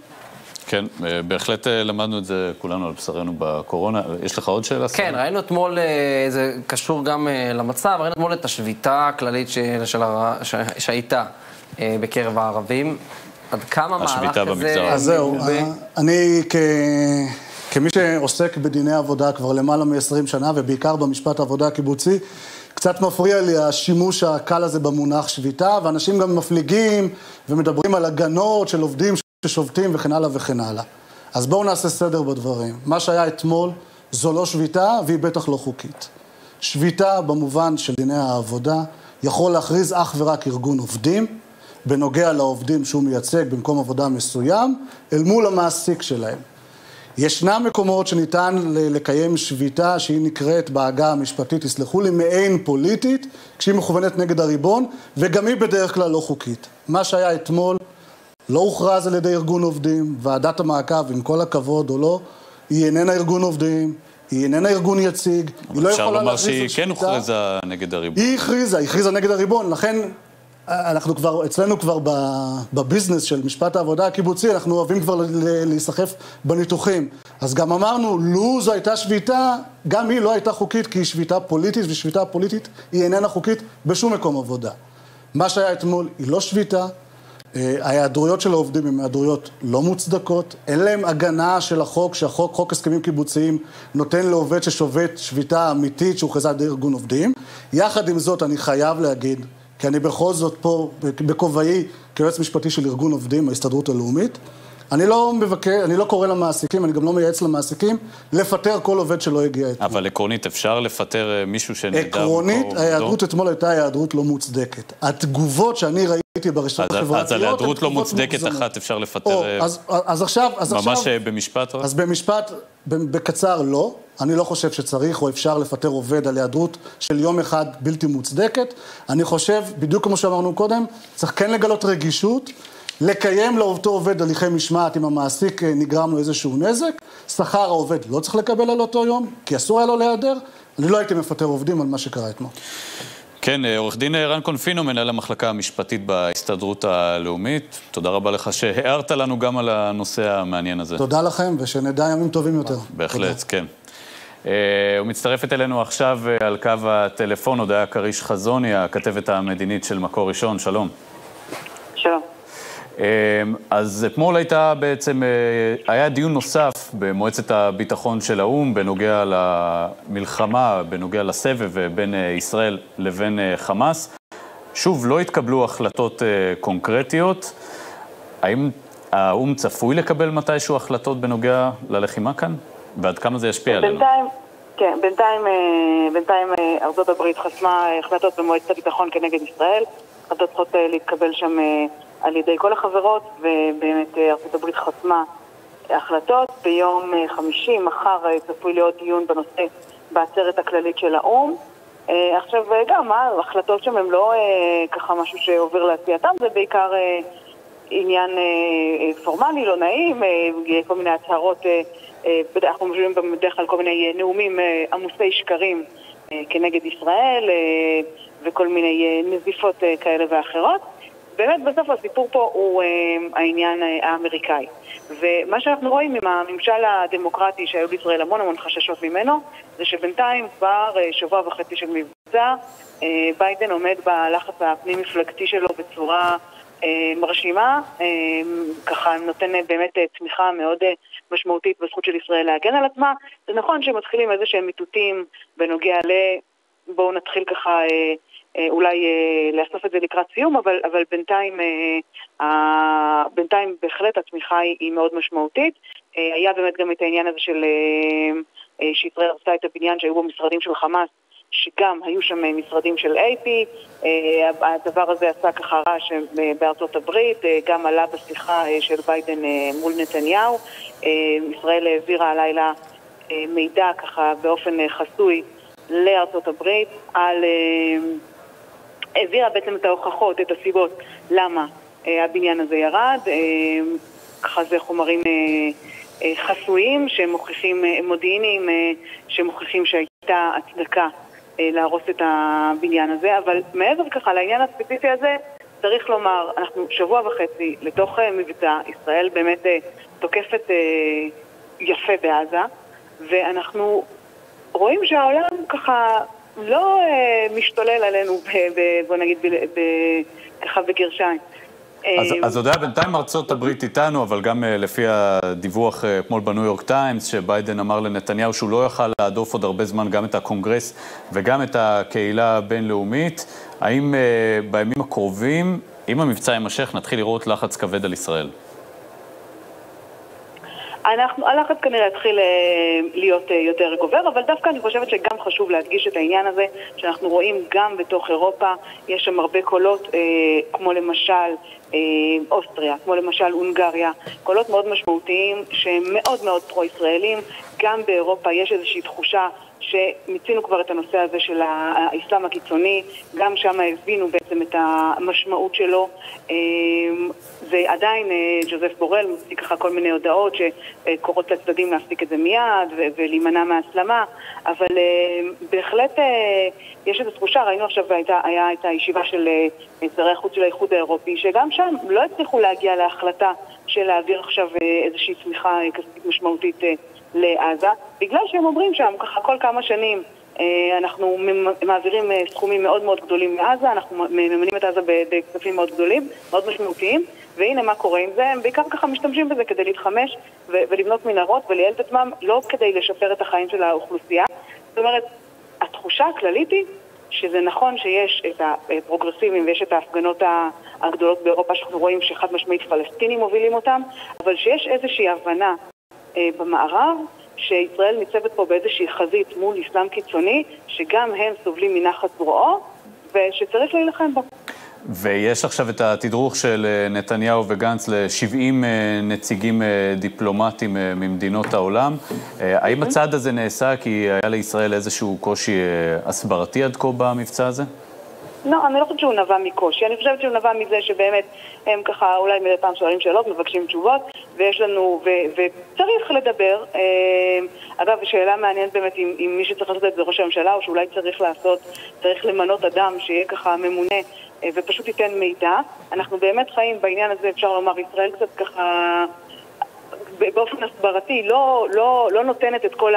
S1: כן, אה, בהחלט אה, למדנו את זה כולנו על בשרנו בקורונה. יש לך עוד שאלה?
S5: כן, ראינו אתמול, אה, זה קשור גם למצב, ראינו אתמול את השביתה הכללית שהייתה בקרב הערבים. עד כמה מהלך כזה...
S1: השביתה במגזר.
S9: אז זהו, אני כ... כמי שעוסק בדיני עבודה כבר למעלה מ-20 שנה, ובעיקר במשפט העבודה הקיבוצי, קצת מפריע לי השימוש הקל הזה במונח שביתה, ואנשים גם מפליגים ומדברים על הגנות של עובדים ששובתים וכן הלאה וכן הלאה. אז בואו נעשה סדר בדברים. מה שהיה אתמול זו לא שביתה, והיא בטח לא חוקית. שביתה במובן של דיני העבודה יכול להכריז אך ורק ארגון עובדים, בנוגע לעובדים שהוא מייצג במקום עבודה מסוים, אל מול המעסיק שלהם. ישנם מקומות שניתן לקיים שביתה שהיא נקראת בעגה המשפטית, תסלחו לי, מעין פוליטית, כשהיא מכוונת נגד הריבון, וגם היא בדרך כלל לא חוקית. מה שהיה אתמול לא הוכרז על ידי ארגון עובדים, ועדת המעקב, עם כל הכבוד או לא, היא איננה ארגון עובדים, היא איננה ארגון יציג, היא לא
S1: אפשר
S9: יכולה
S1: לומר
S9: להכריז על
S1: שהיא כן
S9: שביתה.
S1: הוכרזה נגד הריבון.
S9: היא הכריזה, היא הכריזה נגד הריבון, לכן אנחנו כבר, אצלנו כבר בביזנס של משפט העבודה הקיבוצי, אנחנו אוהבים כבר להיסחף בניתוחים. אז גם אמרנו, לו זו הייתה שביתה, גם היא לא הייתה חוקית, כי היא שביתה פוליטית, ושביתה פוליטית היא איננה חוקית בשום מקום עבודה. מה שהיה אתמול היא לא שביתה, אה, ההיעדרויות של העובדים הן היעדרויות לא מוצדקות, אין להם הגנה של החוק, שהחוק, חוק הסכמים קיבוציים, נותן לעובד ששובת שביתה אמיתית שהוכרזה על ידי ארגון עובדים. יחד עם זאת, אני חייב להגיד, כי אני בכל זאת פה בכובעי כיועץ משפטי של ארגון עובדים, ההסתדרות הלאומית, אני לא מבקר, אני לא קורא למעסיקים, אני גם לא מייעץ למעסיקים, לפטר כל עובד שלא הגיע אתמול.
S1: אבל עקרונית, אפשר לפטר אה, מישהו שנעדר
S9: עקרונית, ההיעדרות? אתמול הייתה היעדרות לא מוצדקת. התגובות שאני ראיתי ברשתות
S1: אז-
S9: החברתיות...
S1: אז על היעדרות לא מוצדקת
S9: מוגזמות.
S1: אחת אפשר לפטר
S9: או,
S1: אה,
S9: אז, אז עכשיו, אז
S1: ממש
S9: עכשיו,
S1: אה, במשפט?
S9: אז במשפט, בקצר לא, אני לא חושב שצריך או אפשר לפטר עובד על היעדרות של יום אחד בלתי מוצדקת. אני חושב, בדיוק כמו שאמרנו קודם, צריך כן לגלות רגישות, לקיים לאותו עובד הליכי משמעת אם המעסיק אה, נגרם לו איזשהו נזק, שכר העובד לא צריך לקבל על אותו יום, כי אסור היה לו להיעדר. אני לא הייתי מפטר עובדים על מה שקרה אתמול.
S1: כן, אה, עורך דין רן קונפינו, מנהל המחלקה המשפטית בהסתדרות הלאומית. תודה רבה לך שהערת לנו גם על הנושא המעניין הזה.
S9: תודה לכם, ושנדע ימים טובים יותר.
S1: בהחלט,
S9: תודה.
S1: כן. ומצטרפת אלינו עכשיו על קו הטלפון הודיה כריש חזוני, הכתבת המדינית של מקור ראשון. שלום. אז אתמול הייתה בעצם, היה דיון נוסף במועצת הביטחון של האו"ם בנוגע למלחמה, בנוגע לסבב בין ישראל לבין חמאס. שוב, לא התקבלו החלטות קונקרטיות. האם האו"ם צפוי לקבל מתישהו החלטות בנוגע ללחימה כאן? ועד כמה זה ישפיע עלינו?
S10: בינתיים, כן, בינתיים, בינתיים ארצות הברית חסמה החלטות במועצת הביטחון כנגד ישראל. החלטות צריכות להתקבל שם על ידי כל החברות, ובאמת ארצות הברית חסמה החלטות. ביום חמישי, מחר, צפוי להיות דיון בנושא בעצרת הכללית של האו"ם. עכשיו גם, ההחלטות שם הן לא ככה משהו שעובר לעשייתם, זה בעיקר עניין פורמלי, לא נעים, כל מיני הצהרות, אנחנו מביאים בדרך כלל כל מיני נאומים עמוסי שקרים כנגד ישראל וכל מיני נזיפות כאלה ואחרות. באמת בסוף הסיפור פה הוא העניין האמריקאי. ומה שאנחנו רואים עם הממשל הדמוקרטי שהיו בישראל המון המון חששות ממנו, זה שבינתיים כבר שבוע וחצי של מבצע, ביידן עומד בלחץ הפנים-מפלגתי שלו בצורה מרשימה, ככה נותן באמת תמיכה מאוד משמעותית בזכות של ישראל להגן על עצמה. זה נכון שמתחילים איזה שהם מיטוטים בנוגע ל... בואו נתחיל ככה אולי לאסוף את זה לקראת סיום, אבל, אבל בינתיים, בינתיים בהחלט התמיכה היא מאוד משמעותית. היה באמת גם את העניין הזה של שישראל עשתה את הבניין שהיו בו משרדים של חמאס, שגם היו שם משרדים של AP, הדבר הזה עשה ככה רעש בארצות הברית, גם עלה בשיחה של ביידן מול נתניהו. ישראל העבירה הלילה מידע ככה באופן חסוי לארצות הברית על... העבירה בעצם את ההוכחות, את הסיבות למה הבניין הזה ירד. ככה זה חומרים חסויים שמוכיחים, מודיעיניים, שמוכיחים שהייתה הצדקה להרוס את הבניין הזה, אבל מעבר ככה לעניין הספציפי הזה, צריך לומר, אנחנו שבוע וחצי לתוך מבצע, ישראל באמת תוקפת יפה בעזה, ואנחנו רואים שהעולם ככה לא משתולל עלינו, בוא נגיד, ככה בגרשיים.
S1: אז, אז יודע, בינתיים ארצות הברית איתנו, אבל גם לפי הדיווח אתמול בניו יורק טיימס, שביידן אמר לנתניהו שהוא לא יכל להדוף עוד הרבה זמן גם את הקונגרס וגם את הקהילה הבינלאומית. האם בימים הקרובים, אם המבצע יימשך, נתחיל לראות לחץ כבד על ישראל?
S10: אנחנו, הלחץ כנראה יתחיל להיות יותר גובר, אבל דווקא אני חושבת שגם חשוב להדגיש את העניין הזה, שאנחנו רואים גם בתוך אירופה, יש שם הרבה קולות, כמו למשל אוסטריה, כמו למשל הונגריה, קולות מאוד משמעותיים שהם מאוד מאוד פרו-ישראלים, גם באירופה יש איזושהי תחושה שמיצינו כבר את הנושא הזה של האסלאם הקיצוני, גם שם הבינו בעצם את המשמעות שלו. ועדיין ג'וזף בורל מוציא ככה כל מיני הודעות שקוראות לצדדים להפסיק את זה מיד ולהימנע מההסלמה, אבל בהחלט יש איזו תחושה, ראינו עכשיו, הייתה, היה את הישיבה של שרי החוץ של האיחוד האירופי, שגם שם לא הצליחו להגיע להחלטה של להעביר עכשיו איזושהי צמיחה כספית משמעותית לעזה, בגלל שהם אומרים שם ככה כל כמה שנים אנחנו מעבירים סכומים מאוד מאוד גדולים מעזה, אנחנו מממנים את עזה בכספים מאוד גדולים, מאוד משמעותיים, והנה מה קורה עם זה, הם בעיקר ככה משתמשים בזה כדי להתחמש ולבנות מנהרות ולייעל את עצמם, לא כדי לשפר את החיים של האוכלוסייה. זאת אומרת, התחושה הכללית היא שזה נכון שיש את הפרוגרסיבים ויש את ההפגנות הגדולות באירופה שאנחנו רואים שחד משמעית פלסטינים מובילים אותם, אבל שיש איזושהי הבנה במערב שישראל ניצבת פה באיזושהי חזית מול אסלאם קיצוני, שגם הם סובלים מנחת זרועו, ושצריך להילחם בו.
S1: ויש עכשיו את התדרוך של נתניהו וגנץ ל-70 נציגים דיפלומטיים ממדינות העולם. האם הצעד הזה נעשה כי היה לישראל איזשהו קושי הסברתי עד כה במבצע הזה?
S10: לא, אני לא חושבת שהוא נבע מקושי, אני חושבת שהוא נבע מזה שבאמת הם ככה אולי מדי פעם שואלים שאלות, מבקשים תשובות, ויש לנו, ו, וצריך לדבר. אגב, שאלה מעניינת באמת אם, אם מי שצריך לעשות את זה ראש הממשלה, או שאולי צריך לעשות, צריך למנות אדם שיהיה ככה ממונה ופשוט ייתן מידע. אנחנו באמת חיים בעניין הזה, אפשר לומר, ישראל קצת ככה באופן הסברתי לא, לא, לא נותנת את כל.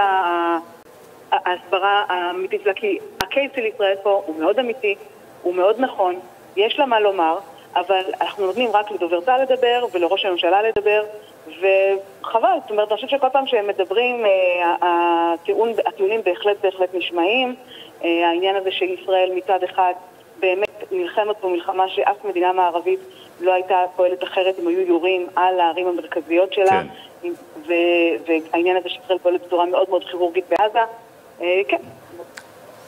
S10: ההסברה האמיתית שלה, כי הקייס של ישראל פה הוא מאוד אמיתי, הוא מאוד נכון, יש לה מה לומר, אבל אנחנו נותנים רק לדובר צה"ל לדבר ולראש הממשלה לדבר, וחבל, זאת אומרת, אני חושבת שכל פעם שהם מדברים, אה, הטיעון, הטיעונים בהחלט בהחלט נשמעים. אה, העניין הזה שישראל מצד אחד באמת נלחמת פה מלחמה שאף מדינה מערבית לא הייתה פועלת אחרת אם היו יורים על הערים המרכזיות שלה,
S1: כן.
S10: ו- והעניין הזה שישראל פועלת בצורה מאוד מאוד כירורגית בעזה, אה, כן.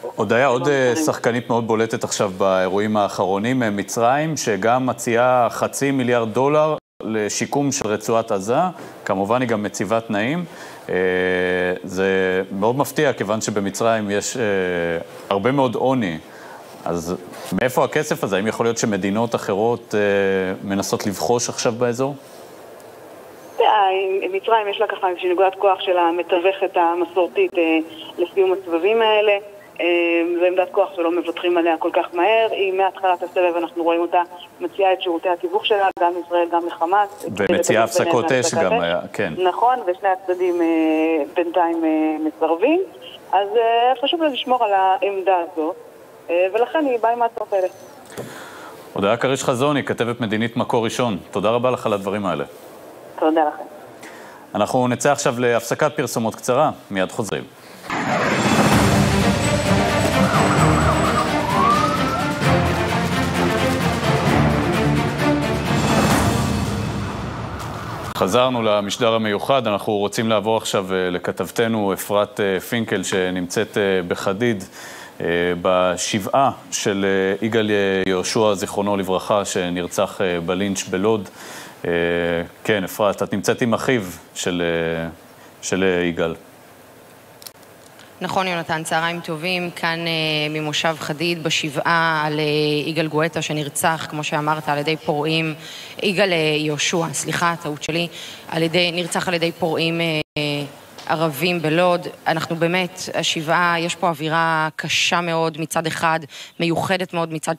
S1: הודיה, עוד אה, שחקנית מאוד בולטת עכשיו באירועים האחרונים, אה, מצרים, שגם מציעה חצי מיליארד דולר לשיקום של רצועת עזה, כמובן היא גם מציבה תנאים. אה, זה מאוד מפתיע, כיוון שבמצרים יש הרבה מאוד עוני. אז מאיפה הכסף הזה? האם יכול להיות שמדינות אחרות מנסות לבחוש עכשיו באזור?
S10: מצרים יש לה ככה איזושהי נקודת כוח של המתווכת המסורתית לסיום הסבבים האלה. אה, זו עמדת כוח שלא מוותרים עליה כל כך מהר. היא מהתחלת הסבב, אנחנו רואים אותה מציעה את שירותי התיווך שלה, גם לישראל, גם לחמאס.
S1: ומציעה הפסקות אש גם. היה- כן.
S10: נכון, ושני הצדדים אה, בינתיים אה, מסרבים. אז אה, חשוב לשמור על העמדה הזו, אה, ולכן היא באה עם ההצעות האלה.
S1: הודיה כריש חזוני, כתבת מדינית מקור ראשון, תודה רבה לך על הדברים האלה.
S10: תודה לכם.
S1: אנחנו נצא עכשיו להפסקת פרסומות קצרה, מיד חוזרים. חזרנו למשדר המיוחד, אנחנו רוצים לעבור עכשיו אה, לכתבתנו אפרת אה, פינקל שנמצאת אה, בחדיד בשבעה של יגאל יהושע, זיכרונו לברכה, שנרצח בלינץ' בלוד. כן, אפרת, את נמצאת עם אחיו של, של יגאל.
S11: נכון, יונתן, צהריים טובים. כאן אה, ממושב חדיד בשבעה על אה, יגאל גואטה שנרצח, כמו שאמרת, על ידי פורעים, יגאל אה, יהושע, סליחה, טעות שלי, על ידי, נרצח על ידי פורעים אה, ערבים בלוד. אנחנו באמת, השבעה, יש פה אווירה קשה מאוד מצד אחד, מיוחדת מאוד מצד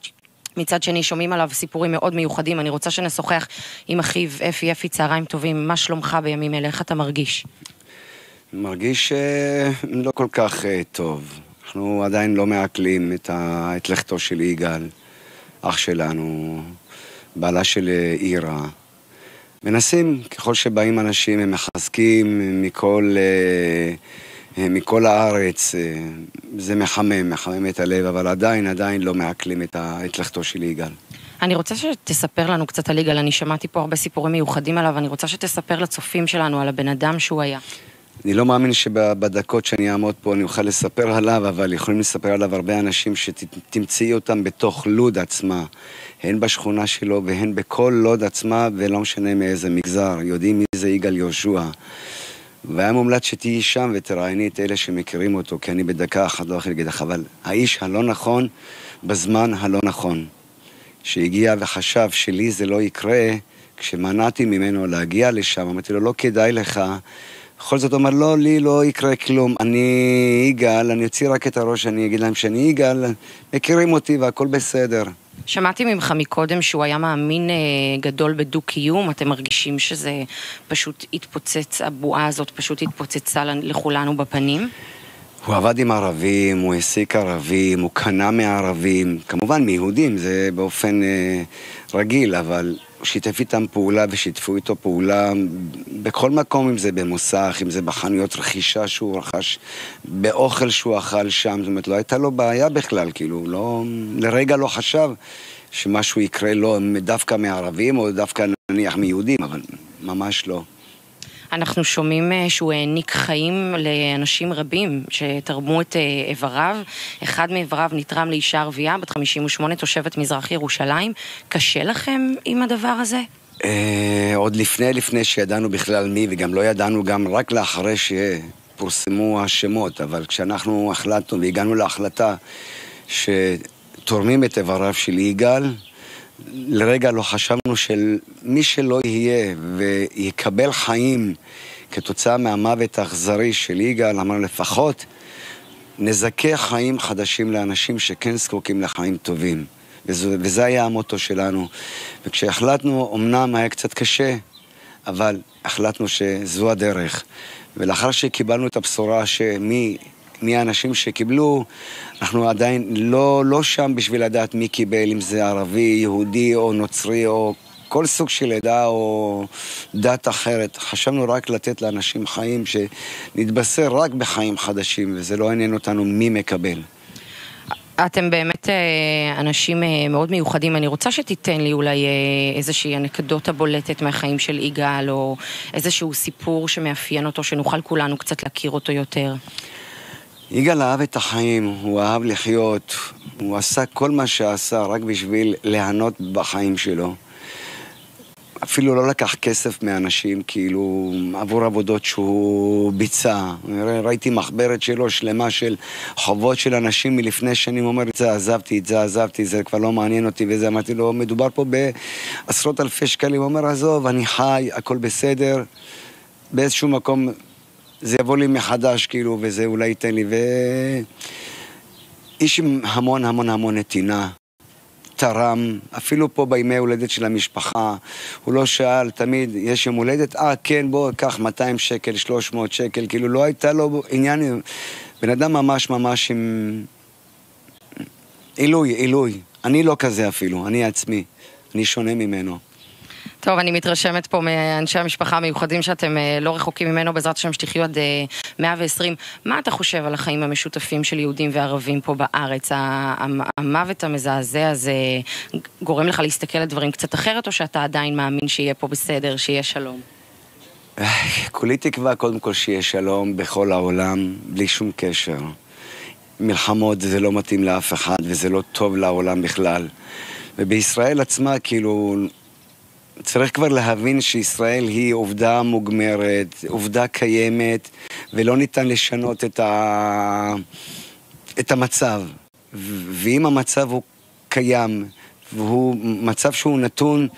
S11: מצד שני, שומעים עליו סיפורים מאוד מיוחדים. אני רוצה שנשוחח עם אחיו אפי. אפי, צהריים טובים. מה שלומך בימים אלה? איך אתה מרגיש?
S12: מרגיש אה, לא כל כך אה, טוב. אנחנו עדיין לא מעכלים את, ה... את לכתו של יגאל, אח שלנו, בעלה של אה, אירה. מנסים, ככל שבאים אנשים, הם מחזקים מכל, מכל הארץ. זה מחמם, מחמם את הלב, אבל עדיין, עדיין לא מעכלים את, ה... את לכתו של יגאל.
S11: אני רוצה שתספר לנו קצת על יגאל, אני שמעתי פה הרבה סיפורים מיוחדים עליו, אני רוצה שתספר לצופים שלנו על הבן אדם שהוא היה.
S12: אני לא מאמין שבדקות שאני אעמוד פה אני אוכל לספר עליו, אבל יכולים לספר עליו הרבה אנשים שתמצאי אותם בתוך לוד עצמה, הן בשכונה שלו והן בכל לוד עצמה, ולא משנה מאיזה מגזר, יודעים מי זה יגאל יהושע. והיה מומלץ שתהיי שם ותראייני את אלה שמכירים אותו, כי אני בדקה אחת לא יכול להגיד לך, אבל האיש הלא נכון בזמן הלא נכון. שהגיע וחשב שלי זה לא יקרה, כשמנעתי ממנו להגיע לשם, אמרתי לו, לא כדאי לך. בכל זאת הוא אמר, לא, לי לא יקרה כלום. אני יגאל, אני אוציא רק את הראש, אני אגיד להם שאני יגאל, מכירים אותי והכל בסדר.
S11: שמעתי ממך מקודם שהוא היה מאמין אה, גדול בדו-קיום, אתם מרגישים שזה פשוט התפוצץ, הבועה הזאת פשוט התפוצצה לכולנו בפנים?
S12: הוא עבד עם ערבים, הוא העסיק ערבים, הוא קנה מערבים, כמובן מיהודים, זה באופן אה, רגיל, אבל שיתף איתם פעולה ושיתפו איתו פעולה בכל מקום, אם זה במוסך, אם זה בחנויות רכישה שהוא רכש, באוכל שהוא אכל שם, זאת אומרת, לא הייתה לו בעיה בכלל, כאילו, לא, לרגע לא חשב שמשהו יקרה לו דווקא מערבים או דווקא נניח מיהודים, אבל ממש לא.
S11: אנחנו שומעים שהוא העניק חיים לאנשים רבים שתרמו את איבריו. אחד מאיבריו נתרם לאישה ערבייה, בת 58, תושבת מזרח ירושלים. קשה לכם עם הדבר הזה?
S12: אה, עוד לפני, לפני שידענו בכלל מי, וגם לא ידענו גם רק לאחרי שפורסמו השמות, אבל כשאנחנו החלטנו והגענו להחלטה שתורמים את איבריו של יגאל, לרגע לא חשבנו שמי שלא יהיה ויקבל חיים כתוצאה מהמוות האכזרי של יגאל, אמרנו לפחות נזכה חיים חדשים לאנשים שכן זקוקים לחיים טובים. וזה, וזה היה המוטו שלנו. וכשהחלטנו, אמנם היה קצת קשה, אבל החלטנו שזו הדרך. ולאחר שקיבלנו את הבשורה שמי מי האנשים שקיבלו, אנחנו עדיין לא, לא שם בשביל לדעת מי קיבל, אם זה ערבי, יהודי או נוצרי או כל סוג של עדה או דת אחרת. חשבנו רק לתת לאנשים חיים, שנתבשר רק בחיים חדשים, וזה לא עניין אותנו מי מקבל.
S11: אתם באמת אה, אנשים אה, מאוד מיוחדים. אני רוצה שתיתן לי אולי אה, איזושהי אנקדוטה בולטת מהחיים של יגאל, או איזשהו סיפור שמאפיין אותו, שנוכל כולנו קצת להכיר אותו יותר.
S12: יגאל אהב את החיים, הוא אהב לחיות, הוא עשה כל מה שעשה רק בשביל ליהנות בחיים שלו. אפילו לא לקח כסף מאנשים, כאילו, עבור עבודות שהוא ביצע. ראיתי מחברת שלו שלמה של חובות של אנשים מלפני שנים, אומר, את זה עזבתי, את זה עזבתי, זה כבר לא מעניין אותי וזה. אמרתי לו, מדובר פה בעשרות אלפי שקלים. הוא אומר, עזוב, אני חי, הכל בסדר. באיזשהו מקום זה יבוא לי מחדש, כאילו, וזה אולי ייתן לי. ו... איש עם המון המון המון נתינה. תרם, אפילו פה בימי הולדת של המשפחה, הוא לא שאל, תמיד, יש יום הולדת? אה, כן, בוא, קח 200 שקל, 300 שקל, כאילו לא הייתה לו עניין, בן אדם ממש ממש עם עילוי, עילוי. אני לא כזה אפילו, אני עצמי, אני שונה ממנו.
S11: טוב, אני מתרשמת פה מאנשי המשפחה המיוחדים שאתם אה, לא רחוקים ממנו, בעזרת השם שתחיו עד 120. אה, מה אתה חושב על החיים המשותפים של יהודים וערבים פה בארץ? המוות המזעזע הזה גורם לך להסתכל על דברים קצת אחרת, או שאתה עדיין מאמין שיהיה פה בסדר, שיהיה שלום?
S12: כולי תקווה קודם כל שיהיה שלום בכל העולם, בלי שום קשר. מלחמות זה לא מתאים לאף אחד, וזה לא טוב לעולם בכלל. ובישראל עצמה, כאילו, צריך כבר להבין שישראל היא עובדה מוגמרת, עובדה קיימת, ולא ניתן לשנות את, ה... את המצב. ואם המצב הוא קיים, והוא מצב שהוא נתון,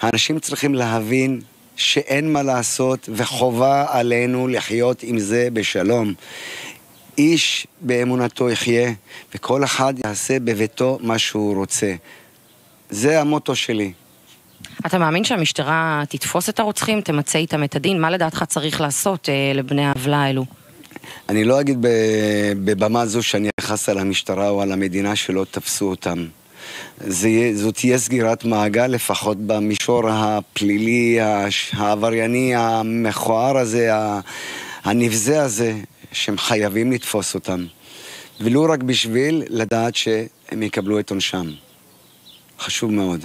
S12: האנשים צריכים להבין שאין מה לעשות וחובה עלינו לחיות עם זה בשלום. איש באמונתו יחיה, וכל אחד יעשה בביתו מה שהוא רוצה. זה המוטו שלי.
S11: אתה מאמין שהמשטרה תתפוס את הרוצחים, תמצה איתם את הדין? מה לדעתך צריך לעשות אה, לבני העוולה האלו?
S12: אני לא אגיד בבמה זו שאני אכעס על המשטרה או על המדינה שלא תפסו אותם. זה, זו תהיה סגירת מעגל לפחות במישור הפלילי, העברייני, המכוער הזה, הנבזה הזה, שהם חייבים לתפוס אותם. ולו רק בשביל לדעת שהם יקבלו את עונשם. חשוב מאוד.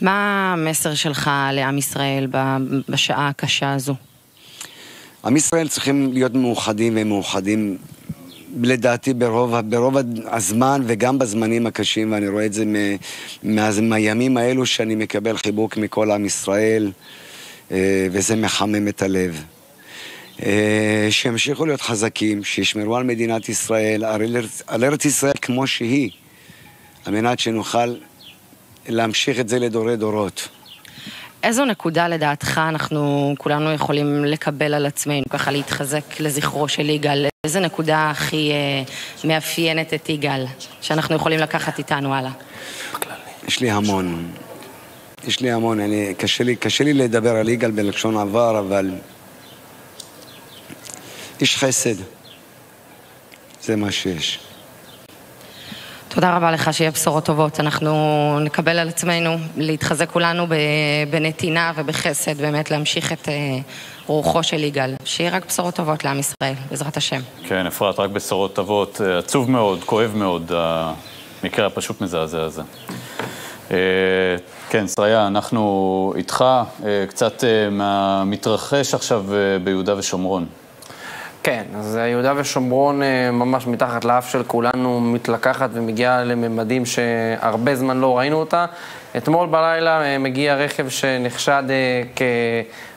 S11: מה המסר שלך לעם ישראל בשעה הקשה הזו?
S12: עם ישראל צריכים להיות מאוחדים ומאוחדים לדעתי ברוב, ברוב הזמן וגם בזמנים הקשים, ואני רואה את זה מה, מהימים האלו שאני מקבל חיבוק מכל עם ישראל, אה, וזה מחמם את הלב. אה, שימשיכו להיות חזקים, שישמרו על מדינת ישראל, על ארץ ישראל כמו שהיא, על מנת שנוכל להמשיך את זה לדורי דורות.
S11: איזו נקודה לדעתך אנחנו כולנו יכולים לקבל על עצמנו, ככה להתחזק לזכרו של יגאל? איזו נקודה הכי אה, מאפיינת את יגאל, שאנחנו יכולים לקחת איתנו הלאה?
S12: יש לי המון. יש לי המון, אני, קשה, לי, קשה לי לדבר על יגאל בלשון עבר, אבל... איש חסד. זה מה שיש.
S11: תודה רבה לך, שיהיה בשורות טובות. אנחנו נקבל על עצמנו להתחזק כולנו בנתינה ובחסד, באמת להמשיך את אה, רוחו של יגאל. שיהיה רק בשורות טובות לעם ישראל, בעזרת השם.
S1: כן, אפרת, רק בשורות טובות. אה, עצוב מאוד, כואב מאוד, המקרה הפשוט מזעזע הזה. אה, כן, שריה, אנחנו איתך, קצת מהמתרחש עכשיו ביהודה ושומרון.
S5: כן, אז יהודה ושומרון אה, ממש מתחת לאף של כולנו מתלקחת ומגיעה לממדים שהרבה זמן לא ראינו אותה. אתמול בלילה אה, מגיע רכב שנחשד אה,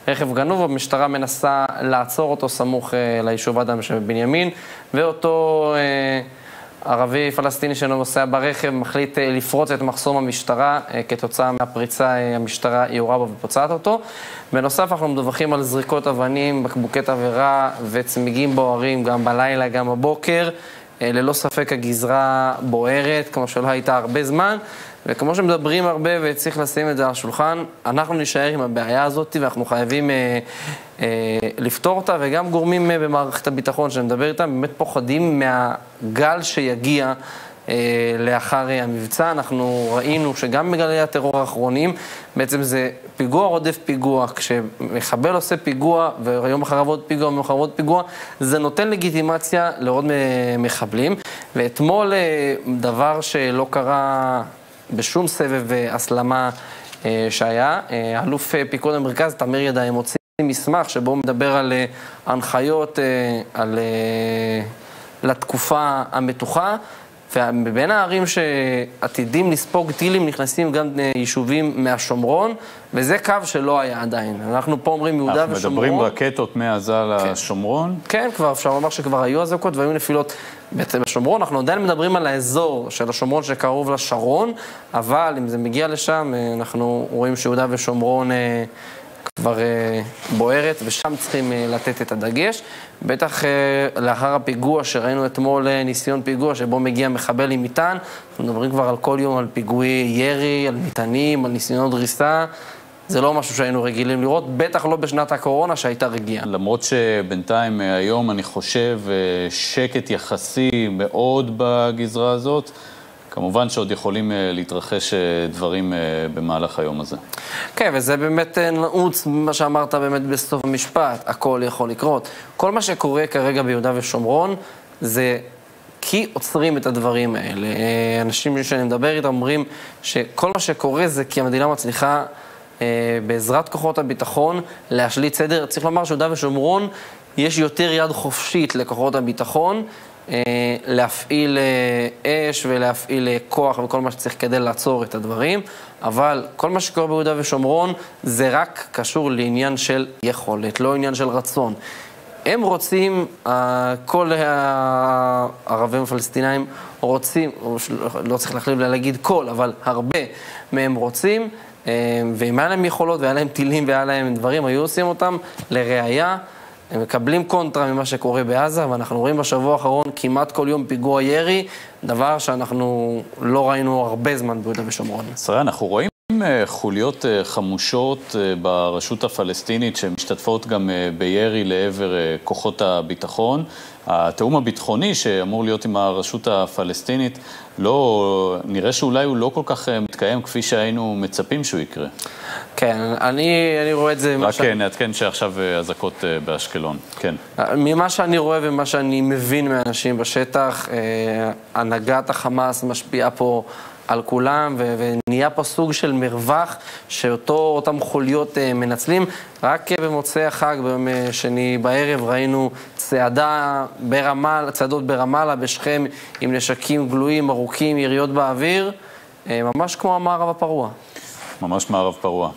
S5: כרכב גנוב, המשטרה מנסה לעצור אותו סמוך ליישוב אדם שבבנימין, ואותו... ערבי פלסטיני שלא נוסע ברכב מחליט אה, לפרוץ את מחסום המשטרה, אה, כתוצאה מהפריצה אה, המשטרה יורה בו ופוצעת אותו. בנוסף אנחנו מדווחים על זריקות אבנים, בקבוקי תבערה וצמיגים בוערים גם בלילה, גם בבוקר. ללא ספק הגזרה בוערת, כמו שלא הייתה הרבה זמן, וכמו שמדברים הרבה וצריך לשים את זה על השולחן, אנחנו נישאר עם הבעיה הזאת ואנחנו חייבים אה, אה, לפתור אותה, וגם גורמים אה, במערכת הביטחון שאני מדבר איתם באמת פוחדים מהגל שיגיע. אה, לאחר אה, המבצע. אנחנו ראינו שגם בגלי הטרור האחרונים, בעצם זה פיגוע רודף פיגוע. כשמחבל עושה פיגוע, ויום אחריו עוד פיגוע, ויום אחריו עוד פיגוע, זה נותן לגיטימציה לעוד מחבלים. ואתמול, אה, דבר שלא קרה בשום סבב הסלמה שהיה, אלוף פיקוד המרכז, תמיר ידיים, הוציא מסמך שבו הוא מדבר על הנחיות, על... לתקופה המתוחה. ובין הערים שעתידים לספוג טילים נכנסים גם אה, יישובים מהשומרון, וזה קו שלא היה עדיין. אנחנו פה אומרים יהודה ושומרון.
S1: אנחנו מדברים רקטות מעזה כן. לשומרון?
S5: כן, כבר אפשר לומר שכבר היו אזעקות והיו נפילות בשומרון. אנחנו עדיין מדברים על האזור של השומרון שקרוב לשרון, אבל אם זה מגיע לשם, אה, אנחנו רואים שיהודה ושומרון... אה, כבר uh, בוערת, ושם צריכים לתת את הדגש. בטח לאחר הפיגוע שראינו אתמול, ניסיון פיגוע שבו מגיע מחבל עם מטען, אנחנו מדברים כבר על כל יום על פיגועי ירי, על מטענים, על ניסיונות דריסה. זה לא משהו שהיינו רגילים לראות, בטח לא בשנת הקורונה שהייתה רגיעה.
S1: למרות שבינתיים היום אני חושב שקט יחסי מאוד בגזרה הזאת, כמובן שעוד יכולים אה, להתרחש אה, דברים אה, במהלך היום הזה.
S5: כן, וזה באמת נעוץ מה שאמרת באמת בסוף המשפט, הכל יכול לקרות. כל מה שקורה כרגע ביהודה ושומרון זה כי עוצרים את הדברים האלה. אנשים שאני מדבר איתם אומרים שכל מה שקורה זה כי המדינה מצליחה בעזרת כוחות הביטחון להשליט סדר. צריך לומר שיהודה ושומרון יש יותר יד חופשית לכוחות הביטחון. אה, להפעיל אה, אש ולהפעיל אה, כוח וכל מה שצריך כדי לעצור את הדברים, אבל כל מה שקורה ביהודה ושומרון זה רק קשור לעניין של יכולת, לא עניין של רצון. הם רוצים, כל הערבים הפלסטינאים רוצים, לא צריך להחליט להגיד כל, אבל הרבה מהם רוצים, ואם היה להם יכולות והיה להם טילים והיה להם דברים, היו עושים אותם לראייה. הם מקבלים קונטרה ממה שקורה בעזה, ואנחנו רואים בשבוע האחרון כמעט כל יום פיגוע ירי, דבר שאנחנו לא ראינו הרבה זמן ביהודה ושומרון.
S1: שרי, אנחנו רואים אה, חוליות אה, חמושות אה, ברשות הפלסטינית שמשתתפות גם בירי לעבר כוחות הביטחון. התיאום הביטחוני שאמור להיות עם הרשות הפלסטינית, לא, נראה שאולי הוא לא כל כך מתקיים כפי שהיינו מצפים שהוא יקרה.
S5: כן, אני, אני רואה את זה...
S1: רק ש... נעדכן שעכשיו אזעקות באשקלון, כן.
S5: ממה שאני רואה ומה שאני מבין מאנשים בשטח, הנהגת החמאס משפיעה פה על כולם, ו- ונהיה פה סוג של מרווח שאותם חוליות uh, מנצלים. רק uh, במוצאי החג, ביום uh, שני בערב, ראינו צעדה ברמאללה, צעדות ברמאללה, בשכם, עם נשקים גלויים, ארוכים, יריות באוויר, uh, ממש כמו המערב הפרוע.
S1: ממש מערב פרוע.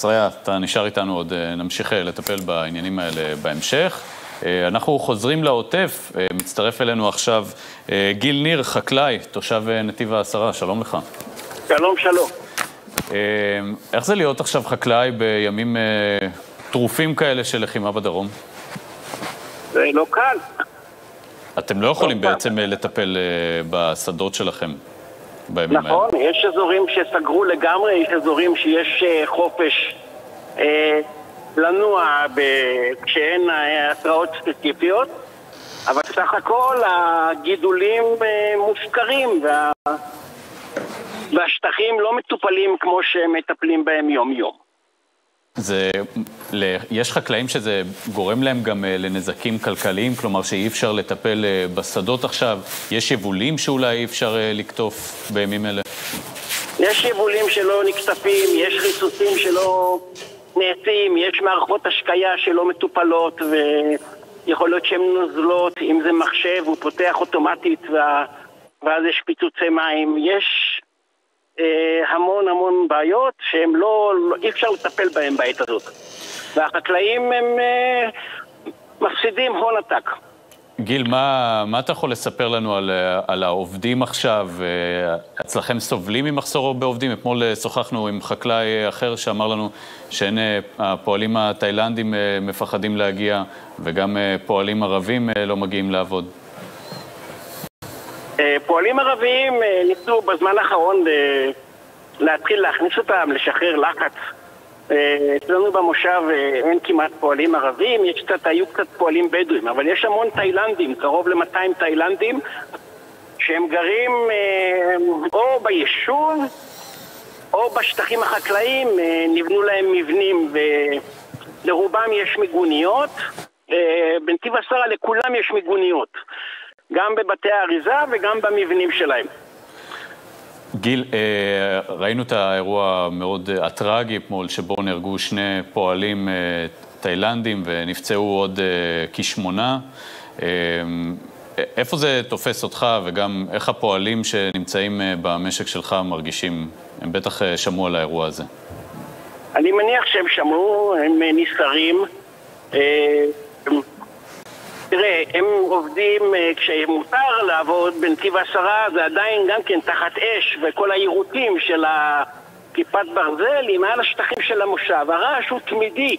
S1: שריה, אתה נשאר איתנו עוד, נמשיך לטפל בעניינים האלה בהמשך. אה, אנחנו חוזרים לעוטף, אה, מצטרף אלינו עכשיו אה, גיל ניר, חקלאי, תושב נתיב העשרה, שלום לך.
S13: שלום, שלום.
S1: איך זה להיות עכשיו חקלאי בימים טרופים כאלה של לחימה בדרום?
S13: זה לא קל.
S1: אתם לא יכולים לא בעצם קל. לטפל בשדות שלכם בימים
S13: נכון, האלה. נכון, יש אזורים שסגרו לגמרי, יש אזורים שיש חופש. לנוע ב... כשאין אה, התראות ספציפיות, אבל סך הכל הגידולים אה, מופקרים וה... והשטחים לא מטופלים כמו שהם מטפלים בהם יום-יום.
S1: זה, יש חקלאים שזה גורם להם גם אה, לנזקים כלכליים, כלומר שאי אפשר לטפל בשדות עכשיו, יש יבולים שאולי אי אפשר לקטוף בימים אלה?
S13: יש יבולים שלא נקטפים, יש ריסוסים שלא נעשים, יש מערכות השקיה שלא מטופלות ויכול להיות שהן נוזלות, אם זה מחשב הוא פותח אוטומטית וה... ואז יש פיצוצי מים, יש אה, המון המון בעיות שהן לא, לא, אי אפשר לטפל בהן בעת הזאת והחקלאים הם אה, מפסידים הון עתק.
S1: גיל, מה, מה אתה יכול לספר לנו על, על העובדים עכשיו? אצלכם סובלים ממחסור בעובדים? אתמול שוחחנו עם חקלאי אחר שאמר לנו שהפועלים התאילנדים מפחדים להגיע וגם פועלים ערבים לא מגיעים לעבוד.
S13: אה, פועלים ערביים אה, ניסו בזמן האחרון אה, להתחיל להכניס אותם, לשחרר לחץ. אצלנו במושב אין כמעט פועלים ערבים, יש קצת, היו קצת פועלים בדואים, אבל יש המון תאילנדים, קרוב ל-200 תאילנדים, שהם גרים או ביישוב או בשטחים החקלאיים, אה, נבנו להם מבנים ולרובם יש מיגוניות. בנתיב עשרה לכולם יש מיגוניות, גם בבתי האריזה וגם במבנים שלהם.
S1: גיל, אה, ראינו את האירוע המאוד אה, הטרגי אתמול, שבו נהרגו שני פועלים אה, תאילנדים ונפצעו עוד כשמונה. איפה זה תופס אותך, וגם איך הפועלים שנמצאים במשק שלך מרגישים? הם בטח שמעו על האירוע הזה.
S13: אני מניח שהם שמעו, הם נסערים. אה, תראה, הם עובדים, אה, כשמותר לעבוד בנתיב עשרה, זה עדיין גם כן תחת אש וכל היירוטים של כיפת ברזל היא מעל השטחים של המושב. הרעש הוא תמידי,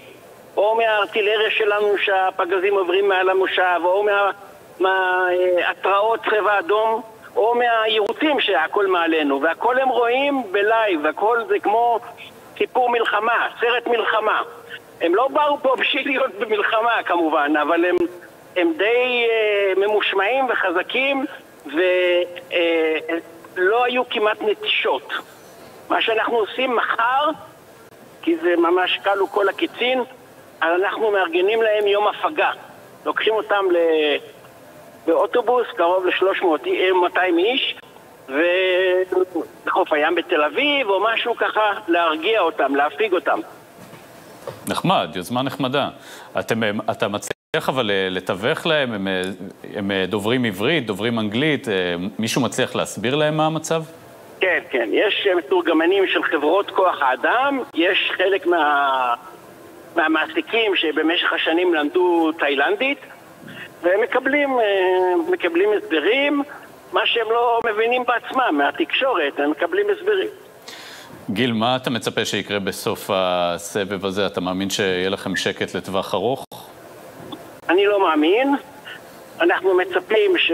S13: או מהארטילריה שלנו שהפגזים עוברים מעל המושב, או מה- מההתראות צבע אדום, או מהיירוטים שהכל מעלינו, והכל הם רואים בלייב, והכל זה כמו סיפור מלחמה, סרט מלחמה. הם לא באו פה בשביל להיות במלחמה כמובן, אבל הם, הם די אה, ממושמעים וחזקים ולא היו כמעט נטישות. מה שאנחנו עושים מחר, כי זה ממש כלו כל הקיצין, אנחנו מארגנים להם יום הפגה. לוקחים אותם ל... באוטובוס, קרוב ל-300-200 איש, ובחוף הים בתל אביב, או משהו ככה, להרגיע אותם, להפיג אותם.
S1: נחמד, יוזמה נחמדה. אתם, אה, אתה מצליח אבל אה, לתווך להם? הם, אה, הם אה, דוברים עברית, דוברים אנגלית? מישהו מצליח להסביר להם מה המצב?
S13: כן, כן. יש מתורגמנים של חברות כוח האדם, יש חלק מה... מהמעסיקים שבמשך השנים למדו תאילנדית, והם מקבלים, מקבלים הסברים, מה שהם לא מבינים בעצמם, מהתקשורת, הם מקבלים הסברים.
S1: גיל, מה אתה מצפה שיקרה בסוף הסבב הזה? אתה מאמין שיהיה לכם שקט לטווח ארוך?
S13: אני לא מאמין. אנחנו מצפים ש...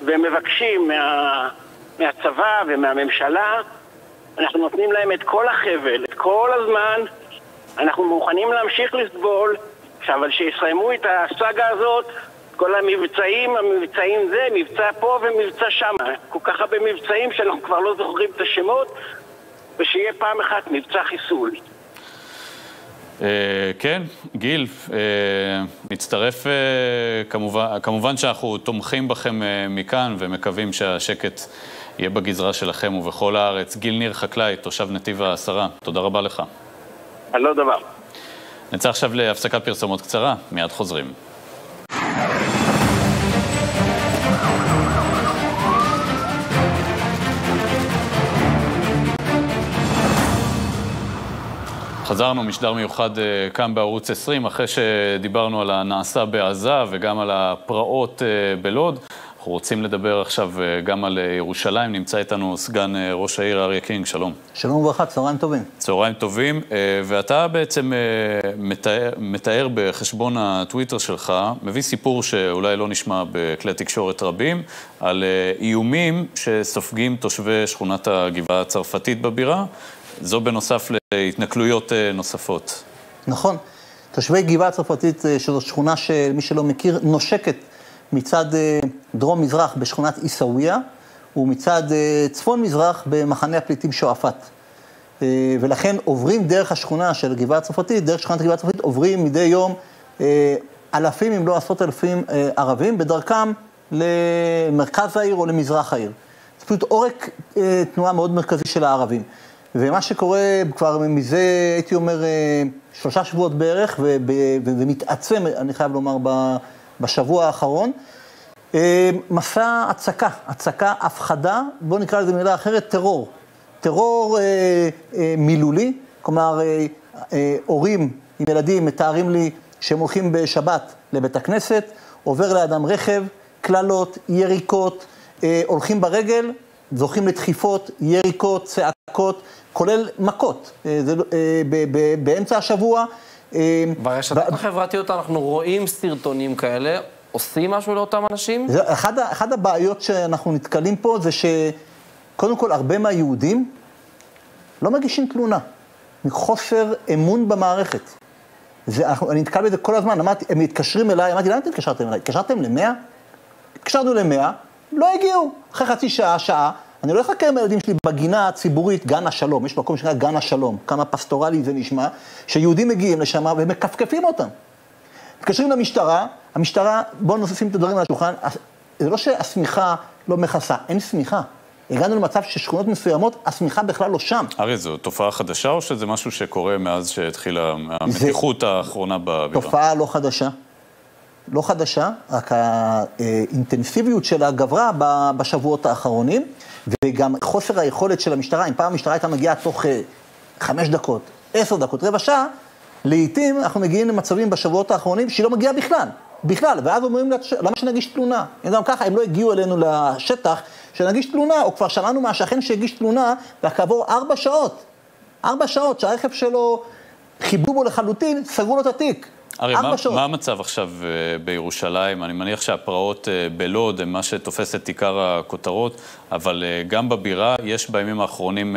S13: ומבקשים מה... מהצבא ומהממשלה, אנחנו נותנים להם את כל החבל, את כל הזמן, אנחנו מוכנים להמשיך לסבול, אבל שיסיימו את הסאגה הזאת, כל המבצעים, המבצעים זה, מבצע פה ומבצע שם, כל כך הרבה מבצעים שאנחנו כבר לא זוכרים את השמות, ושיהיה פעם אחת מבצע חיסול.
S1: אה, כן, גיל, אה, מצטרף, אה, כמובן, כמובן שאנחנו תומכים בכם אה, מכאן ומקווים שהשקט יהיה בגזרה שלכם ובכל הארץ. גיל ניר, חקלאי, תושב נתיב העשרה, תודה רבה לך.
S13: על לא דבר.
S1: נצא עכשיו להפסקת פרסומות קצרה, מיד חוזרים. חזרנו, משדר מיוחד אה, כאן בערוץ 20, אחרי שדיברנו על הנעשה בעזה וגם על הפרעות אה, בלוד. אנחנו רוצים לדבר עכשיו אה, גם על ירושלים. נמצא איתנו סגן ראש העיר אריה קינג, שלום.
S14: שלום וברכה, צהריים טובים.
S1: צהריים טובים, ואתה בעצם מתאר, מתאר בחשבון הטוויטר שלך, מביא סיפור שאולי לא נשמע בכלי תקשורת רבים, על איומים שסופגים תושבי שכונת הגבעה הצרפתית בבירה, זו בנוסף להתנכלויות אה, נוספות.
S14: נכון. תושבי גבעה הצרפתית, אה, שזו שכונה שמי שלא מכיר, נושקת מצד אה, דרום-מזרח בשכונת עיסאוויה, ומצד צפון-מזרח במחנה הפליטים שועפאט. ולכן עוברים דרך השכונה של הגבעה הצרפתית, דרך שכונת הגבעה הצרפתית, עוברים מדי יום אלפים, אם לא עשרות אלפים ערבים, בדרכם למרכז העיר או למזרח העיר. זה פשוט עורק תנועה מאוד מרכזי של הערבים. ומה שקורה כבר מזה, הייתי אומר, אה, שלושה שבועות בערך, ומתעצם, אני חייב לומר, בשבוע האחרון, אה, מסע הצקה, הצקה, הפחדה, בואו נקרא לזה במילה אחרת, טרור. טרור אה, מילולי, כלומר, הורים עם ילדים מתארים לי שהם הולכים בשבת לבית הכנסת, עובר לידם רכב, קללות, יריקות, הולכים ברגל, זוכים לדחיפות, יריקות, צעקות, כולל מכות. אה, זה, לא- אה, ב- ב- באמצע השבוע. אה,
S5: ברשתות החברתיות אנחנו רואים סרטונים כאלה, עושים משהו לאותם אנשים?
S14: זה אחד, אחד הבעיות שאנחנו נתקלים פה זה שקודם כל הרבה מהיהודים לא מגישים תלונה, מחוסר אמון במערכת. זה, אנחנו, אני נתקל בזה כל הזמן, אמרתי, הם מתקשרים אליי, אמרתי, למה אתם התקשרתם אליי? התקשרתם למאה? התקשרנו למאה, לא הגיעו. אחרי חצי שעה, שעה, אני לא אחכה עם הילדים שלי בגינה הציבורית, גן השלום, יש מקום שנקרא גן השלום, כמה פסטורלי זה נשמע, שיהודים מגיעים לשם ומכפכפים אותם. מתקשרים למשטרה, המשטרה, בואו נשים את הדברים על השולחן, זה לא שהשמיכה לא מכסה, אין שמיכה. הגענו למצב ששכונות מסוימות, השמיכה בכלל לא שם.
S1: אריה, זו תופעה חדשה או שזה משהו שקורה מאז שהתחילה המתיחות האחרונה בבירה?
S14: תופעה לא חדשה. לא חדשה, רק האינטנסיביות שלה גברה בשבועות האחרונים, וגם חוסר היכולת של המשטרה, אם פעם המשטרה הייתה מגיעה תוך אה, חמש דקות, עשר דקות, רבע שעה, לעתים אנחנו מגיעים למצבים בשבועות האחרונים שהיא לא מגיעה בכלל, בכלל, ואז אומרים לה, למה שנגיש תלונה? אם גם ככה, הם לא הגיעו אלינו לשטח, שנגיש תלונה, או כבר שמענו מהשכן שהגיש תלונה, וכעבור ארבע שעות, ארבע שעות שהרכב שלו, חיברו בו לחלוטין, סגרו לו את התיק. ארבע
S1: מה,
S14: שעות.
S1: מה המצב עכשיו אה, בירושלים? אני מניח שהפרעות אה, בלוד הן מה שתופס את עיקר הכותרות, אבל אה, גם בבירה יש בימים האחרונים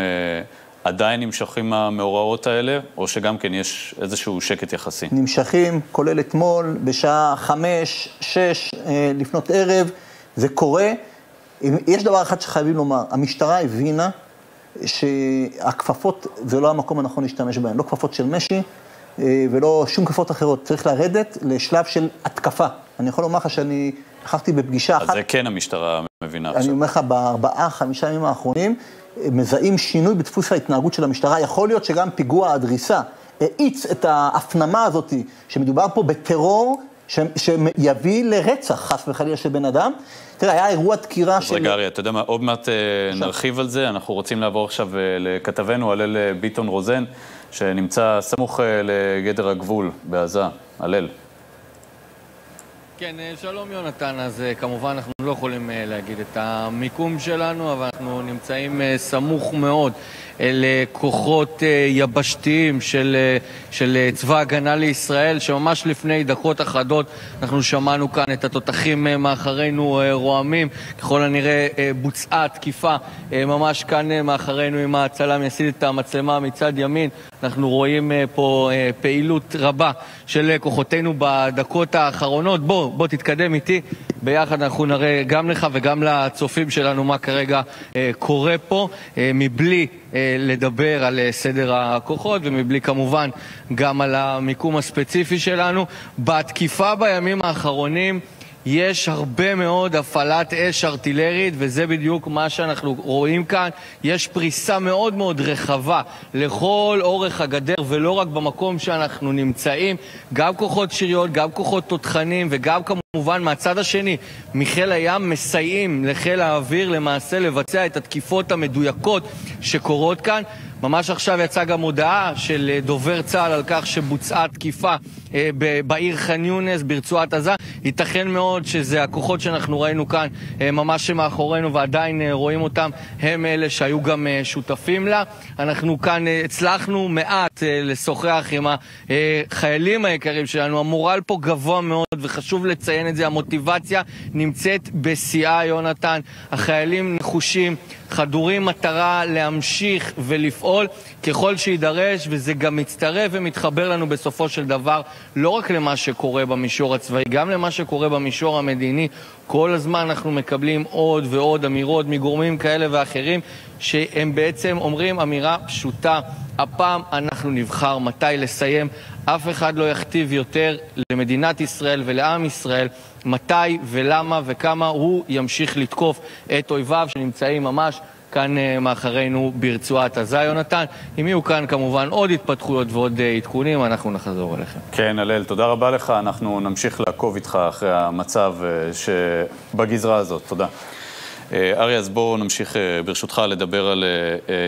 S1: עדיין נמשכים המאורעות האלה, או שגם כן יש איזשהו שקט יחסי?
S14: נמשכים, כולל אתמול, בשעה חמש, שש לפנות ערב, זה קורה. יש דבר אחד שחייבים לומר, המשטרה הבינה שהכפפות זה לא המקום הנכון להשתמש בהן, לא כפפות של משי ולא שום כפפות אחרות. צריך לרדת לשלב של התקפה. אני יכול לומר לך שאני נכחתי בפגישה
S1: אז
S14: אחת,
S1: זה כן המשטרה מבינה
S14: אני
S1: עכשיו.
S14: אומר לך, בארבעה, חמישה ימים האחרונים, אה, מזהים שינוי בדפוס ההתנהגות של המשטרה. יכול להיות שגם פיגוע הדריסה האיץ את ההפנמה הזאת, שמדובר פה בטרור ש- שיביא לרצח, חס וחלילה, של בן אדם. תראה, היה אירוע דקירה
S1: אז
S14: של...
S1: רגע, אריה, אתה יודע מה, עוד מעט אה, נרחיב על זה. אנחנו רוצים לעבור עכשיו אה, לכתבנו, הלל אה, ביטון רוזן, שנמצא סמוך אה, לגדר הגבול בעזה. הלל.
S4: כן, אה, שלום יונתן, אז אה, כמובן אנחנו לא יכולים להגיד את המיקום שלנו, אבל אנחנו נמצאים סמוך מאוד אל אה, כוחות אה, יבשתיים של, אה, של צבא הגנה לישראל, שממש לפני דקות אחדות אנחנו שמענו כאן את התותחים מאחרינו רועמים. ככל הנראה אה, בוצעה תקיפה ממש כאן מאחרינו, אם הצלם יסיט את המצלמה מצד ימין, אנחנו רואים פה פעילות רבה של כוחותינו בדקות האחרונות. בוא, בוא תתקדם איתי, ביחד אנחנו נראה גם לך וגם לצופים שלנו מה כרגע אה, קורה פה, אה, מבלי אה, לדבר על אה, סדר הכוחות ומבלי כמובן גם על המיקום הספציפי שלנו. בתקיפה בימים האחרונים יש הרבה מאוד הפעלת אש ארטילרית, וזה בדיוק מה שאנחנו רואים כאן. יש פריסה מאוד מאוד רחבה לכל אורך הגדר, ולא רק במקום שאנחנו נמצאים. גם כוחות שריון, גם כוחות תותחנים, וגם כמובן מהצד השני, מחיל הים מסייעים לחיל האוויר למעשה לבצע את התקיפות המדויקות שקורות כאן. ממש עכשיו יצאה גם הודעה של אה, דובר צה"ל על כך שבוצעה תקיפה אה, בעיר ח'אן יונס ברצועת עזה. ייתכן מאוד שזה הכוחות שאנחנו ראינו כאן אה, ממש מאחורינו ועדיין רואים אותם, הם אלה שהיו גם שותפים לה. אנחנו כאן הצלחנו מעט לשוחח עם החיילים היקרים שלנו. המורל פה גבוה מאוד וחשוב לציין את זה, המוטיבציה נמצאת בשיאה, יונתן. החיילים נחושים. חדורים מטרה להמשיך ולפעול ככל שיידרש, וזה גם מצטרף ומתחבר לנו בסופו של דבר לא רק למה שקורה במישור הצבאי, גם למה שקורה במישור המדיני. כל הזמן אנחנו מקבלים עוד ועוד אמירות מגורמים כאלה ואחרים, שהם בעצם אומרים אמירה פשוטה, הפעם אנחנו נבחר מתי לסיים. אף אחד לא יכתיב יותר למדינת ישראל ולעם ישראל מתי ולמה וכמה הוא ימשיך לתקוף את אויביו שנמצאים ממש כאן אה, מאחרינו ברצועת עזה, יונתן. אם יהיו כאן כמובן עוד התפתחויות ועוד אה, עדכונים, אנחנו נחזור אליכם.
S1: כן, הלל, תודה רבה לך. אנחנו נמשיך לעקוב איתך אחרי המצב אה, שבגזרה הזאת. תודה. אריה, אז בואו נמשיך ברשותך לדבר על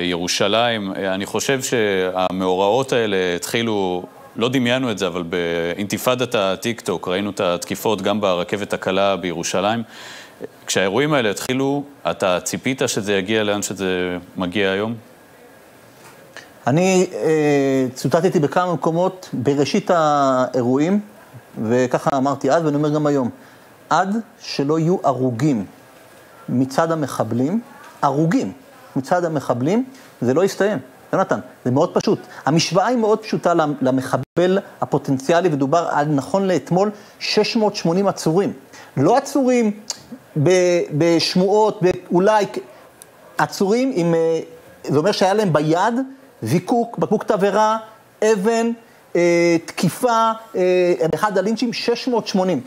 S1: ירושלים. אני חושב שהמאורעות האלה התחילו, לא דמיינו את זה, אבל באינתיפאדת הטיק-טוק ראינו את התקיפות גם ברכבת הקלה בירושלים. כשהאירועים האלה התחילו, אתה ציפית שזה יגיע לאן שזה מגיע היום?
S14: אני אה, צוטטתי בכמה מקומות בראשית האירועים, וככה אמרתי אז ואני אומר גם היום. עד שלא יהיו הרוגים מצד המחבלים, הרוגים מצד המחבלים, זה לא יסתיים. יונתן, זה מאוד פשוט. המשוואה היא מאוד פשוטה למחבל הפוטנציאלי, ודובר על, נכון לאתמול, 680 עצורים. לא עצורים בשמועות, אולי, עצורים עם, אה, זה אומר שהיה להם ביד זיקוק, בקבוק תבערה, אבן, אה, תקיפה, אה, אחד הלינצ'ים, 680.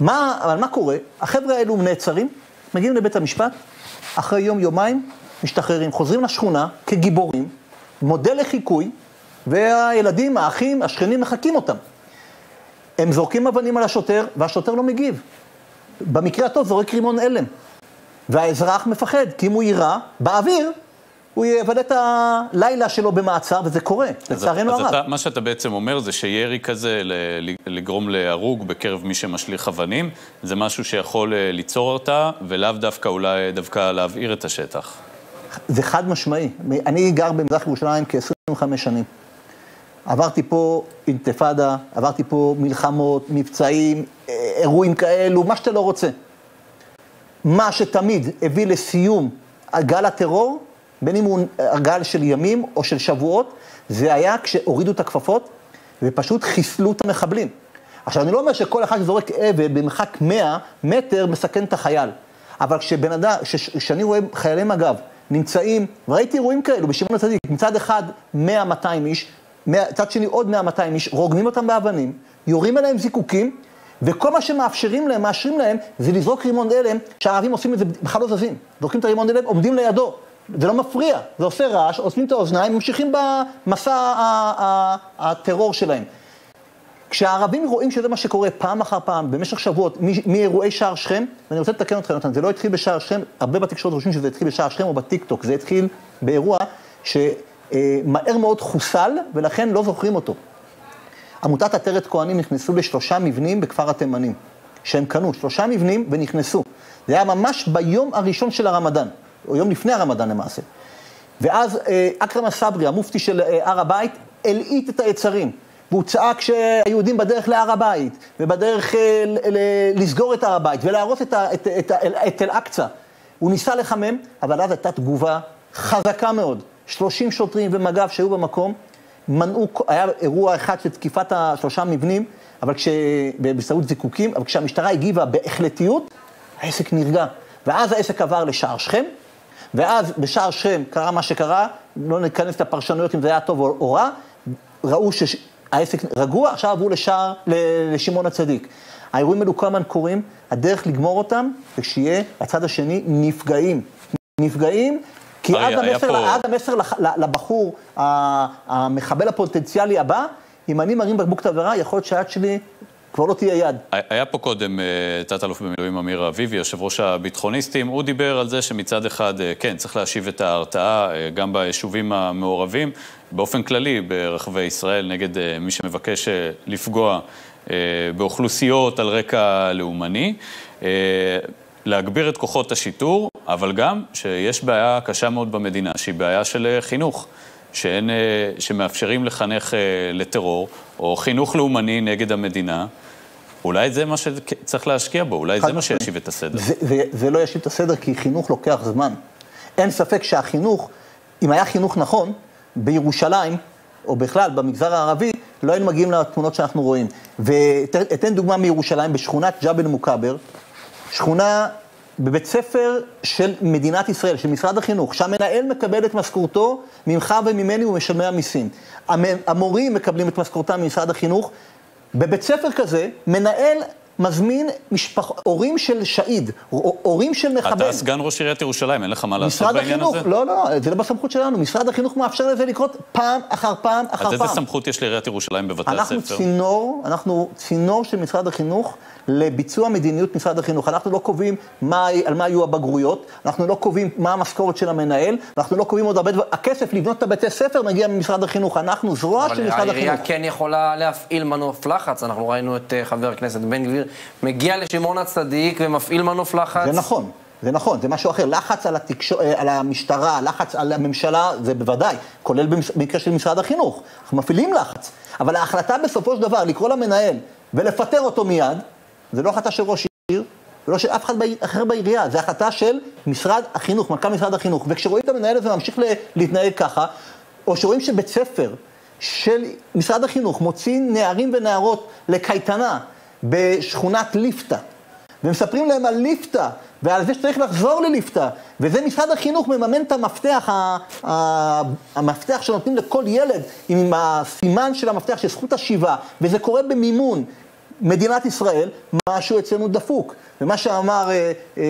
S14: מה, אבל מה קורה? החבר'ה האלו נעצרים, מגיעים לבית המשפט, אחרי יום, יומיים, משתחררים, חוזרים לשכונה כגיבורים, מודל לחיקוי, והילדים, האחים, השכנים מחקים אותם. הם זורקים אבנים על השוטר, והשוטר לא מגיב. במקרה הטוב זורק רימון הלם. והאזרח מפחד, כי אם הוא יירה, באוויר, הוא יבלה את הלילה שלו במעצר, וזה קורה, לצערנו הרב.
S1: אז אתה, מה שאתה בעצם אומר זה שירי כזה, לגרום להרוג בקרב מי שמשליך אבנים, זה משהו שיכול אה, ליצור אותה, ולאו דווקא אולי דווקא להבעיר את השטח.
S14: זה חד משמעי. אני גר במזרח ירושלים כ-25 שנים. עברתי פה אינתיפאדה, עברתי פה מלחמות, מבצעים, אה, אירועים כאלו, מה שאתה לא רוצה. מה שתמיד הביא לסיום גל הטרור, בין אם הוא גל של ימים או של שבועות, זה היה כשהורידו את הכפפות ופשוט חיסלו את המחבלים. עכשיו, אני לא אומר שכל אחד שזורק אבן במרחק 100 מטר מסכן את החייל, אבל כשבן אדם, כשאני רואה חיילי מג"ב נמצאים, וראיתי אירועים כאלו בשמעון הצדיק, מצד אחד 100-200 איש, מצד שני עוד 100-200 איש, רוגמים אותם באבנים, יורים עליהם זיקוקים, וכל מה שמאפשרים להם, מאשרים להם, זה לזרוק רימון הלם, שהערבים עושים את זה, בכלל לא זזים. זורקים את הרימון הלם, עומדים לידו. זה לא מפריע, זה עושה רעש, עושים את האוזניים, ממשיכים במסע הטרור שלהם. כשהערבים רואים שזה מה שקורה פעם אחר פעם, במשך שבועות, מאירועי שער שכם, ואני רוצה לתקן אותך, נתן, זה לא התחיל בשער שכם, הרבה בתקשורת חושבים שזה התחיל בשער שכם או בטיקטוק, זה התחיל באירוע שמהר מאוד חוסל, ולכן לא זוכרים אותו. עמותת עטרת כהנים נכנסו לשלושה מבנים בכפר התימנים, שהם קנו שלושה מבנים ונכנסו. זה היה ממש ביום הראשון של הרמדאן, או יום לפני הרמדאן למעשה. ואז אה, אכרם א-סברי, המופתי של אה, הר הבית, הלעיט את היצרים. והוא צעק שהיהודים בדרך להר הבית, ובדרך אה, לסגור את הר הבית, ולהרוס את, את, את, את אל-אקצא. הוא ניסה לחמם, אבל אז הייתה תגובה חזקה מאוד. 30 שוטרים ומג"ב שהיו במקום, מנעו, היה אירוע אחד של תקיפת השלושה מבנים, אבל כש... באמצעות זיקוקים, אבל כשהמשטרה הגיבה בהחלטיות, העסק נרגע. ואז העסק עבר לשער שכם, ואז בשער שכם קרה מה שקרה, לא ניכנס לפרשנויות אם זה היה טוב או רע, ראו שהעסק רגוע, עכשיו עברו לשער, לשמעון הצדיק. האירועים האלו כל הזמן קורים, הדרך לגמור אותם זה שיהיה הצד השני נפגעים. נפגעים כי עד המסר, פה... עד המסר לבחור, המחבל הפוטנציאלי הבא, אם אני מרים בקבוק תבערה, יכול להיות שהיד שלי כבר לא תהיה יד.
S1: היה פה קודם אה, תת-אלוף במילואים אמיר אביבי, יושב ראש הביטחוניסטים, הוא דיבר על זה שמצד אחד, אה, כן, צריך להשיב את ההרתעה אה, גם ביישובים המעורבים, באופן כללי ברחבי ישראל, נגד מי שמבקש לפגוע באוכלוסיות על רקע לאומני. להגביר את כוחות השיטור, אבל גם שיש בעיה קשה מאוד במדינה, שהיא בעיה של חינוך. שאין, שמאפשרים לחנך לטרור, או חינוך לאומני נגד המדינה, אולי זה מה שצריך להשקיע בו, אולי זה מה שישיב את הסדר.
S14: זה, זה, זה לא ישיב את הסדר, כי חינוך לוקח זמן. אין ספק שהחינוך, אם היה חינוך נכון, בירושלים, או בכלל במגזר הערבי, לא היינו מגיעים לתמונות שאנחנו רואים. ואתן דוגמה מירושלים, בשכונת ג'בל מוכבר, שכונה בבית ספר של מדינת ישראל, של משרד החינוך, שהמנהל מקבל את משכורתו ממך וממני ומשלמי המיסים. המורים מקבלים את משכורתם ממשרד החינוך. בבית ספר כזה, מנהל מזמין משפח... הורים של שהיד, הורים של מחבל.
S1: אתה סגן ראש עיריית ירושלים, אין לך מה לעשות בעניין
S14: החינוך,
S1: הזה?
S14: לא, לא, זה לא בסמכות שלנו. משרד החינוך מאפשר לזה לקרות פעם אחר פעם אחר
S1: פעם.
S14: אז
S1: איזה סמכות יש לעיריית ירושלים בבתי
S14: אנחנו
S1: הספר?
S14: צינור, אנחנו צינור של משרד החינוך לביצוע מדיניות משרד החינוך. אנחנו לא קובעים מה, על מה יהיו הבגרויות, אנחנו לא קובעים מה המשכורת של המנהל, אנחנו לא קובעים עוד הרבה דברים. הכסף לבנות את הבתי ספר מגיע ממשרד החינוך, אנחנו זרוע של משרד החינוך.
S5: אבל העירייה כן יכולה להפעיל מנוף לחץ, אנחנו ראינו את uh, חבר הכנסת בן גביר מגיע לשמעון הצדיק ומפעיל מנוף לחץ.
S14: זה נכון. זה נכון, זה משהו אחר. לחץ על, התקשור, אה, על המשטרה, לחץ על הממשלה, זה בוודאי, כולל במקרה של משרד החינוך. אנחנו מפעילים לחץ. אבל ההחלטה בסופו של דבר לקרוא למנהל ולפטר אותו מיד, זה לא החלטה של ראש עיר, ולא של אף אחד אחר בעירייה, זה החלטה של משרד החינוך, מנכ"ל משרד החינוך. וכשרואים את המנהל הזה ממשיך להתנהג ככה, או שרואים שבית ספר של משרד החינוך מוציא נערים ונערות לקייטנה בשכונת ליפתא, ומספרים להם על ליפתא ועל זה שצריך לחזור לליפתא, וזה משרד החינוך מממן את המפתח, המפתח שנותנים לכל ילד עם הסימן של המפתח של זכות השיבה, וזה קורה במימון מדינת ישראל, משהו אצלנו דפוק. ומה שאמר אה, אה,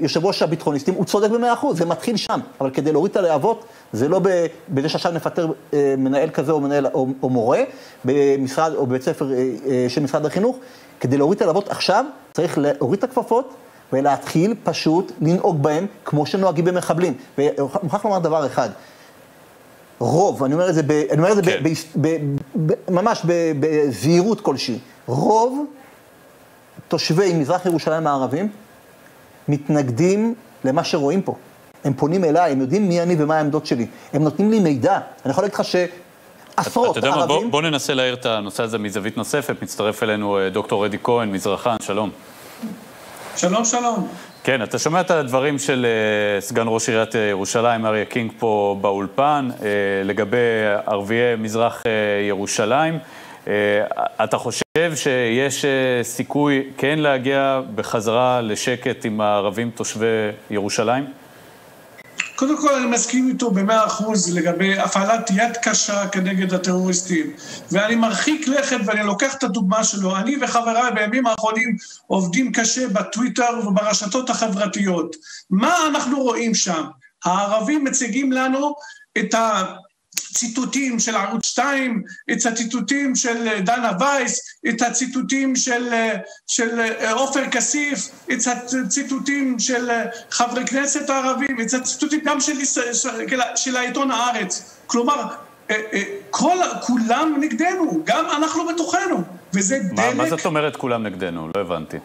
S14: יושב ראש הביטחוניסטים, הוא צודק במאה אחוז, זה מתחיל שם. אבל כדי להוריד את הלהבות, זה לא בזה שעכשיו נפטר אה, מנהל כזה או, מנהל, או, או מורה במשרד או בבית ספר אה, אה, של משרד החינוך, כדי להוריד את הלהבות עכשיו, צריך להוריד את הכפפות ולהתחיל פשוט לנהוג בהם כמו שנוהגים במחבלים. ואני מוכרח לומר דבר אחד, רוב, אני אומר את זה, ב, אני אומר את זה כן. ב, ב, ב, ממש בזהירות כלשהי, רוב תושבי מזרח ירושלים הערבים מתנגדים למה שרואים פה. הם פונים אליי, הם יודעים מי אני ומה העמדות שלי. הם נותנים לי מידע. אני יכול להגיד לך שעשרות
S1: ערבים...
S14: אתה יודע מה,
S1: בוא, בוא ננסה להעיר את הנושא הזה מזווית נוספת. מצטרף אלינו אה, דוקטור אדי כהן, מזרחן, שלום.
S15: שלום, שלום.
S1: כן, אתה שומע את הדברים של uh, סגן ראש עיריית uh, ירושלים, אריה קינג, פה באולפן, לגבי ערביי מזרח ירושלים. אתה חושב שיש סיכוי כן להגיע בחזרה לשקט עם הערבים תושבי ירושלים?
S15: קודם כל אני מסכים איתו במאה אחוז לגבי הפעלת יד קשה כנגד הטרוריסטים. ואני מרחיק לכת ואני לוקח את הדוגמה שלו. אני וחבריי בימים האחרונים עובדים קשה בטוויטר וברשתות החברתיות. מה אנחנו רואים שם? הערבים מציגים לנו את ה... ציטוטים של ערוץ 2, את הציטוטים של דנה וייס, את הציטוטים של, של עופר כסיף, את הציטוטים של חברי כנסת הערבים, את הציטוטים גם של, של, של העיתון הארץ. כלומר, אה, אה, כל, כולם נגדנו, גם אנחנו בתוכנו, וזה
S1: מה,
S15: דלק...
S1: מה זאת אומרת כולם נגדנו? לא הבנתי.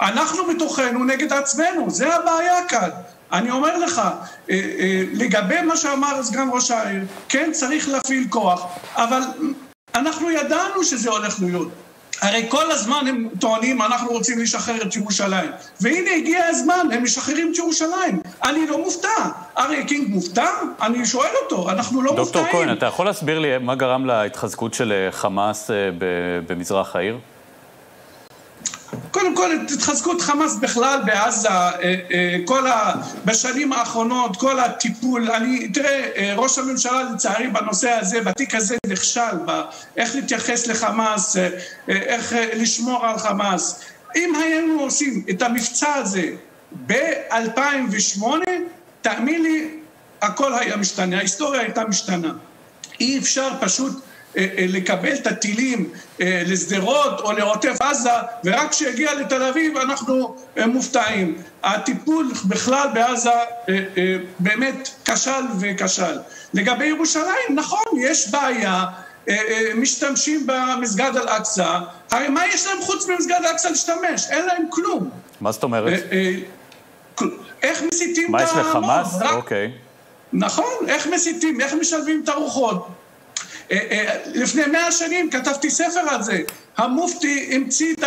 S15: אנחנו בתוכנו נגד עצמנו, זה הבעיה כאן. אני אומר לך, אה, אה, לגבי מה שאמר סגן ראש העיר, כן צריך להפעיל כוח, אבל אנחנו ידענו שזה הולך להיות. הרי כל הזמן הם טוענים, אנחנו רוצים לשחרר את ירושלים. והנה הגיע הזמן, הם משחררים את ירושלים. אני לא מופתע. אריה קינג מופתע? אני שואל אותו, אנחנו לא
S1: דוקטור
S15: מופתעים.
S1: דוקטור כהן, אתה יכול להסביר לי מה גרם להתחזקות של אה, חמאס במזרח העיר?
S15: קודם כל, התחזקות חמאס בכלל בעזה, אה, אה, כל ה... בשנים האחרונות, כל הטיפול, אני, תראה, אה, ראש הממשלה לצערי בנושא הזה, בתיק הזה נכשל, איך להתייחס לחמאס, איך לשמור על חמאס. אם היינו עושים את המבצע הזה ב-2008, תאמין לי, הכל היה משתנה, ההיסטוריה הייתה משתנה. אי אפשר פשוט לקבל את הטילים אה, לשדרות או לעוטף עזה, ורק כשיגיע לתל אביב אנחנו מופתעים. הטיפול בכלל בעזה באמת כשל וכשל. לגבי ירושלים, נכון, יש בעיה, משתמשים במסגד אל-אקצא, הרי מה יש להם חוץ ממסגד אל-אקצא להשתמש? אין להם כלום.
S1: מה זאת אומרת?
S15: איך מסיתים
S1: את המוח? מה יש לחמאס? אוקיי.
S15: נכון, איך מסיתים, איך משלבים את הרוחות. אה, אה, לפני מאה שנים כתבתי ספר על זה. המופתי המציא את,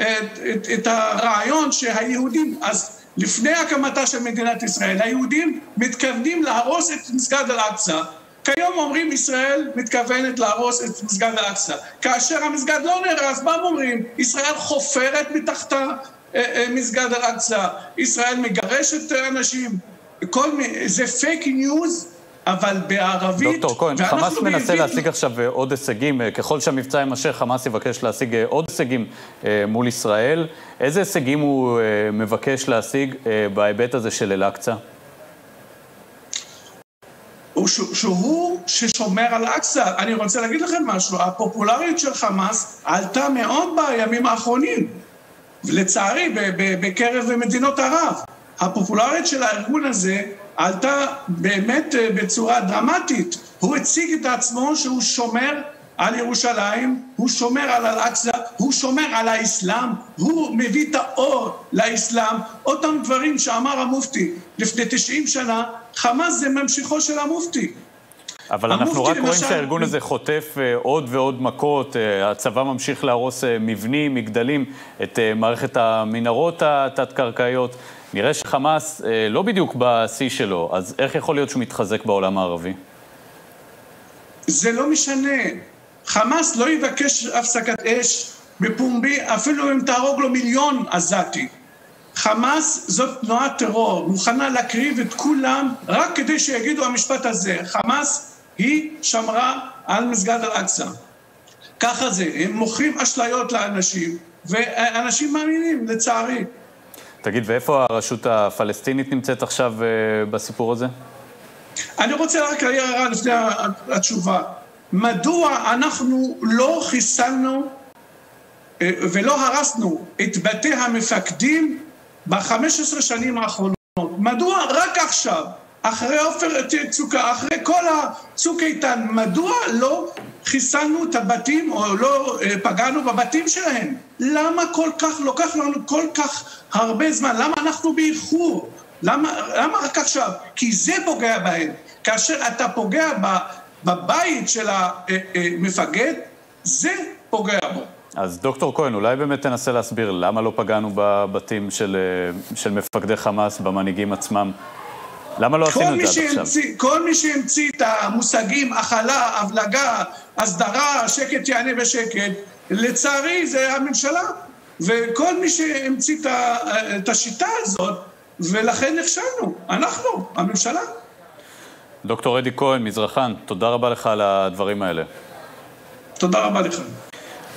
S15: את, את הרעיון שהיהודים, אז לפני הקמתה של מדינת ישראל, היהודים מתכוונים להרוס את מסגד אל-אקצא. כיום אומרים ישראל מתכוונת להרוס את מסגד אל-אקצא. כאשר המסגד לא נהרס, מה אומרים? ישראל חופרת מתחתה אה, מסגד אל-אקצא, ישראל מגרשת אנשים, כל זה פייק ניוז אבל בערבית...
S1: דוקטור כהן, חמאס מנסה בעברית... להשיג עכשיו אה, עוד הישגים. אה, ככל שהמבצע יימשך, חמאס יבקש להשיג אה, עוד הישגים מול ישראל. איזה הישגים הוא מבקש להשיג בהיבט הזה של אל-אקצא?
S15: שהוא ששומר על אקצא. אני רוצה להגיד לכם משהו, הפופולריות של חמאס עלתה מאוד בימים האחרונים, לצערי, בקרב מדינות ערב. הפופולריות של הארגון הזה עלתה באמת אה, בצורה דרמטית. הוא הציג את עצמו שהוא שומר על ירושלים, הוא שומר על אל-אקצא, הוא שומר על האסלאם, הוא מביא את האור לאסלאם, אותם דברים שאמר המופתי לפני 90 שנה, חמאס זה ממשיכו של המופתי.
S1: אבל אנחנו רק רואים שהארגון הזה חוטף עוד ועוד מכות, הצבא ממשיך להרוס מבנים, מגדלים, את מערכת המנהרות התת-קרקעיות. נראה שחמאס לא בדיוק בשיא שלו, אז איך יכול להיות שהוא מתחזק בעולם הערבי?
S15: זה לא משנה. חמאס לא יבקש הפסקת אש בפומבי, אפילו אם תהרוג לו מיליון עזתי. חמאס זאת תנועת טרור, מוכנה להקריב את כולם רק כדי שיגידו המשפט הזה. חמאס היא שמרה על מסגד אל-אקצא. ככה זה, הם מוכרים אשליות לאנשים, ואנשים מאמינים, לצערי.
S1: תגיד, ואיפה הרשות הפלסטינית נמצאת עכשיו uh, בסיפור הזה?
S15: אני רוצה רק להעיר הערה לפני התשובה. מדוע אנחנו לא חיסלנו אה, ולא הרסנו את בתי המפקדים ב-15 שנים האחרונות? מדוע רק עכשיו, אחרי עופר צוקה, אחרי כל הצוק איתן, מדוע לא חיסלנו את הבתים או לא אה, פגענו בבתים שלהם? למה כל כך, לוקח לנו כל כך הרבה זמן? למה אנחנו באיחור? למה, למה רק עכשיו? כי זה פוגע בהם. כאשר אתה פוגע בבית של המפקד, זה פוגע בו.
S1: אז דוקטור כהן, אולי באמת תנסה להסביר למה לא פגענו בבתים של, של מפקדי חמאס, במנהיגים עצמם? למה לא עשינו את זה עד עכשיו?
S15: כל מי שהמציא את המושגים הכלה, הבלגה, הסדרה, שקט יענה בשקט, לצערי זה הממשלה. וכל מי שהמציא את השיטה הזאת, ולכן נכשלנו, אנחנו, הממשלה.
S1: דוקטור אדי כהן, מזרחן, תודה רבה לך על הדברים האלה.
S15: תודה רבה לך.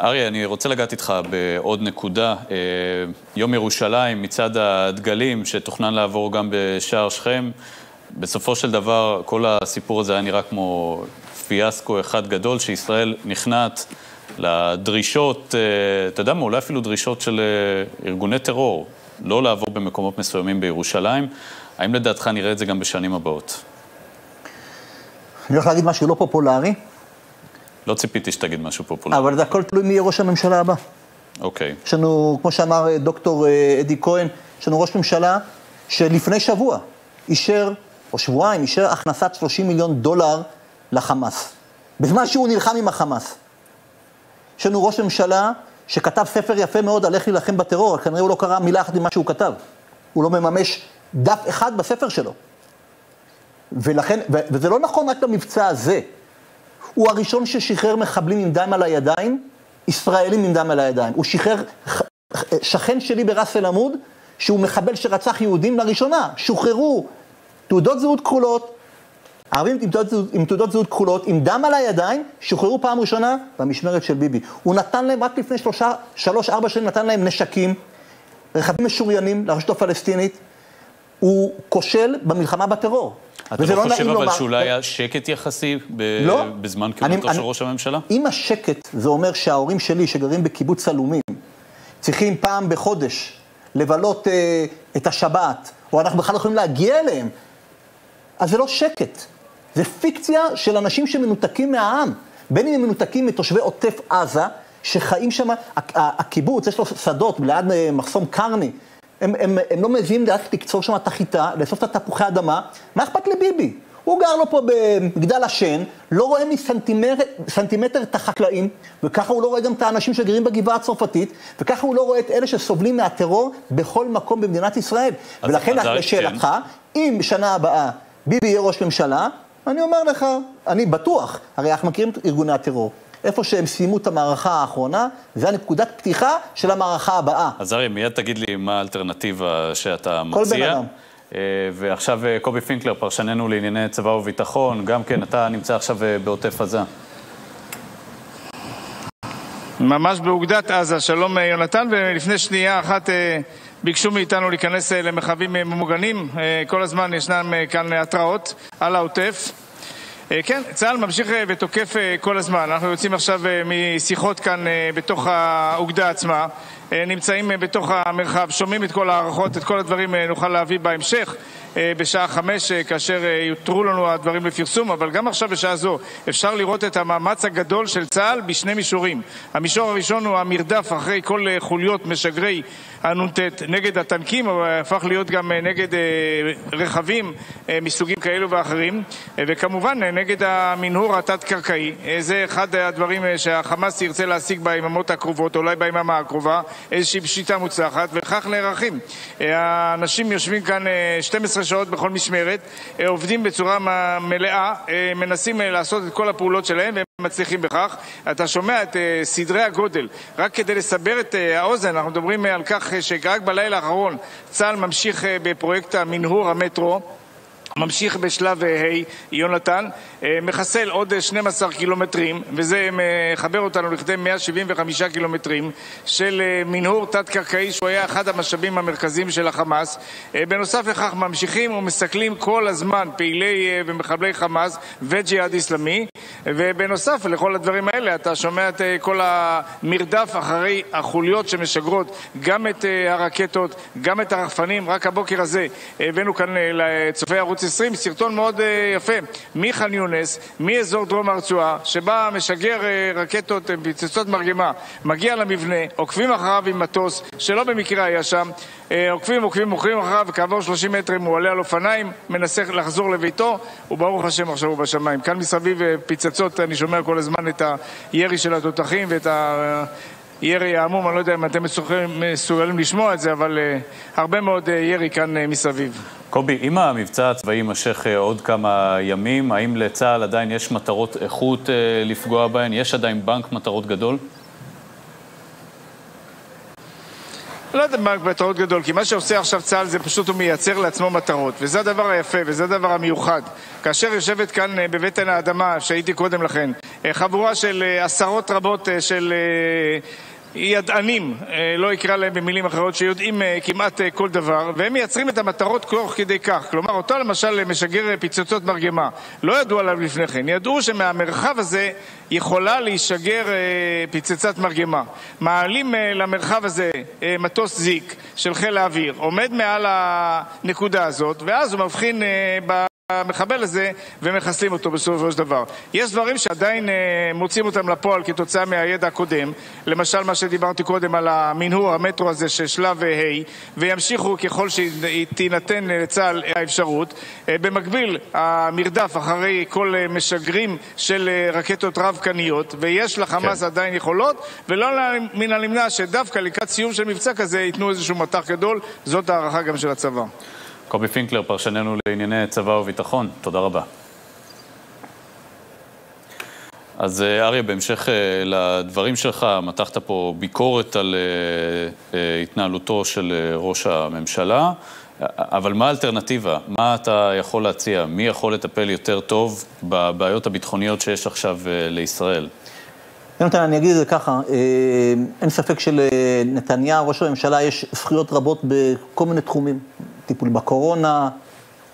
S1: אריה, אני רוצה לגעת איתך בעוד נקודה. אה, יום ירושלים, מצעד הדגלים, שתוכנן לעבור גם בשער שכם. בסופו של דבר, כל הסיפור הזה היה נראה כמו פיאסקו אחד גדול, שישראל נכנעת לדרישות, אה, אתה יודע מה, אולי אפילו דרישות של אה, ארגוני טרור, לא לעבור במקומות מסוימים בירושלים. האם לדעתך נראה את זה גם בשנים הבאות?
S14: אני הולך להגיד משהו לא פופולרי.
S1: לא ציפיתי שתגיד משהו פופולרי.
S14: אבל זה הכל תלוי מי יהיה ראש הממשלה הבא.
S1: אוקיי.
S14: יש לנו, כמו שאמר אה, דוקטור אדי כהן, יש לנו ראש ממשלה שלפני שבוע אישר, או שבועיים, אישר הכנסת 30 מיליון דולר לחמאס. בזמן שהוא נלחם עם החמאס. יש לנו ראש ממשלה שכתב ספר יפה מאוד על איך להילחם בטרור, כנראה הוא לא קרא מילה אחת ממה שהוא כתב. הוא לא מממש דף אחד בספר שלו. ולכן, וזה לא נכון רק למבצע הזה. הוא הראשון ששחרר מחבלים עם דם על הידיים, ישראלים עם דם על הידיים. הוא שחרר שכן שלי בראס אל עמוד, שהוא מחבל שרצח יהודים לראשונה. שוחררו תעודות זהות כחולות, ערבים עם תעודות, עם תעודות זהות כחולות, עם דם על הידיים, שוחררו פעם ראשונה במשמרת של ביבי. הוא נתן להם, רק לפני שלושה, שלוש, ארבע שנים נתן להם נשקים, רכבים משוריינים לרשות הפלסטינית. הוא כושל במלחמה בטרור.
S1: אתה לא חושב אבל שאולי היה שקט יחסי ב... לא. בזמן כהונתו של ראש הממשלה?
S14: אם השקט זה אומר שההורים שלי שגרים בקיבוץ עלומים צריכים פעם בחודש לבלות אה, את השבת, או אנחנו בכלל לא יכולים להגיע אליהם, אז זה לא שקט. זה פיקציה של אנשים שמנותקים מהעם. בין אם הם מנותקים מתושבי עוטף עזה, שחיים שם, הקיבוץ, יש לו שדות ליד אה, מחסום קרני, הם, הם, הם לא מביאים רק לקצור שם את החיטה, לאסוף את התפוחי אדמה, מה אכפת לביבי? הוא גר לו פה במגדל השן, לא רואה מסנטימטר את החקלאים, וככה הוא לא רואה גם את האנשים שגרים בגבעה הצרפתית, וככה הוא לא רואה את אלה שסובלים מהטרור בכל מקום במדינת ישראל. ולכן, לשאלתך, כן. אם בשנה הבאה ביבי יהיה ראש ממשלה, אני אומר לך, אני בטוח, הרי אנחנו מכירים את ארגוני הטרור. איפה שהם סיימו את המערכה האחרונה, זה הנקודת פתיחה של המערכה הבאה.
S1: אז ארי, מיד תגיד לי מה האלטרנטיבה שאתה מציע. כל בן אדם. אה, ועכשיו אה, קובי פינקלר, פרשננו לענייני צבא וביטחון, גם כן, אתה נמצא עכשיו אה, בעוטף עזה.
S16: ממש באוגדת עזה. שלום יונתן, ולפני שנייה אחת ביקשו מאיתנו להיכנס למרחבים ממוגנים. כל הזמן ישנם כאן התראות על העוטף. אה, כן, צה"ל ממשיך אה, ותוקף אה, כל הזמן. אנחנו יוצאים עכשיו משיחות כאן בתוך האוגדה עצמה, נמצאים בתוך המרחב, שומעים את כל ההערכות, את כל הדברים נוכל להביא בהמשך. בשעה חמש, כאשר יותרו לנו הדברים לפרסום, אבל גם עכשיו בשעה זו אפשר לראות את המאמץ הגדול של צה"ל בשני מישורים. המישור הראשון הוא המרדף אחרי כל חוליות משגרי הנ"ט נגד הטנקים, אבל הפך להיות גם נגד רכבים מסוגים כאלו ואחרים, וכמובן נגד המנהור התת-קרקעי. זה אחד הדברים שהחמאס ירצה להשיג ביממות הקרובות, אולי ביממה הקרובה, איזושהי פשיטה מוצלחת, וכך נערכים. האנשים יושבים כאן 12 שעות בכל משמרת, עובדים בצורה מלאה, מנסים לעשות את כל הפעולות שלהם מצליחים בכך. אתה שומע את סדרי הגודל. רק כדי לסבר את האוזן, אנחנו מדברים על כך שרק בלילה האחרון צה"ל ממשיך בפרויקט המנהור המטרו ממשיך בשלב ה', יונתן, מחסל עוד 12 קילומטרים, וזה מחבר אותנו לכדי 175 קילומטרים של מנהור תת-קרקעי שהוא היה אחד המשאבים המרכזיים של החמאס. בנוסף לכך ממשיכים ומסכלים כל הזמן פעילי ומחבלי חמאס וג'יהאד איסלאמי, ובנוסף לכל הדברים האלה אתה שומע את כל המרדף אחרי החוליות שמשגרות גם את הרקטות, גם את הרחפנים. רק הבוקר הזה הבאנו כאן לצופי ערוץ 20 סרטון מאוד יפה מח'אן יונס, מאזור דרום הרצועה, שבה משגר רקטות, פצצות מרגמה, מגיע למבנה, עוקבים אחריו עם מטוס, שלא במקרה היה שם, עוקבים, עוקבים, עוקבים אחריו, וכעבור 30 מטרים הוא עולה על אופניים, מנסה לחזור לביתו, וברוך השם עכשיו הוא בשמיים. כאן מסביב פצצות, אני שומע כל הזמן את הירי של התותחים ואת ה... ירי העמום, אני לא יודע אם אתם מסוגלים לשמוע את זה, אבל uh, הרבה מאוד uh, ירי כאן uh, מסביב.
S1: קובי, אם המבצע הצבאי יימשך עוד כמה ימים, האם לצה"ל עדיין יש מטרות איכות לפגוע בהן? יש עדיין בנק מטרות גדול?
S16: לא יודע מה מטרות גדול, כי מה שעושה עכשיו צה"ל זה פשוט הוא מייצר לעצמו מטרות, וזה הדבר היפה, וזה הדבר המיוחד. כאשר יושבת כאן בבטן האדמה, שהייתי קודם לכן, חבורה של עשרות רבות של ידענים, לא אקרא להם במילים אחרות, שיודעים כמעט כל דבר, והם מייצרים את המטרות תוך כדי כך. כלומר, אותו למשל משגר פצצות מרגמה, לא ידעו עליו לפני כן, ידעו שמהמרחב הזה יכולה להישגר פצצת מרגמה. מעלים למרחב הזה מטוס זיק של חיל האוויר, עומד מעל הנקודה הזאת, ואז הוא מבחין ב... המחבל הזה ומחסלים אותו בסופו של דבר. יש דברים שעדיין אה, מוצאים אותם לפועל כתוצאה מהידע הקודם, למשל מה שדיברתי קודם על המנהור, המטרו הזה של שלב ה', וימשיכו ככל שתינתן לצה"ל האפשרות. אה, במקביל, המרדף אחרי כל משגרים של אה, רקטות רב-קניות, ויש לחמאס כן. עדיין יכולות, ולא מן הנמנע שדווקא לקראת סיום של מבצע כזה ייתנו איזשהו מטח גדול, זאת הערכה גם של הצבא.
S1: קובי פינקלר, פרשננו לענייני צבא וביטחון, תודה רבה. אז אריה, בהמשך לדברים שלך, מתחת פה ביקורת על התנהלותו של ראש הממשלה, אבל מה האלטרנטיבה? מה אתה יכול להציע? מי יכול לטפל יותר טוב בבעיות הביטחוניות שיש עכשיו לישראל?
S14: יונתן, אני אגיד את זה ככה, אין ספק שלנתניהו, ראש הממשלה, יש זכויות רבות בכל מיני תחומים. טיפול בקורונה,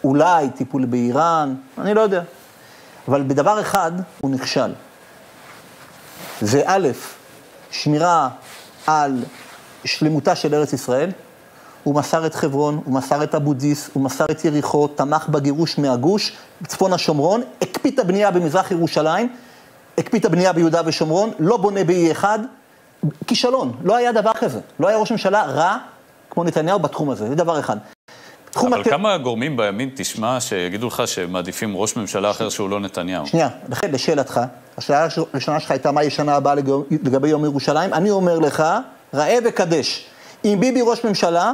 S14: אולי טיפול באיראן, אני לא יודע. אבל בדבר אחד הוא נכשל. זה א', שמירה על שלמותה של ארץ ישראל. הוא מסר את חברון, הוא מסר את אבו דיס, הוא מסר את יריחו, תמך בגירוש מהגוש, בצפון השומרון, הקפיא את הבנייה במזרח ירושלים, הקפיא את הבנייה ביהודה ושומרון, לא בונה באי אחד, כישלון, לא היה דבר כזה. לא היה ראש ממשלה רע כמו נתניהו בתחום הזה, זה דבר אחד.
S1: אבל הת... כמה גורמים בימין תשמע שיגידו לך שמעדיפים ראש ממשלה אחר שהוא לא נתניהו?
S14: שנייה, לכן לשאלתך, השאלה הראשונה שלך הייתה מה יהיה שנה הבאה לגבי יום ירושלים, אני אומר לך, ראה וקדש. אם ביבי ראש ממשלה,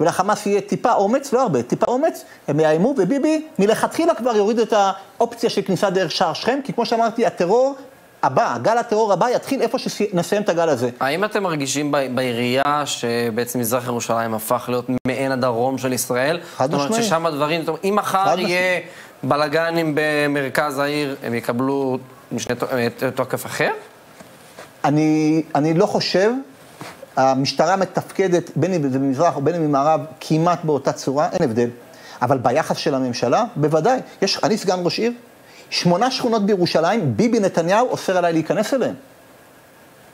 S14: ולחמאס יהיה טיפה אומץ, לא הרבה, טיפה אומץ, הם יאיימו, וביבי מלכתחילה כבר יוריד את האופציה של כניסה דרך שער שכם, כי כמו שאמרתי, הטרור הבא, גל הטרור הבא יתחיל איפה שנסיים את הגל הזה.
S5: האם אתם מרגישים בעירייה שבעצם מזרח ירושלים הפך להיות מעין הדרום של ישראל?
S14: חד משמעית.
S5: זאת אומרת ששם הדברים, זאת אומרת, אם מחר יהיה בלאגנים במרכז העיר, הם יקבלו משנה תוקף אחר?
S14: אני, אני לא חושב, המשטרה מתפקדת בין אם זה במזרח או בין אם במערב כמעט באותה צורה, אין הבדל. אבל ביחס של הממשלה, בוודאי. יש, אני סגן ראש עיר, שמונה שכונות בירושלים, ביבי נתניהו אוסר עליי להיכנס אליהן.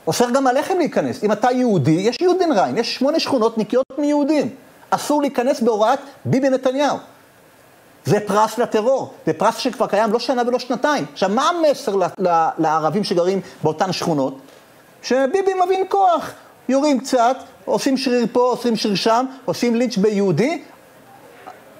S14: אוסר גם עליכם להיכנס. אם אתה יהודי, יש יודנריין, יש שמונה שכונות נקיות מיהודים. אסור להיכנס בהוראת ביבי נתניהו. זה פרס לטרור, זה פרס שכבר קיים לא שנה ולא שנתיים. עכשיו, מה המסר לערבים שגרים באותן שכונות? שביבי מבין כוח, יורים קצת, עושים שריר פה, עושים שריר שם, עושים לינץ' ביהודי,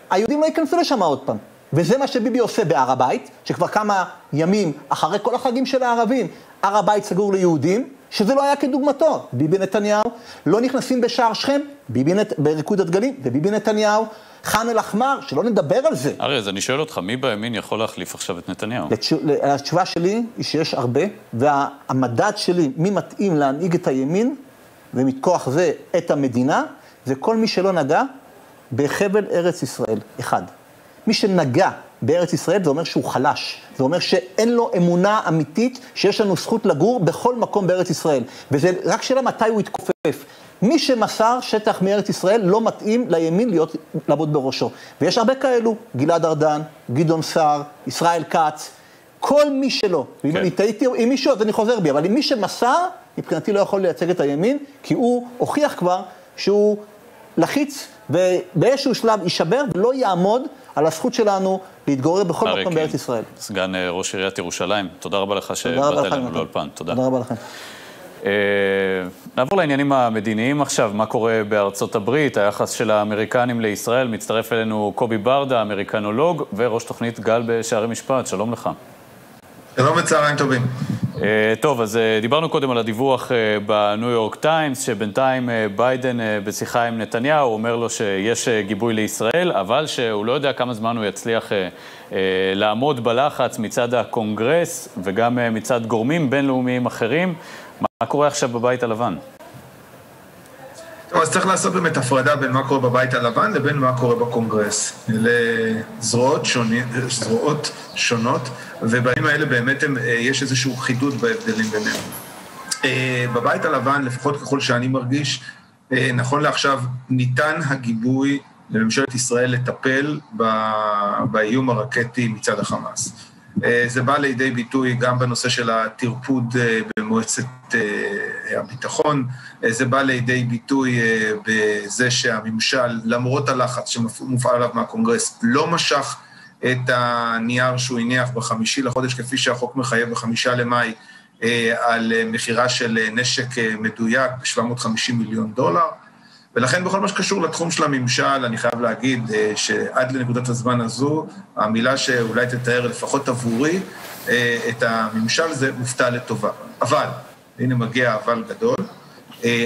S14: היהודים לא ייכנסו לשם עוד פעם. וזה מה שביבי עושה בהר הבית, שכבר כמה ימים אחרי כל החגים של הערבים, הר הבית סגור ליהודים, שזה לא היה כדוגמתו. ביבי נתניהו, לא נכנסים בשער שכם, ביבי נת... בריקוד הדגלים, וביבי נתניהו, ח'אן אל-אחמר, שלא נדבר על זה.
S1: אריה, אז אני שואל אותך, מי בימין יכול להחליף עכשיו את נתניהו?
S14: לתשו... התשובה שלי היא שיש הרבה, והמדד שלי, מי מתאים להנהיג את הימין, ומכוח זה את המדינה, זה כל מי שלא נגע בחבל ארץ ישראל, אחד. מי שנגע בארץ ישראל זה אומר שהוא חלש, זה אומר שאין לו אמונה אמיתית שיש לנו זכות לגור בכל מקום בארץ ישראל. וזה רק שאלה מתי הוא יתכופף. מי שמסר שטח מארץ ישראל לא מתאים לימין להיות, לעמוד בראשו. ויש הרבה כאלו, גלעד ארדן, גדעון סער, ישראל כץ, כל מי שלא. כן. ואם אני טעיתי עם מישהו אז אני חוזר בי, אבל עם מי שמסר, מבחינתי לא יכול לייצג את הימין, כי הוא הוכיח כבר שהוא לחיץ ובאיזשהו שלב יישבר ולא יעמוד על הזכות שלנו להתגורר בכל מקום בארץ ישראל.
S1: סגן אה, ראש עיריית ירושלים, תודה רבה לך שבאת אלינו לאולפן.
S14: תודה. תודה רבה לכם.
S1: אה, נעבור לעניינים המדיניים עכשיו, מה קורה בארצות הברית, היחס של האמריקנים לישראל, מצטרף אלינו קובי ברדה, אמריקנולוג וראש תוכנית גל בשערי משפט, שלום לך.
S17: שלום וצהריים טובים.
S1: אה, טוב, אז אה, דיברנו קודם על הדיווח אה, בניו יורק טיימס, שבינתיים ביידן בשיחה עם נתניהו אומר לו שיש גיבוי לישראל, אבל שהוא לא יודע כמה זמן הוא יצליח לעמוד בלחץ מצד הקונגרס וגם מצד גורמים בינלאומיים אחרים. מה קורה עכשיו בבית הלבן?
S17: טוב, אז צריך לעשות באמת הפרדה בין מה קורה בבית הלבן לבין מה קורה בקונגרס. אלה זרועות, שוני, זרועות שונות, ובימים האלה באמת הם, אה, יש איזשהו חידוד בהבדלים ביניהם. אה, בבית הלבן, לפחות ככל שאני מרגיש, אה, נכון לעכשיו ניתן הגיבוי לממשלת ישראל לטפל באיום הרקטי מצד החמאס. זה בא לידי ביטוי גם בנושא של הטרפוד במועצת הביטחון, זה בא לידי ביטוי בזה שהממשל, למרות הלחץ שמופעל עליו מהקונגרס, לא משך את הנייר שהוא הניח בחמישי לחודש, כפי שהחוק מחייב בחמישה למאי, על מכירה של נשק מדויק ב-750 מיליון דולר. ולכן בכל מה שקשור לתחום של הממשל, אני חייב להגיד שעד לנקודת הזמן הזו, המילה שאולי תתאר לפחות עבורי את הממשל זה מופתע לטובה. אבל, הנה מגיע אבל גדול,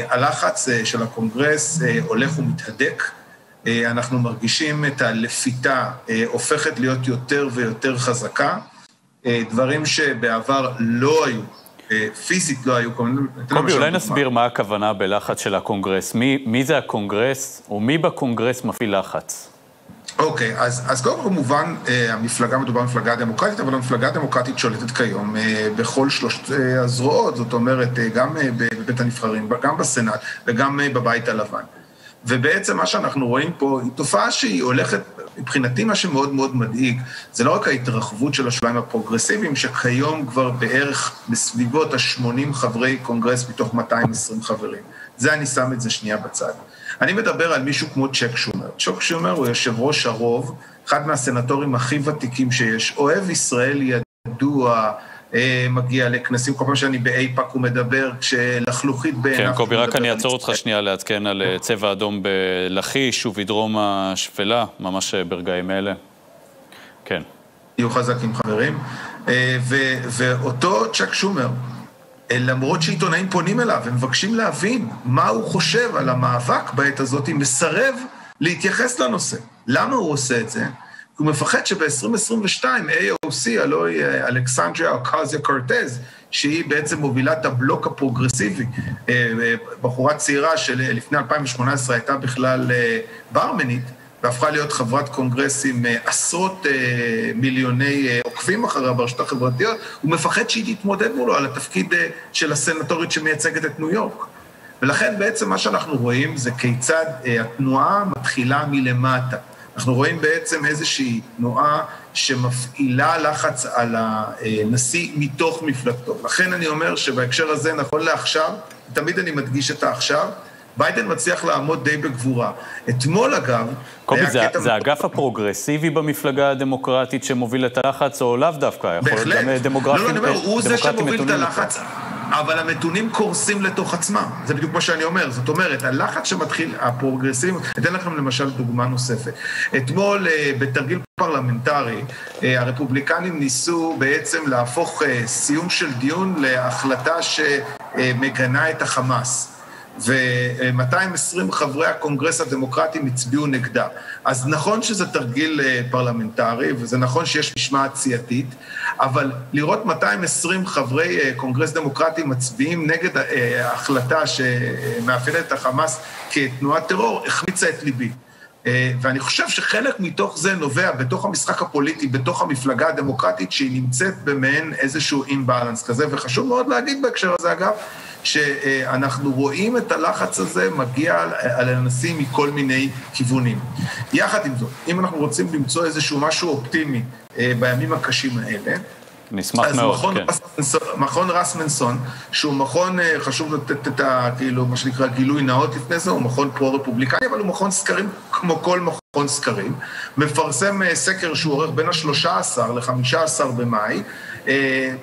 S17: הלחץ של הקונגרס הולך ומתהדק. אנחנו מרגישים את הלפיתה הופכת להיות יותר ויותר חזקה, דברים שבעבר לא היו פיזית לא היו...
S1: קובי, אולי נסביר מה הכוונה בלחץ של הקונגרס. מי, מי זה הקונגרס, או מי בקונגרס מפעיל לחץ?
S17: אוקיי, אוקיי, אז, אז קודם כל כמובן, המפלגה מדובר במפלגה דמוקרטית, אבל המפלגה הדמוקרטית שולטת כיום בכל שלושת הזרועות, זאת אומרת, גם בבית הנבחרים, גם בסנאט וגם בבית הלבן. ובעצם מה שאנחנו רואים פה היא תופעה שהיא הולכת, מבחינתי מה שמאוד מאוד מדאיג, זה לא רק ההתרחבות של השוליים הפרוגרסיביים, שכיום כבר בערך בסביבות ה-80 חברי קונגרס מתוך 220 חברים. זה אני שם את זה שנייה בצד. אני מדבר על מישהו כמו צ'אק שומר. צ'אק שומר הוא יושב ראש הרוב, אחד מהסנטורים הכי ותיקים שיש, אוהב ישראל ידוע, מגיע לכנסים, כל פעם שאני באיפא"ק הוא מדבר, כשלחלוכית בעיניו...
S1: כן, קובי, רק אני אעצור אותך שנייה לעדכן על צבע אדום בלכיש ובדרום השפלה, ממש ברגעים אלה. כן.
S17: יהיו חזקים חברים. ואותו צ'ק שומר, למרות שעיתונאים פונים אליו ומבקשים להבין מה הוא חושב על המאבק בעת הזאת, מסרב להתייחס לנושא. למה הוא עושה את זה? הוא מפחד שב-2022 AOC, הלוא היא אלכסנדריה אוקזיה קורטז, שהיא בעצם מובילת הבלוק הפרוגרסיבי, בחורה צעירה שלפני 2018 הייתה בכלל ברמנית, והפכה להיות חברת קונגרס עם עשרות מיליוני עוקבים אחריה ברשתות החברתיות, הוא מפחד שהיא תתמודד מולו על התפקיד של הסנטורית שמייצגת את ניו יורק. ולכן בעצם מה שאנחנו רואים זה כיצד התנועה מתחילה מלמטה. אנחנו רואים בעצם איזושהי תנועה שמפעילה לחץ על הנשיא מתוך מפלגתו. לכן אני אומר שבהקשר הזה, נכון לעכשיו, תמיד אני מדגיש את העכשיו, ביידן מצליח לעמוד די בגבורה. אתמול, אגב,
S1: קובי,
S17: היה
S1: זה,
S17: קטע...
S1: זה האגף הפרוגרסיבי במפלגה הדמוקרטית שמוביל את הלחץ, או לאו דווקא? יכול להיות גם דמוגרפים,
S17: לא, לא, אני אומר, הוא זה שמוביל את הלחץ, אבל הנתונים קורסים לתוך עצמם. זה בדיוק מה שאני אומר. זאת אומרת, הלחץ שמתחיל, הפרוגרסיביות, אתן לכם למשל דוגמה נוספת. אתמול, אה, בתרגיל פרלמנטרי, אה, הרפובליקנים ניסו בעצם להפוך אה, סיום של דיון להחלטה שמגנה את החמאס. ו-220 חברי הקונגרס הדמוקרטים הצביעו נגדה. אז נכון שזה תרגיל אה, פרלמנטרי, וזה נכון שיש משמעת סיעתית, אבל לראות 220 חברי אה, קונגרס דמוקרטים מצביעים נגד אה, ההחלטה שמאפיינת את החמאס כתנועת טרור, החמיצה את ליבי. ואני חושב שחלק מתוך זה נובע בתוך המשחק הפוליטי, בתוך המפלגה הדמוקרטית, שהיא נמצאת במעין איזשהו אימבלנס כזה, וחשוב מאוד להגיד בהקשר הזה, אגב, שאנחנו רואים את הלחץ הזה מגיע על הנשיא מכל מיני כיוונים. יחד עם זאת, אם אנחנו רוצים למצוא איזשהו משהו אופטימי אה, בימים הקשים האלה,
S1: נשמח מאוד,
S17: מכון
S1: כן.
S17: רסמנסון, מכון רסמנסון, שהוא מכון, אה, חשוב לתת את ה... כאילו, מה שנקרא גילוי נאות לפני זה, הוא מכון פרו-רפובליקני, אבל הוא מכון סקרים כמו כל מכון סקרים. מפרסם אה, סקר שהוא עורך בין ה-13 ל-15 במאי,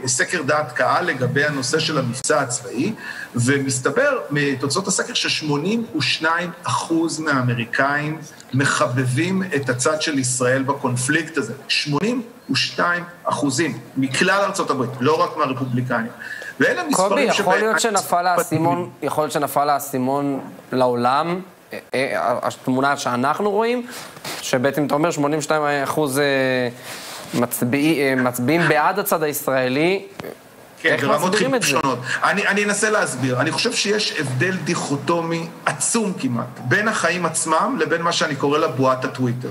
S17: סקר דעת קהל לגבי הנושא של המבצע הצבאי, ומסתבר מתוצאות הסקר ש-82 אחוז מהאמריקאים מחבבים את הצד של ישראל בקונפליקט הזה. 82 אחוזים מכלל ארצות הברית, לא רק מהרפובליקנים. ואלה מספרים
S5: קובי, יכול להיות שנפל האסימון, יכול להיות שנפל האסימון לעולם, אה, אה, התמונה שאנחנו רואים, שבעצם אתה אומר 82 אחוז אה, מצביעי- אה, מצביעים בעד הצד הישראלי.
S17: כן,
S5: איך מסבירים את זה?
S17: שונות. אני, אני אנסה להסביר. אני חושב שיש הבדל דיכוטומי עצום כמעט בין החיים עצמם לבין מה שאני קורא לה בועת הטוויטר.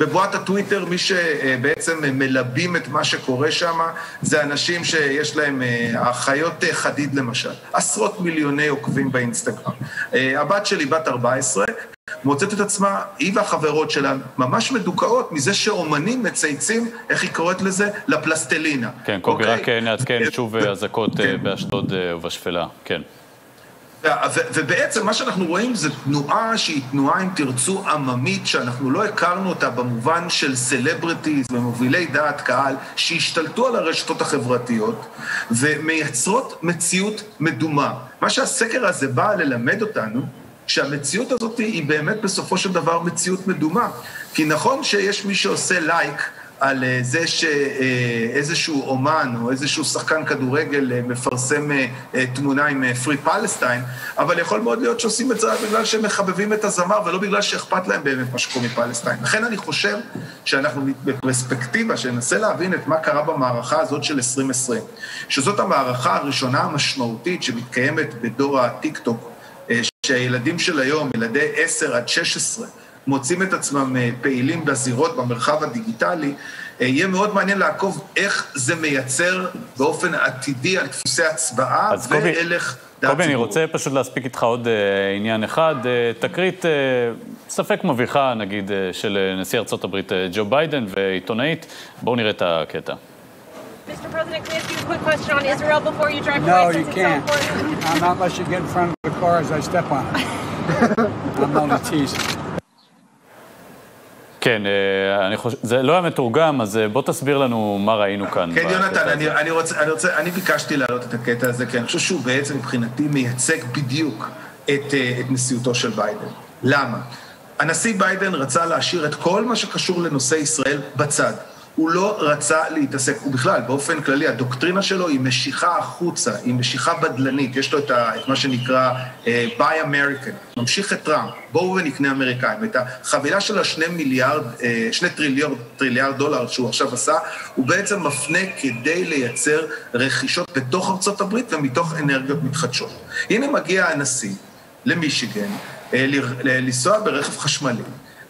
S17: בבועת הטוויטר, מי שבעצם מלבים את מה שקורה שם, זה אנשים שיש להם, אה, האחיות אה, חדיד למשל, עשרות מיליוני עוקבים באינסטגרם. אה, הבת שלי, בת 14, מוצאת את עצמה, היא והחברות שלה, ממש מדוכאות מזה שאומנים מצייצים, איך היא קוראת לזה? לפלסטלינה.
S1: כן, קובי,
S17: אוקיי?
S1: רק אה, נעדכן שוב אה, אזעקות אה, באשדוד ובשפלה, כן.
S17: ובעצם מה שאנחנו רואים זה תנועה שהיא תנועה, אם תרצו, עממית, שאנחנו לא הכרנו אותה במובן של סלבריטיז ומובילי דעת קהל, שהשתלטו על הרשתות החברתיות ומייצרות מציאות מדומה. מה שהסקר הזה בא ללמד אותנו, שהמציאות הזאת היא באמת בסופו של דבר מציאות מדומה. כי נכון שיש מי שעושה לייק, על אה, זה שאיזשהו אומן או איזשהו שחקן כדורגל אה, מפרסם אה, אה, תמונה עם Free Palestine, אבל יכול מאוד להיות שעושים את זה רק בגלל שהם מחבבים את הזמר ולא בגלל שאכפת להם באמת מה שקורה מפלסטיין. לכן אני חושב שאנחנו בפרספקטיבה, שננסה להבין את מה קרה במערכה הזאת של 2020, שזאת המערכה הראשונה המשמעותית שמתקיימת בדור הטיק-טוק, אה, שהילדים של היום, ילדי 10 עד 16, מוצאים את עצמם אה, פעילים בזירות במרחב הדיגיטלי, אה, יהיה מאוד מעניין לעקוב איך זה מייצר באופן עתידי על דפוסי הצבעה והלך
S1: קובי, אני. רוצה פשוט להספיק איתך עוד אה, עניין אחד. אה, תקרית אה, ספק מביכה, נגיד, אה, של נשיא ארצות הברית אה, ג'ו ביידן ועיתונאית. בואו נראה את הקטע.
S18: Mr. President, can I ask you a quick question on Israel before you drive
S19: No,
S18: away?
S19: you
S18: it's so
S19: can't. Uh, not unless you get in front of the car as I step on it. I'm only teasing.
S1: כן, אה, אני חושב, זה לא היה מתורגם, אז אה, בוא תסביר לנו מה ראינו כאן.
S17: כן, יונתן. אני, אני, רוצה, אני, רוצה, אני ביקשתי להעלות את הקטע הזה, כי אני חושב שהוא בעצם מבחינתי מייצג בדיוק את, אה, את נשיאותו של ביידן. למה? הנשיא ביידן רצה להשאיר את כל מה שקשור לנושא ישראל בצד. הוא לא רצה להתעסק, הוא בכלל, באופן כללי, הדוקטרינה שלו היא משיכה החוצה, היא משיכה בדלנית, יש לו את, ה, את מה שנקרא אה, Buy American, ממשיך את טראמפ, בואו ונקנה אמריקאים. את החבילה של השני מיליארד, אה, שני טריליארד, טריליארד דולר שהוא עכשיו עשה, הוא בעצם מפנה כדי לייצר רכישות בתוך ארצות הברית ומתוך אנרגיות מתחדשות. הנה מגיע הנשיא למישיגן, אה, לנסוע ברכב חשמלי.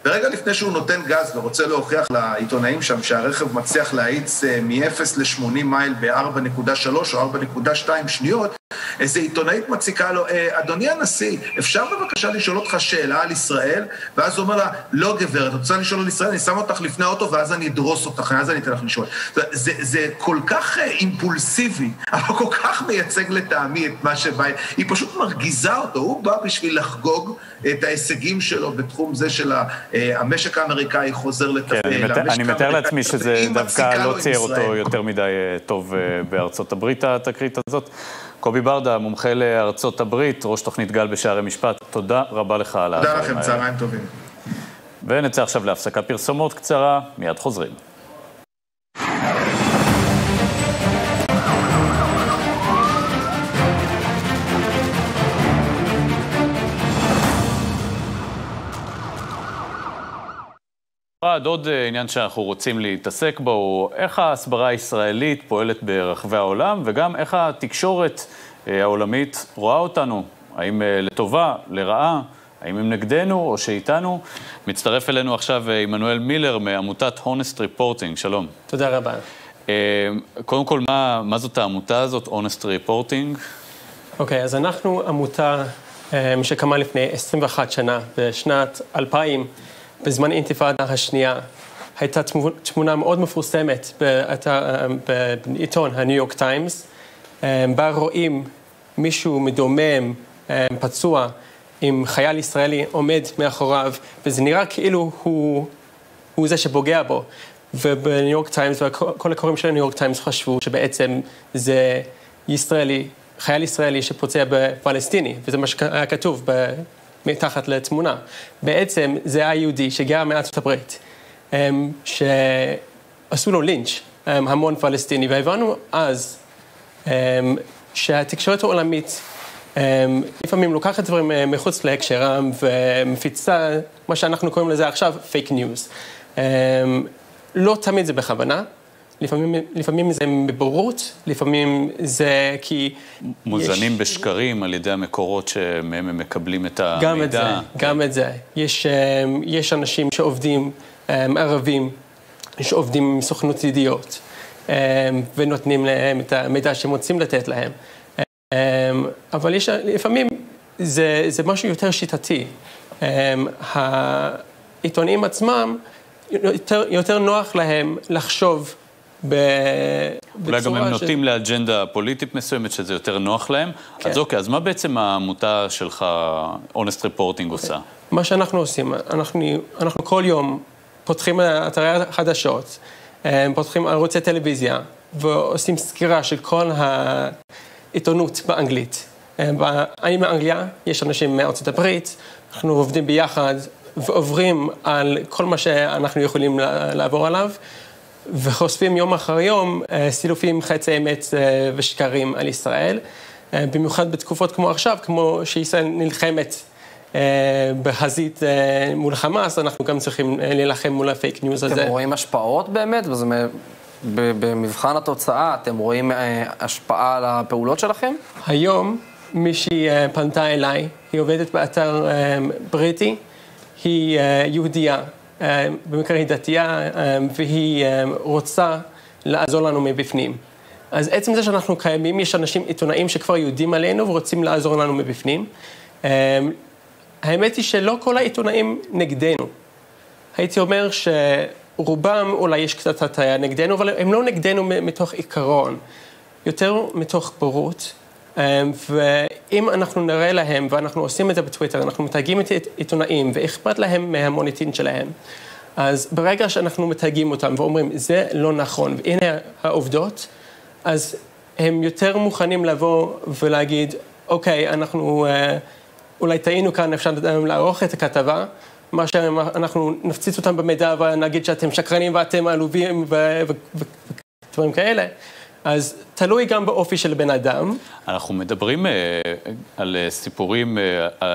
S17: ורגע לפני שהוא נותן גז ורוצה להוכיח לעיתונאים שם שהרכב מצליח להאיץ אה, מ-0 ל-80 מייל ב-4.3 או 4.2 שניות, איזה עיתונאית מציקה לו, אה, אדוני הנשיא, אפשר בבקשה לשאול אותך שאלה על ישראל? ואז הוא אומר לה, לא גברת, את רוצה לשאול על ישראל? אני שם אותך לפני האוטו ואז אני אדרוס אותך, אז אני אתן לך לשאול. זה, זה, כל כך אה, אימפולסיבי, אבל כל כך מייצג לטעמי את מה שבא, היא פשוט מרגיזה אותו, הוא בא בשביל לחגוג את ההישגים שלו בתחום זה של אה, המשק האמריקאי חוזר לתפעל.
S1: כן, אני מתאר לעצמי שזה דווקא לא צייר אותו יותר מדי טוב בארצות הברית, התקרית הזאת. קובי ברדה, מומחה לארצות הברית, ראש תוכנית גל בשערי משפט, תודה רבה לך על
S17: האלה. תודה לכם, צהריים טובים.
S1: ונצא עכשיו להפסקה פרסומות קצרה, מיד חוזרים. עוד עניין שאנחנו רוצים להתעסק בו הוא איך ההסברה הישראלית פועלת ברחבי העולם וגם איך התקשורת העולמית רואה אותנו, האם לטובה, לרעה, האם הם נגדנו או שאיתנו. מצטרף אלינו עכשיו עמנואל מילר מעמותת Honest Reporting, שלום.
S20: תודה רבה.
S1: קודם כל, מה, מה זאת העמותה הזאת, Honest Reporting?
S20: אוקיי, okay, אז אנחנו עמותה שקמה לפני 21 שנה, בשנת 2000. בזמן האינתיפאדה השנייה, הייתה תמונה מאוד מפורסמת בעיתון הניו יורק טיימס, בה רואים מישהו מדומם, פצוע, עם חייל ישראלי עומד מאחוריו, וזה נראה כאילו הוא, הוא זה שפוגע בו. ובניו יורק טיימס, וכל הקוראים של הניו יורק טיימס חשבו שבעצם זה ישראלי, חייל ישראלי שפוצע בפלסטיני, וזה מה שהיה כתוב מתחת לתמונה. בעצם זה היה יהודי שהגיע מארצות הברית, אמ, שעשו לו לינץ', אמ, המון פלסטיני, והבנו אז אמ, שהתקשורת העולמית לפעמים לוקחת דברים אה, מחוץ להקשרם ומפיצה מה שאנחנו קוראים לזה עכשיו פייק ניוז. לא תמיד זה בכוונה, לפעמים, לפעמים זה מבורות, לפעמים זה כי...
S1: מוזנים יש... בשקרים על ידי המקורות שמהם הם מקבלים את המידע.
S20: גם את זה, גם את זה. יש, אה, יש אנשים שעובדים, אה, ערבים, שעובדים עם סוכנות ידיעות, אה, ונותנים להם את המידע שהם רוצים לתת להם. אבל יש, לפעמים זה, זה משהו יותר שיטתי. העיתונים עצמם, יותר, יותר נוח להם לחשוב ב...
S1: אולי גם הם ש... נוטים לאג'נדה פוליטית מסוימת, שזה יותר נוח להם. כן. אז אוקיי, אז מה בעצם העמותה שלך, אונסט ריפורטינג, אוקיי. עושה?
S20: מה שאנחנו עושים, אנחנו, אנחנו כל יום פותחים אתרי חדשות, אה, פותחים ערוצי טלוויזיה, ועושים סקירה של כל העיתונות באנגלית. אה, אני מאנגליה, יש אנשים מארצות הברית, אנחנו עובדים ביחד ועוברים על כל מה שאנחנו יכולים לעבור עליו. וחושפים יום אחר יום אה, סילופים חצי אמת אה, ושקרים על ישראל, אה, במיוחד בתקופות כמו עכשיו, כמו שישראל נלחמת בחזית מול חמאס, אנחנו גם צריכים להילחם מול הפייק ניוז הזה.
S5: אתם רואים השפעות באמת? במבחן התוצאה, אתם רואים השפעה על הפעולות שלכם?
S20: היום מישהי פנתה אליי, היא עובדת באתר בריטי, היא יהודייה. אה, במקרה היא דתייה, אה, והיא אה, רוצה לעזור לנו מבפנים. אז עצם זה שאנחנו קיימים, יש אנשים, עיתונאים שכבר יודעים עלינו ורוצים לעזור לנו מבפנים. האמת היא שלא כל העיתונאים נגדנו. הייתי אומר שרובם אולי יש קצת הטעיה נגדנו, אבל הם לא נגדנו מתוך עיקרון, יותר מתוך בורות. אמ, ואם אנחנו נראה להם, ואנחנו עושים את זה בטוויטר, אנחנו מתייגים את עיתונאים, ואכפת להם מהמוניטין שלהם, אז ברגע שאנחנו מתייגים אותם ואומרים, זה לא נכון, והנה העובדות, אז הם יותר מוכנים לבוא ולהגיד, אוקיי, אנחנו אה, אולי טעינו כאן, אפשר לערוך את הכתבה, מה שאנחנו נפציץ אותם במידע ונגיד שאתם שקרנים ואתם עלובים ודברים כאלה. אז תלוי גם באופי של בן אדם.
S1: אנחנו מדברים uh, על uh, סיפורים, uh, uh,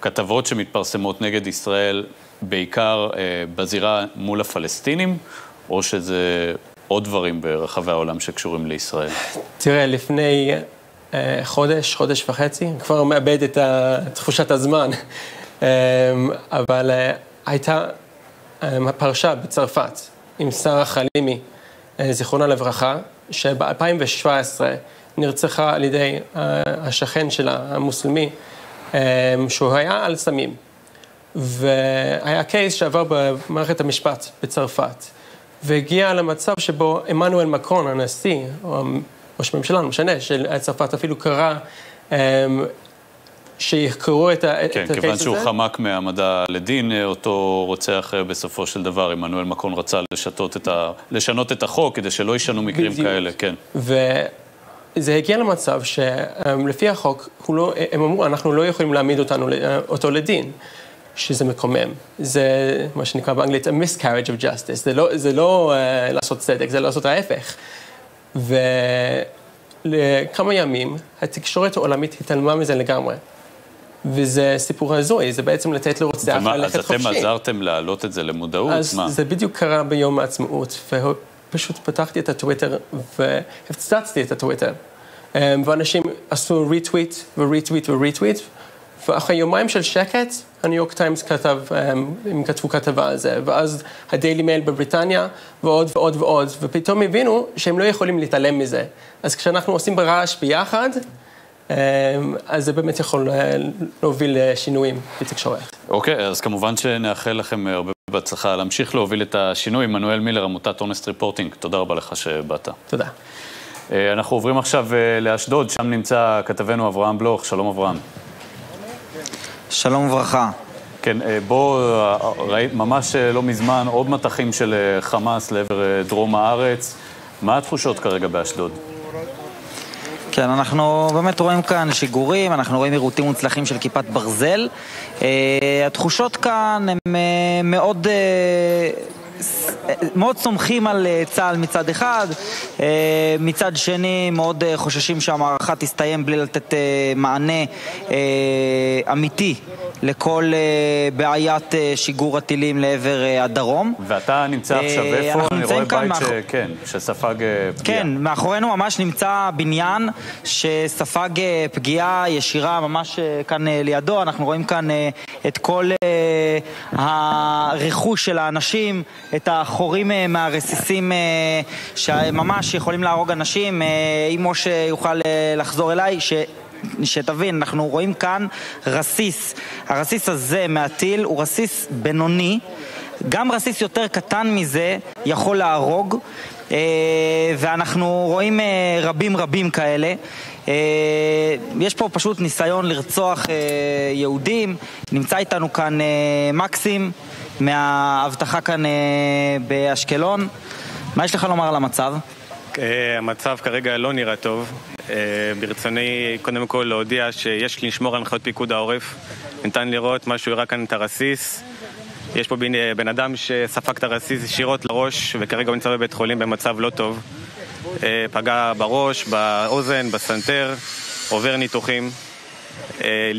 S1: כתבות שמתפרסמות נגד ישראל, בעיקר uh, בזירה מול הפלסטינים, או שזה עוד דברים ברחבי העולם שקשורים לישראל?
S20: תראה, לפני uh, חודש, חודש וחצי, כבר מאבד את תחושת הזמן, um, אבל uh, הייתה um, הפרשה בצרפת עם שרה חלימי, זיכרונה לברכה, שב-2017 נרצחה על ידי השכן שלה, המוסלמי, שהוא היה על סמים. והיה קייס שעבר במערכת המשפט בצרפת, והגיע למצב שבו עמנואל מקרון, הנשיא, או ראש הממשלה, לא משנה, של צרפת אפילו קרא שיחקרו את,
S1: כן,
S20: את הקייס הזה.
S1: כן, כיוון שהוא חמק מהעמדה לדין, אותו רוצח בסופו של דבר, עמנואל מקרון רצה לשתות את ה... לשנות את החוק כדי שלא יישנו מקרים
S20: בדיוק.
S1: כאלה, כן.
S20: וזה הגיע למצב שלפי החוק, לא, הם אמרו, אנחנו לא יכולים להעמיד אותנו, אותו לדין. שזה מקומם. זה מה שנקרא באנגלית a miscarriage of justice. זה לא, זה לא uh, לעשות צדק, זה לעשות ההפך. ולכמה ימים התקשורת העולמית התעלמה מזה לגמרי. וזה סיפור הזוי, זה בעצם לתת לרוצח ללכת חופשי.
S1: אז אתם עזרתם להעלות את זה למודעות?
S20: אז
S1: מה?
S20: זה בדיוק קרה ביום העצמאות, ופשוט פתחתי את הטוויטר והפצצתי את הטוויטר. ואנשים עשו ריטוויט וריטוויט וריטוויט, ואחרי יומיים של שקט, הניו יורק טיימס כתב, הם כתבו כתבה על זה, ואז הדיילי מייל בבריטניה, ועוד ועוד ועוד, ופתאום הבינו שהם לא יכולים להתעלם מזה. אז כשאנחנו עושים ברעש ביחד, אז זה באמת יכול להוביל לשינויים בתקשורת.
S1: אוקיי, אז כמובן שנאחל לכם הרבה בהצלחה להמשיך להוביל את השינוי. מנואל מילר, עמותת אונסט ריפורטינג, תודה רבה לך שבאת.
S20: תודה.
S1: אנחנו עוברים עכשיו לאשדוד, שם נמצא כתבנו אברהם בלוך. שלום אברהם.
S21: שלום וברכה.
S1: כן, בוא, ראית ממש לא מזמן עוד מטחים של חמאס לעבר דרום הארץ. מה התחושות כרגע באשדוד?
S21: כן, אנחנו באמת רואים כאן שיגורים, אנחנו רואים עירותים מוצלחים של כיפת ברזל. התחושות כאן הן מאוד... מאוד סומכים על צה"ל מצד אחד, מצד שני מאוד חוששים שהמערכה תסתיים בלי לתת מענה אמיתי לכל בעיית שיגור הטילים לעבר הדרום.
S1: ואתה נמצא עכשיו איפה? אני רואה בית מאח... שכן, שספג פגיעה.
S21: כן, מאחורינו ממש נמצא בניין שספג פגיעה ישירה ממש כאן לידו. אנחנו רואים כאן את כל הרכוש של האנשים, את החורים מהרסיסים שממש יכולים להרוג אנשים. אם משה יוכל לחזור אליי, ש... שתבין, אנחנו רואים כאן רסיס. הרסיס הזה מהטיל הוא רסיס בינוני. גם רסיס יותר קטן מזה יכול להרוג, ואנחנו רואים רבים רבים כאלה. יש פה פשוט ניסיון לרצוח יהודים. נמצא איתנו כאן מקסים מהאבטחה כאן באשקלון. מה יש לך לומר על המצב?
S22: המצב כרגע לא נראה טוב. ברצוני קודם כל להודיע שיש לשמור על הנחיות פיקוד העורף. ניתן לראות מה שהוא הראה כאן את הרסיס. יש פה בן אדם שספג את הרסיס ישירות לראש, וכרגע הוא נמצא בבית חולים במצב לא טוב. פגע בראש, באוזן, בסנטר, עובר ניתוחים.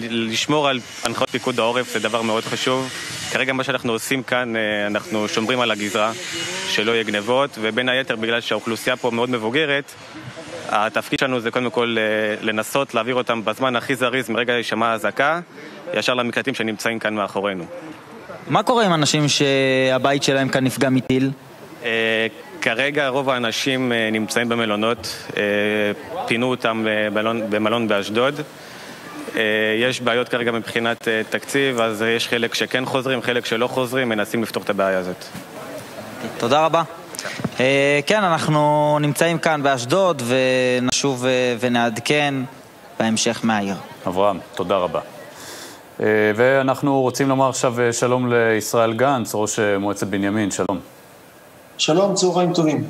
S22: לשמור על הנחיות פיקוד העורף זה דבר מאוד חשוב. כרגע מה שאנחנו עושים כאן, אנחנו שומרים על הגזרה, שלא יהיה גנבות, ובין היתר בגלל שהאוכלוסייה פה מאוד מבוגרת, התפקיד שלנו זה קודם כל לנסות להעביר אותם בזמן הכי זריז מרגע הישמע האזעקה, ישר למקלטים שנמצאים כאן מאחורינו.
S21: מה קורה עם אנשים שהבית שלהם כאן נפגע מטיל?
S22: כרגע רוב האנשים נמצאים במלונות, פינו אותם במלון באשדוד. יש בעיות כרגע מבחינת תקציב, אז יש חלק שכן חוזרים, חלק שלא חוזרים, מנסים לפתור את הבעיה הזאת.
S21: תודה רבה. כן, אנחנו נמצאים כאן באשדוד ונשוב ונעדכן בהמשך מהעיר.
S1: אברהם, תודה רבה. ואנחנו רוצים לומר עכשיו שלום לישראל גנץ, ראש מועצת בנימין, שלום.
S23: שלום, צהריים טובים.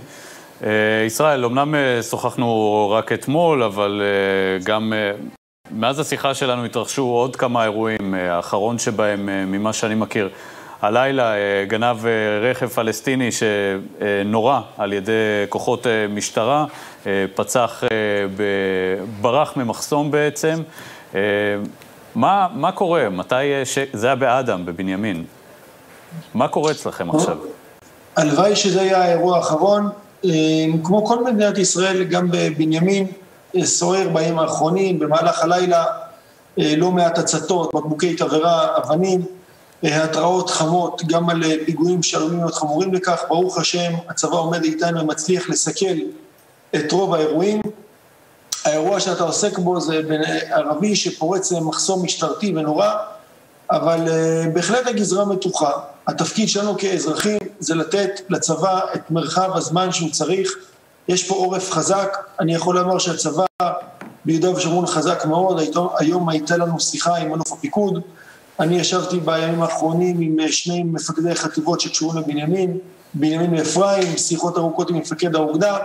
S1: ישראל, אמנם שוחחנו רק אתמול, אבל גם מאז השיחה שלנו התרחשו עוד כמה אירועים, האחרון שבהם, ממה שאני מכיר, הלילה גנב רכב פלסטיני שנורה על ידי כוחות משטרה, פצח, ברח ממחסום בעצם. מה, מה קורה? מתי, ש... זה היה באדם, בבנימין. מה קורה אצלכם עכשיו?
S23: הלוואי שזה היה האירוע האחרון. כמו כל מדינת ישראל, גם בבנימין, סוער בימים האחרונים, במהלך הלילה, לא מעט הצתות, בקבוקי תבערה, אבנים, התראות חמות, גם על פיגועים שעלולים להיות חמורים לכך. ברוך השם, הצבא עומד איתנו ומצליח לסכל את רוב האירועים. האירוע שאתה עוסק בו זה בין ערבי שפורץ מחסום משטרתי ונורא, אבל אה, בהחלט הגזרה מתוחה. התפקיד שלנו כאזרחים זה לתת לצבא את מרחב הזמן שהוא צריך. יש פה עורף חזק, אני יכול לומר שהצבא ביהודה ושומרון חזק מאוד, היום הייתה לנו שיחה עם אלוף הפיקוד, אני ישבתי בימים האחרונים עם אה, שני מפקדי חטיבות שקשורים לבנימין, בנימין ואפרים, שיחות ארוכות עם מפקד האוגדה.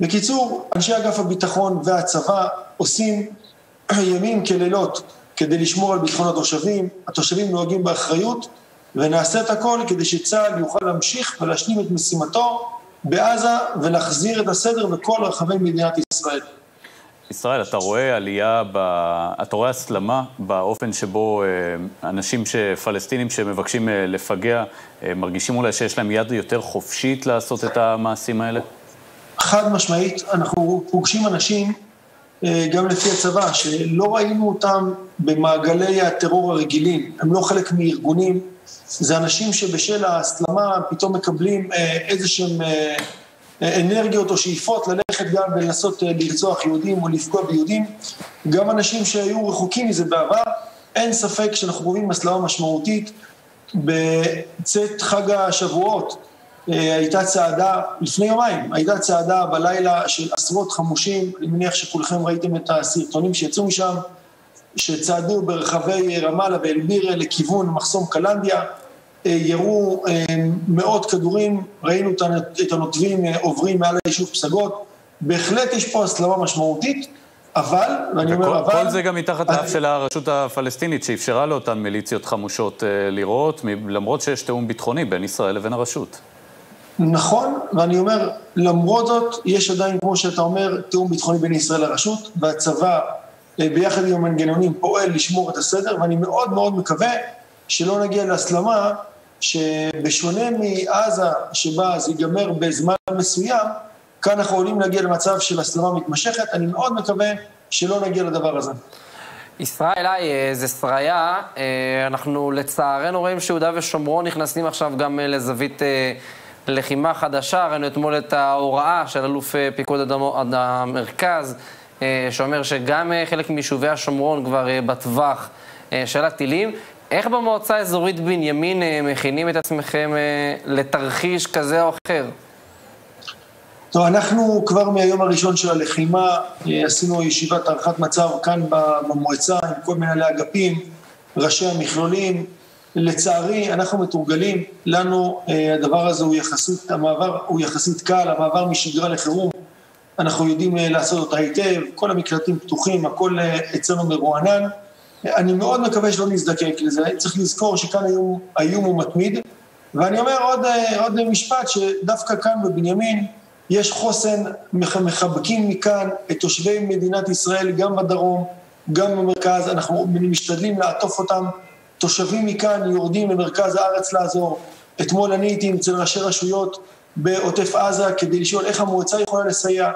S23: בקיצור, אנשי אגף הביטחון והצבא עושים ימים כלילות כדי לשמור על ביטחון התושבים, התושבים נוהגים באחריות, ונעשה את הכל כדי שצה"ל יוכל להמשיך ולהשלים את משימתו בעזה ולהחזיר את הסדר בכל רחבי מדינת ישראל.
S1: ישראל, אתה רואה עלייה, ב... אתה רואה הסלמה באופן שבו אה, אנשים. פלסטינים שמבקשים אה, לפגע, אה, מרגישים אולי שיש להם יד יותר חופשית לעשות את המעשים האלה?
S23: חד משמעית, אנחנו פוגשים אנשים, גם לפי הצבא, שלא ראינו אותם במעגלי הטרור הרגילים, הם לא חלק מארגונים, זה אנשים שבשל ההסלמה פתאום מקבלים איזה שהם אנרגיות או שאיפות ללכת גם ולנסות אה, לרצוח יהודים או לפגוע ביהודים. גם אנשים שהיו רחוקים מזה בעבר, אין ספק שאנחנו רואים הסלמה משמעותית. בצאת חג השבועות אה, הייתה צעדה, לפני יומיים, הייתה צעדה בלילה של עשרות חמושים, אני מניח שכולכם ראיתם את הסרטונים שיצאו משם, שצעדו ברחבי רמאללה ואלבירה לכיוון מחסום קלנדיה. אה, ירו אה, מאות כדורים, ראינו את הנוטבים אה, עוברים מעל היישוב פסגות, בהחלט יש פה הסלמה משמעותית, אבל, ואני אומר אבל...
S1: כל זה גם מתחת לאף של הרשות הפלסטינית, שאפשרה לאותן מיליציות חמושות לירות, למרות שיש תיאום ביטחוני בין ישראל לבין הרשות.
S23: נכון, ואני אומר, למרות זאת, יש עדיין, כמו שאתה אומר, תיאום ביטחוני בין ישראל לרשות, והצבא, ביחד עם המנגנונים, פועל לשמור את הסדר, ואני מאוד מאוד מקווה שלא נגיע להסלמה שבשונה מעזה, שבה זה ייגמר בזמן מסוים, כאן אנחנו עולים להגיע למצב של הסלמה מתמשכת. אני מאוד מקווה שלא נגיע לדבר הזה.
S5: ישראל, היי, אה, זה שריה. אה, אנחנו לצערנו רואים שיהודה ושומרון נכנסים עכשיו גם אה, לזווית לחימה חדשה. ראינו אתמול את ההוראה של אלוף פיקוד המרכז, שאומר שגם חלק מיישובי השומרון כבר בטווח של הטילים. איך במועצה האזורית בנימין אה, מכינים את עצמכם אה, לתרחיש כזה או אחר?
S23: טוב, אנחנו כבר מהיום הראשון של הלחימה אה, עשינו ישיבת הערכת מצב כאן במועצה עם כל מנהלי אגפים, ראשי המכלולים. לצערי, אנחנו מתורגלים, לנו הדבר הזה הוא יחסית, המעבר הוא יחסית קל, המעבר משגרה לחירום, אנחנו יודעים לעשות אותה היטב, כל המקלטים פתוחים, הכל אצלנו מרוענן. אני מאוד מקווה שלא נזדקק לזה, צריך לזכור שכאן האיום, האיום הוא מתמיד, ואני אומר עוד, עוד משפט, שדווקא כאן בבנימין יש חוסן, מחבקים מכאן את תושבי מדינת ישראל, גם בדרום, גם במרכז, אנחנו משתדלים לעטוף אותם, תושבים מכאן יורדים למרכז הארץ לעזור. אתמול אני הייתי אצל ראשי רשויות בעוטף עזה כדי לשאול איך המועצה יכולה לסייע.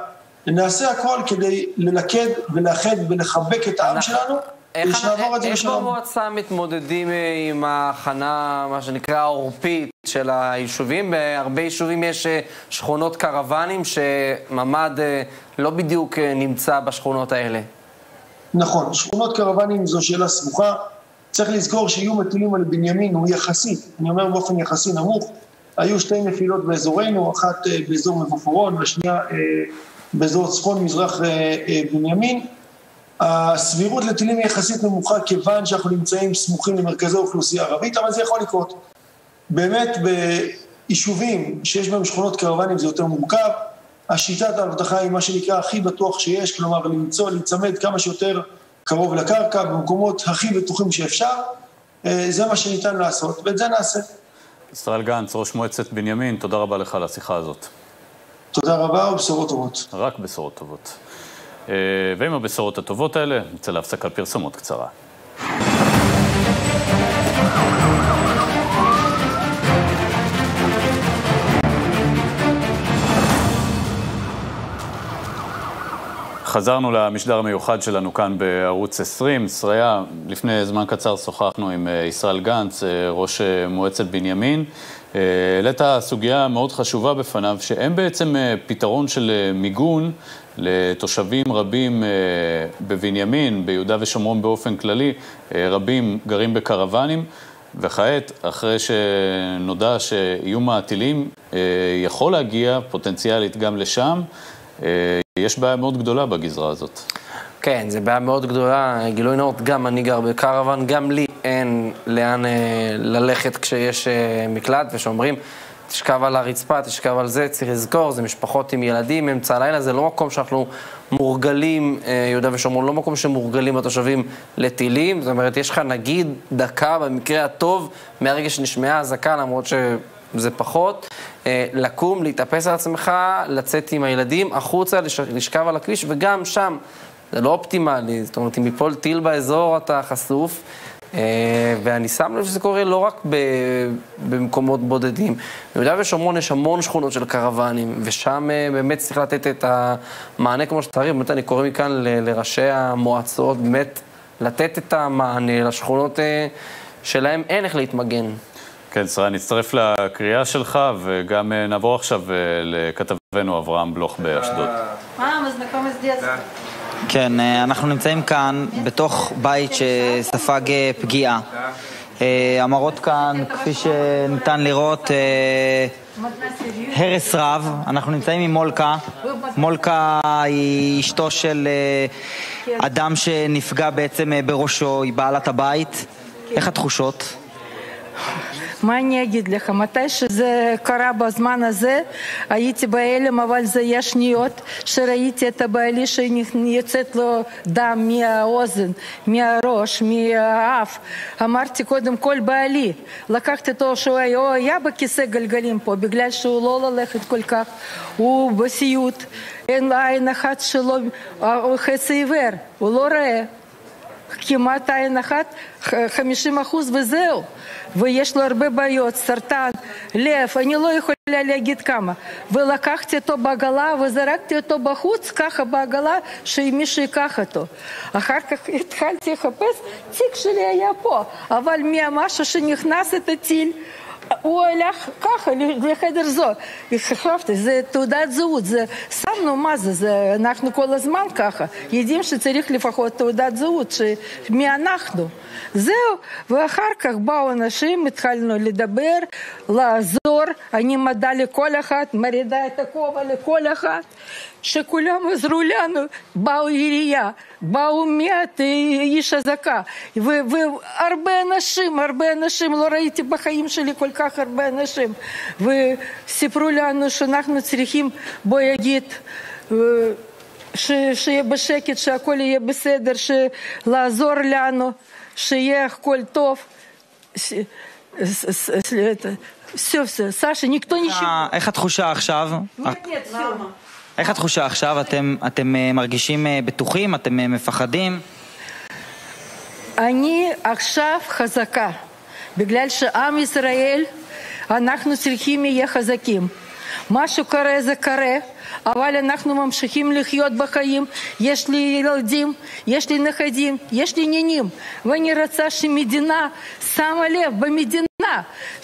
S23: נעשה הכל כדי ללכד ולאחד ולחבק את העם שלנו.
S5: איך, במועצה מתמודדים אה, עם ההכנה, מה שנקרא, העורפית של היישובים? בהרבה יישובים יש אה, שכונות קרוונים שממ"ד אה, לא בדיוק נמצא בשכונות האלה.
S23: נכון, שכונות קרוונים זו שאלה סבוכה. צריך לזכור שאיום הטילים על בנימין הוא יחסית, אני אומר באופן יחסי נמוך. היו שתי נפילות באזורנו, אחת באזור מבופורון והשנייה באזור צפון-מזרח בנימין. הסבירות לטילים היא יחסית נמוכה כיוון שאנחנו נמצאים סמוכים למרכזי אוכלוסייה ערבית, אבל זה יכול לקרות. באמת ביישובים שיש בהם שכונות קרוונים זה יותר מורכב. השיטת האבטחה היא מה שנקרא הכי בטוח שיש, כלומר למצוא, להיצמד כמה שיותר קרוב לקרקע, במקומות הכי בטוחים שאפשר. אה, זה מה שניתן לעשות, ואת זה נעשה.
S1: ישראל גנץ, ראש מועצת בנימין, תודה רבה לך על השיחה הזאת.
S23: תודה רבה ובשורות טובות.
S1: רק בשורות טובות. אה, ועם הבשורות הטובות האלה, נצא להפסקה פרסומות קצרה. חזרנו למשדר המיוחד שלנו כאן בערוץ 20. שריה, לפני זמן קצר שוחחנו עם אה, ישראל גנץ, אה, ראש מועצת בנימין. העלית סוגיה מאוד חשובה בפניו, שאין בעצם פתרון של מיגון לתושבים רבים בבנימין, ביהודה ושומרון באופן כללי, רבים גרים בקרוונים. וכעת, אחרי שנודע שאיום הטילים יכול להגיע פוטנציאלית גם לשם, יש בעיה מאוד גדולה בגזרה הזאת.
S5: כן, זו בעיה מאוד גדולה. גילוי נאות, גם אני גר בקרוון, גם לי אין לאן אה, ללכת כשיש אה, מקלט, ושאומרים, תשכב על הרצפה, תשכב על זה, צריך לזכור, זה משפחות עם ילדים, אמצע הלילה, זה לא מקום שאנחנו מורגלים, אה, יהודה ושומרון, לא מקום שמורגלים התושבים לטילים, זאת אומרת, יש לך נגיד דקה, במקרה הטוב, מהרגע שנשמעה אזעקה, למרות שזה פחות, אה, לקום, להתאפס על עצמך, לצאת עם הילדים החוצה, לשכב על הכביש, וגם שם, זה לא אופטימלי, זאת אומרת, אם יפול טיל באזור, אתה חשוף. אה, ואני שם לב שזה קורה לא רק במקומות בודדים. ביהודה ושומרון יש המון שכונות של קרוונים, ושם אה, באמת צריך לתת את המענה כמו שצריך. באמת אני קורא מכאן לראשי המועצות, באמת לתת את המענה לשכונות שלהם אין איך להתמגן.
S1: כן, שרה, נצטרף לקריאה שלך, וגם אה, נעבור עכשיו אה, לכתבנו אברהם בלוך באשדוד.
S21: כן, אה, אנחנו נמצאים כאן בתוך בית שספג פגיעה. המראות כאן, כפי שניתן לראות, הרס רב. אנחנו נמצאים עם מולקה. מולקה היא אשתו של אדם שנפגע בעצם בראשו, היא בעלת הבית. איך התחושות?
S24: מה אני אגיד לך, מתי שזה קרה בזמן הזה, הייתי בהלם, אבל זה יש שניות שראיתי את הבעלי שיוצאת לו דם מהאוזן, מהראש, מהאף. אמרתי קודם כל בעלי, לקחתי אותו שהוא היה בכיסא גלגלים פה, בגלל שהוא לא ללכת כל כך, הוא בסיוט, אין עין אחת שלו, חצי עיוור, הוא לא רואה. כמעט עין אחת, 50 אחוז וזהו. ויש לו הרבה בעיות, סרטן, לב, אני לא יכולה להגיד כמה. ולקחתי אותו בעגלה וזרקתי אותו בחוץ, ככה בעגלה, שמישהו ייקח אותו. אחר כך התחלתי לחפש, תיק שלי היה פה, אבל מהמשהו שנכנס את הטיל, הוא הלך ככה לחדר זו. חשבתי, זה תעודת זהות, זה שמנו מה זה, זה, אנחנו כל הזמן ככה. יודעים שצריך לפחות תעודת זהות, מי אנחנו. זהו, ואחר כך באו אנשים, התחלנו לדבר, לעזור, אני מודה לכל אחד, מרידה את הכובע לכל אחד, שכולם עזרו לנו, באו עירייה, באו מיד איש אזעקה, והרבה אנשים, הרבה אנשים, לא ראיתי בחיים שלי כל כך הרבה אנשים, וסיפרו לנו שאנחנו צריכים, בוא יגיד, שיהיה בשקט, שהכל יהיה בסדר, לעזור לנו. שיהיה הכל טוב. все, все, סשה, никто נשאר.
S21: איך התחושה עכשיו? איך התחושה עכשיו? אתם, אתם מרגישים בטוחים? אתם מפחדים?
S24: אני עכשיו חזקה, בגלל שעם ישראל, אנחנו צריכים להיות חזקים. מה שקורה זה קורה, אבל אנחנו ממשיכים לחיות בחיים. יש לי ילדים, יש לי נכדים, יש לי נינים, ואני רוצה שמדינה שמה לב במדינה.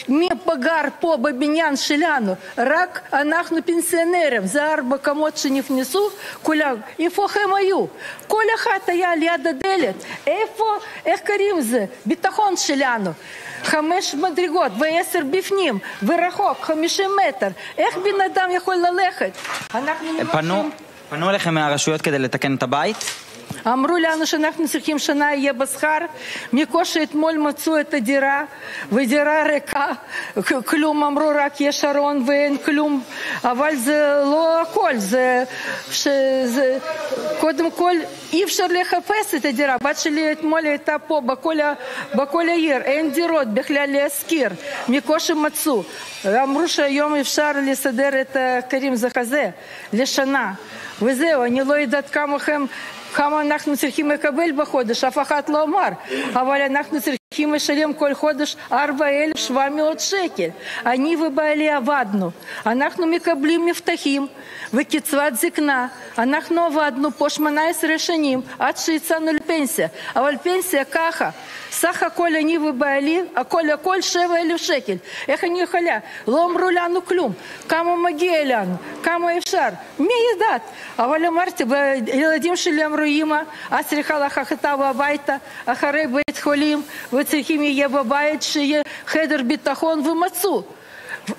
S24: מי פגר פה בבניין שלנו? רק אנחנו פנסיונרים, זה ארבע קומות שנכנסו, כולם, איפה הם היו? כל אחד היה ליד הדלת, איפה, איך קוראים לזה? ביטחון שלנו. חמש מדרגות ועשר בפנים, ורחוק, חמישים מטר. איך בן אדם יכול ללכת?
S21: פנו, אליכם מהרשויות כדי לתקן את הבית?
S24: אמרו לנו שאנחנו צריכים שנה יהיה בשכר, מקושי אתמול מצאו את הדירה, ודירה ריקה, כלום אמרו רק יש ארון ואין כלום, אבל זה לא הכל, זה, שזה, קודם כל אי אפשר לחפש את הדירה, בת שלי אתמול הייתה פה בכל, בכל העיר, אין דירות בכלל להשכיר, מקושי מצאו, אמרו שהיום אפשר לסדר את קרים זה כזה, לשנה, וזהו, אני לא יודעת כמה הם כמה אנחנו צריכים לקבל בחודש, אף אחד לא אמר, אבל אנחנו צריכים צריכים לשלם כל חודש 4,700 שקל. אני ובעלי עבדנו. אנחנו מקבלים מבטחים וקצבת זקנה. אנחנו עבדנו פה 18 שנים עד שיצאנו לפנסיה. אבל פנסיה ככה, סך הכל אני ובעלי, הכל הכל 7,000 שקל. איך אני יכולה? לא אמרו לנו כלום. כמה מגיע לנו? כמה אפשר? מי יודעת? אבל אמרתי, והילדים שלי אמרו, אמא, את צריכה לקחת אותה הביתה אחרי בית חולים, וצריכים יהיה בבית שיהיה חדר ביטחון ומצאו.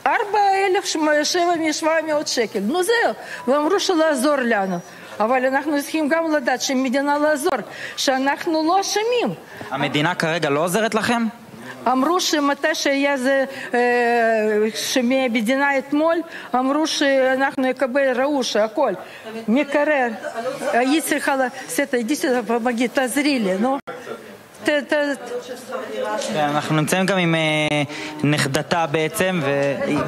S24: ארבע אלף שבע משבע מאות שקל. נו זהו, ואמרו שלעזור לנו. אבל אנחנו צריכים גם לדעת שמדינה לעזור, שאנחנו לא אשמים.
S21: המדינה כרגע לא עוזרת לכם?
S24: אמרו שמתי שהיה זה, שמהמדינה אתמול, אמרו שאנחנו נקבל ראוש, הכל, מקרר. היא צריכה, סטה, ידיסטה, תעזרי לי, נו.
S21: אנחנו נמצאים גם עם אה, נכדתה בעצם,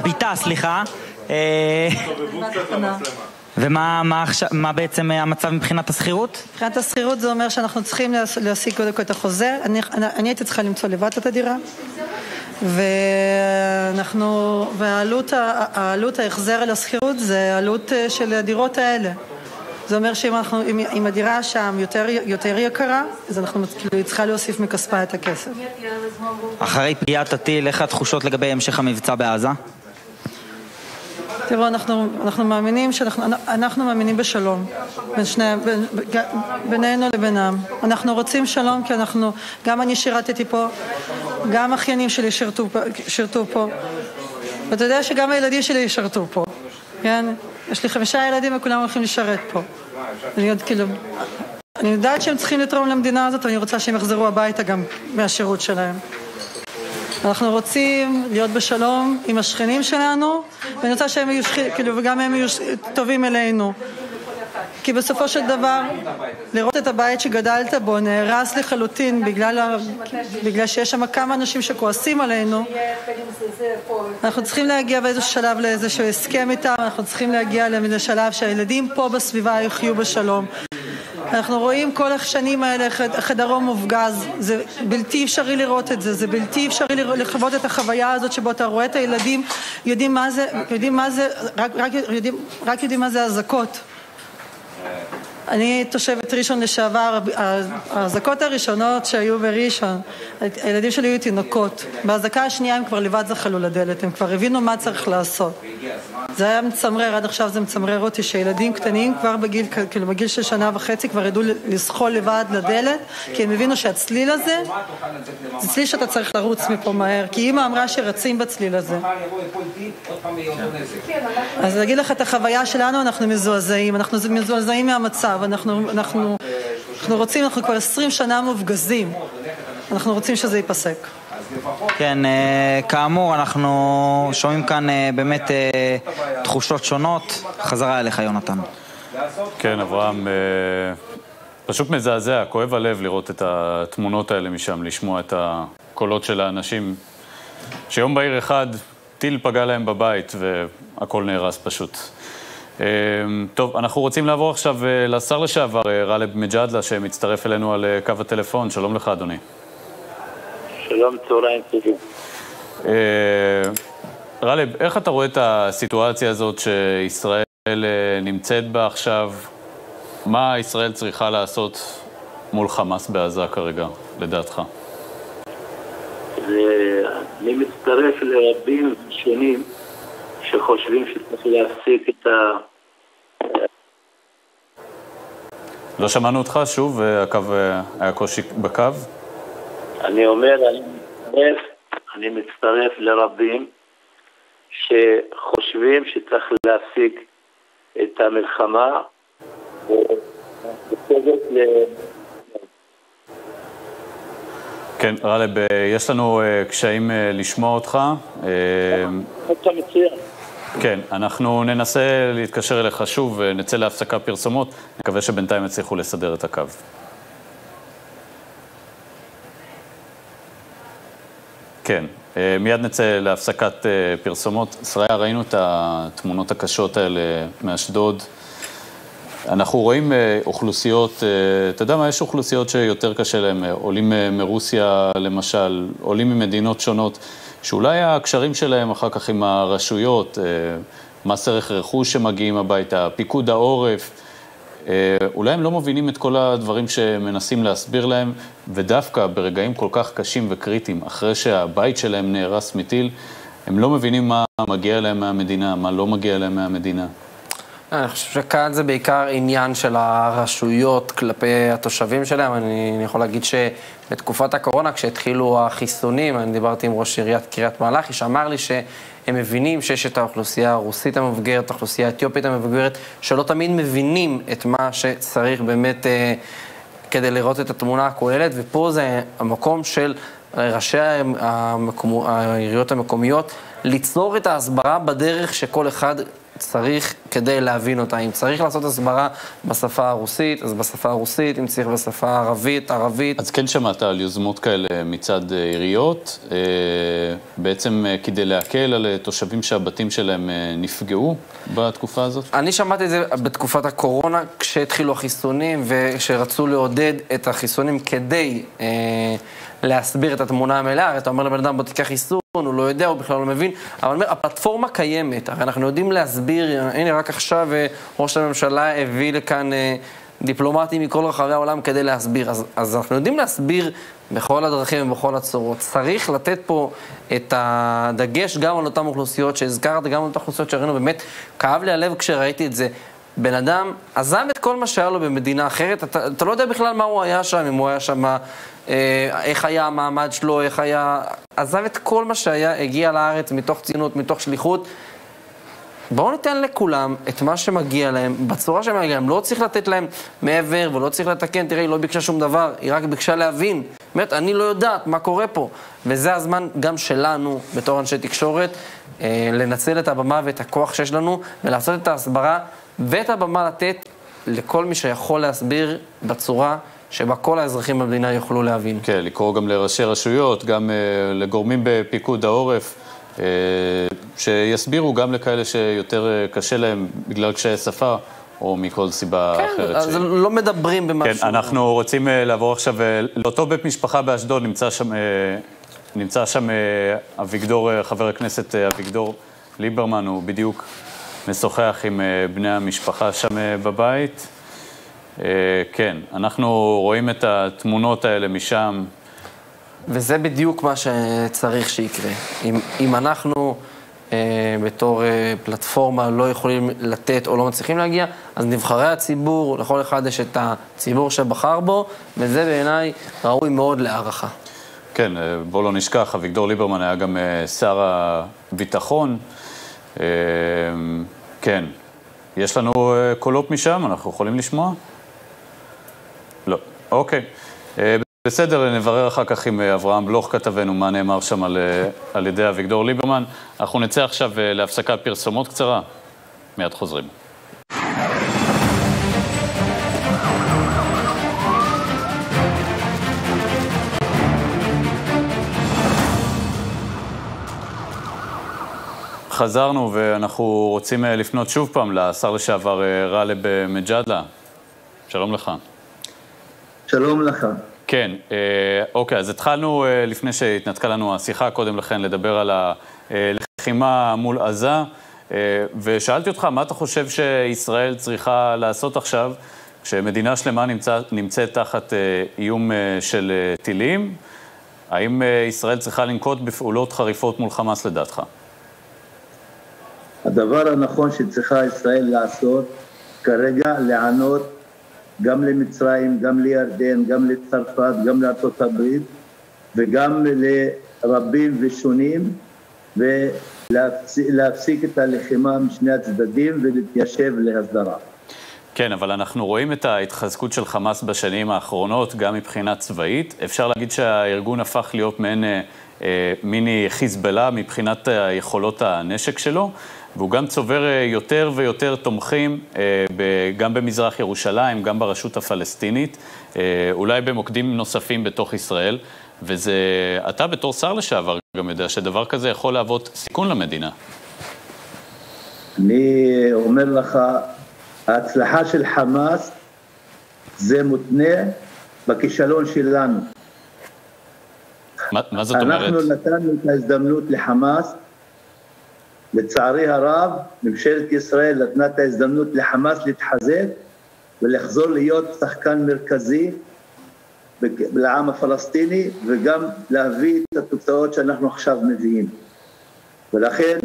S21: בתה, סליחה. אה, ומה מה, מה בעצם המצב מבחינת השכירות?
S25: מבחינת השכירות זה אומר שאנחנו צריכים להשיג קודם כל את החוזה. אני, אני הייתי צריכה למצוא לבד את הדירה. ואנחנו, והעלות ההחזר על השכירות זה עלות של הדירות האלה. זה אומר שאם אנחנו, אם, אם הדירה שם יותר, יותר יקרה, אז אנחנו כאילו צריכה להוסיף מכספה את הכסף.
S21: אחרי פגיעת הטיל, איך התחושות לגבי המשך המבצע בעזה?
S25: תראו, אנחנו, אנחנו מאמינים שאנחנו אנחנו מאמינים בשלום בין שני, בין, בינינו לבינם. אנחנו רוצים שלום כי אנחנו, גם אני שירתתי פה, גם אחיינים שלי שירתו, שירתו פה. ואתה יודע שגם הילדים שלי ישרתו פה, כן? יש לי חמישה ילדים וכולם הולכים לשרת פה. אני עוד כאילו... אני יודעת שהם צריכים לתרום למדינה הזאת ואני רוצה שהם יחזרו הביתה גם מהשירות שלהם. אנחנו רוצים להיות בשלום עם השכנים שלנו, ואני רוצה שהם יהיו, כאילו, וגם הם יהיו טובים אלינו. כי בסופו של דבר, לראות את הבית שגדלת בו נהרס לחלוטין בגלל. בגלל שיש שם כמה אנשים שכועסים עלינו, אנחנו צריכים להגיע באיזשהו שלב לאיזשהו הסכם איתם, אנחנו צריכים להגיע לשלב שהילדים פה בסביבה יחיו בשלום. אנחנו רואים כל השנים האלה איך הדרום מופגז, זה בלתי אפשרי לראות את זה, זה בלתי אפשרי לחוות את החוויה הזאת שבו אתה רואה את הילדים יודעים מה זה, יודעים מה זה, רק, רק, יודעים, רק יודעים מה זה אזעקות. 哎 אני תושבת ראשון לשעבר, האזעקות הראשונות שהיו בראשון, הילדים שלי היו תינוקות. באזעקה השנייה הם כבר לבד זחלו לדלת, הם כבר הבינו מה צריך לעשות. זה היה מצמרר, עד עכשיו זה מצמרר אותי, שילדים קטנים כבר בגיל, כאילו בגיל של שנה וחצי כבר ידעו לזחול לבד לדלת, כי הם הבינו שהצליל הזה, זה צליל שאתה צריך לרוץ מפה מהר, כי אימא אמרה שרצים בצליל הזה. אז להגיד לך את החוויה שלנו, אנחנו מזועזעים, אנחנו מזועזעים מהמצב. אנחנו, אנחנו, אנחנו רוצים, אנחנו כבר עשרים שנה מופגזים, אנחנו רוצים שזה ייפסק.
S21: כן, אה, כאמור, אנחנו שומעים כאן אה, באמת אה, תחושות שונות. חזרה אליך, יונתן.
S1: כן, אברהם, פשוט מזעזע, כואב הלב לראות את התמונות האלה משם, לשמוע את הקולות של האנשים שיום בהיר אחד טיל פגע להם בבית והכל נהרס פשוט. אמ, טוב, אנחנו רוצים לעבור עכשיו אה, לשר לשעבר, אה, גאלב מג'אדלה, שמצטרף אלינו על אה, קו הטלפון. שלום לך, אדוני.
S26: שלום, צהריים טובים.
S1: גאלב, איך אתה רואה את הסיטואציה הזאת שישראל נמצאת בה עכשיו? מה ישראל צריכה לעשות מול חמאס בעזה כרגע, לדעתך?
S26: אני מצטרף לרבים שונים שחושבים שצריך להפסיק את ה...
S1: לא שמענו אותך שוב, הקו, היה קושי בקו?
S26: אני אומר, אני מצטרף, אני מצטרף לרבים שחושבים שצריך להפסיק את המלחמה
S1: כן, גאלב, יש לנו אה, קשיים אה, לשמוע אותך.
S26: אתה מצוין.
S1: כן, אנחנו ננסה להתקשר אליך שוב ונצא להפסקה פרסומות. נקווה שבינתיים יצליחו לסדר את הקו. כן, אה, מיד נצא להפסקת פרסומות. שריה, ראינו את התמונות הקשות האלה מאשדוד. אנחנו רואים אוכלוסיות, אתה יודע מה, יש אוכלוסיות שיותר קשה להם, עולים מרוסיה למשל, עולים ממדינות שונות, שאולי הקשרים שלהם אחר כך עם הרשויות, מס ערך רכוש שמגיעים הביתה, פיקוד העורף, אולי הם לא מבינים את כל הדברים שמנסים להסביר להם, ודווקא ברגעים כל כך קשים וקריטיים, אחרי שהבית שלהם נהרס מטיל, הם לא מבינים מה מגיע להם מהמדינה, מה לא מגיע להם מהמדינה.
S5: אני חושב שכאן זה בעיקר עניין של הרשויות כלפי התושבים שלהם. אני, אני יכול להגיד שבתקופת הקורונה, כשהתחילו החיסונים, אני דיברתי עם ראש עיריית קריית מלאכי, שאמר לי שהם מבינים שיש את האוכלוסייה הרוסית המבוגרת, האוכלוסייה האתיופית המבוגרת, שלא תמיד מבינים את מה שצריך באמת אה, כדי לראות את התמונה הכוללת, ופה זה המקום של ראשי המקומו, העיריות המקומיות, ליצור את ההסברה בדרך שכל אחד צריך כדי להבין אותה. אם צריך לעשות הסברה בשפה הרוסית, אז בשפה הרוסית, אם צריך בשפה הערבית, ערבית.
S1: אז כן שמעת על יוזמות כאלה מצד אה, עיריות, אה, בעצם אה, כדי להקל על תושבים שהבתים שלהם נפגעו בתקופה הזאת?
S5: אני שמעתי את זה בתקופת הקורונה, כשהתחילו החיסונים וכשרצו לעודד את החיסונים כדי... להסביר את התמונה המלאה, הרי אתה אומר לבן אדם בוא תיקח חיסון, הוא לא יודע, הוא בכלל לא מבין, אבל אומר, הפלטפורמה קיימת, הרי אנחנו יודעים להסביר, הנה רק עכשיו אה, ראש הממשלה הביא לכאן אה, דיפלומטים מכל רחבי העולם כדי להסביר, אז, אז אנחנו יודעים להסביר בכל הדרכים ובכל הצורות. צריך לתת פה את הדגש גם על אותן אוכלוסיות שהזכרת, גם על אותן אוכלוסיות שראינו, באמת כאב לי הלב כשראיתי את זה. בן אדם עזב את כל מה שהיה לו במדינה אחרת, אתה, אתה לא יודע בכלל מה הוא היה שם, אם הוא היה שם, אה, איך היה המעמד שלו, איך היה... עזב את כל מה שהיה, הגיע לארץ מתוך ציונות, מתוך שליחות. בואו ניתן לכולם את מה שמגיע להם, בצורה שמגיע להם. לא צריך לתת להם מעבר ולא צריך לתקן. תראה, היא לא ביקשה שום דבר, היא רק ביקשה להבין. באמת, אני לא יודעת מה קורה פה. וזה הזמן גם שלנו, בתור אנשי תקשורת, אה, לנצל את הבמה ואת הכוח שיש לנו ולעשות את ההסברה ואת הבמה לתת לכל מי שיכול להסביר בצורה שבה כל האזרחים במדינה יוכלו להבין.
S1: כן, לקרוא גם לראשי רשויות, גם uh, לגורמים בפיקוד העורף, uh, שיסבירו גם לכאלה שיותר uh, קשה להם בגלל קשיי שפה. או מכל סיבה
S5: כן,
S1: אחרת.
S5: כן, אז ש... לא מדברים במשהו.
S1: כן, אנחנו רוצים uh, לעבור עכשיו, uh, לאותו בית משפחה באשדוד, נמצא שם, uh, נמצא שם uh, אביגדור, uh, חבר הכנסת uh, אביגדור ליברמן, הוא בדיוק משוחח עם אה, בני המשפחה שם אה, בבית. אה, כן, אנחנו רואים את התמונות האלה משם.
S5: וזה בדיוק מה שצריך שיקרה. אם, אם אנחנו אה, בתור אה, פלטפורמה לא יכולים לתת או לא מצליחים להגיע, אז נבחרי הציבור, לכל אחד יש את הציבור שבחר בו, וזה בעיניי ראוי מאוד להערכה.
S1: כן, בואו לא נשכח, אביגדור ליברמן היה גם שר הביטחון. אמ, כן. יש לנו אה, קולות משם? אנחנו יכולים לשמוע? לא. אוקיי. אה, בסדר, נברר אחר כך עם אה, אברהם בלוך כתבנו מה נאמר שם על, על ידי אביגדור ליברמן. אנחנו נצא עכשיו להפסקת פרסומות קצרה. מיד חוזרים. חזרנו ואנחנו רוצים אה, לפנות שוב פעם לשר לשעבר גאלב אה, מג'אדלה. שלום לך.
S27: שלום לך.
S1: כן, אה, אוקיי, אז התחלנו לפני שהתנתקה לנו השיחה קודם לכן לדבר על הלחימה מול עזה, ושאלתי אותך, מה אתה חושב שישראל צריכה לעשות עכשיו, כשמדינה שלמה נמצא, נמצאת תחת איום של טילים? האם ישראל צריכה לנקוט בפעולות חריפות מול חמאס לדעתך?
S27: הדבר הנכון שצריכה ישראל לעשות כרגע לענות גם למצרים, גם לירדן, גם לצרפת, גם הברית וגם לרבים ושונים ולהפסיק את הלחימה משני הצדדים ולהתיישב להסדרה.
S1: כן, אבל אנחנו רואים את ההתחזקות של חמאס בשנים האחרונות, גם מבחינה צבאית. אפשר להגיד שהארגון הפך להיות מעין אה, אה מיני חיזבאללה מבחינת יכולות הנשק שלו. והוא גם צובר אה, יותר ויותר תומכים, אה, גם במזרח ירושלים, גם ברשות הפלסטינית, אה, אולי במוקדים נוספים בתוך ישראל. וזה, אתה בתור שר לשעבר גם יודע שדבר כזה יכול להוות סיכון למדינה.
S27: אני אומר לך, ההצלחה של חמאס זה מותנה בכישלון שלנו.
S1: מה, מה זאת אומרת?
S27: אנחנו נתנו את ההזדמנות לחמאס. לצערי הרב, ממשלת ישראל נתנה את ההזדמנות לחמאס להתחזק ולחזור להיות שחקן מרכזי לעם הפלסטיני וגם להביא את התוצאות שאנחנו עכשיו מביאים. ולכן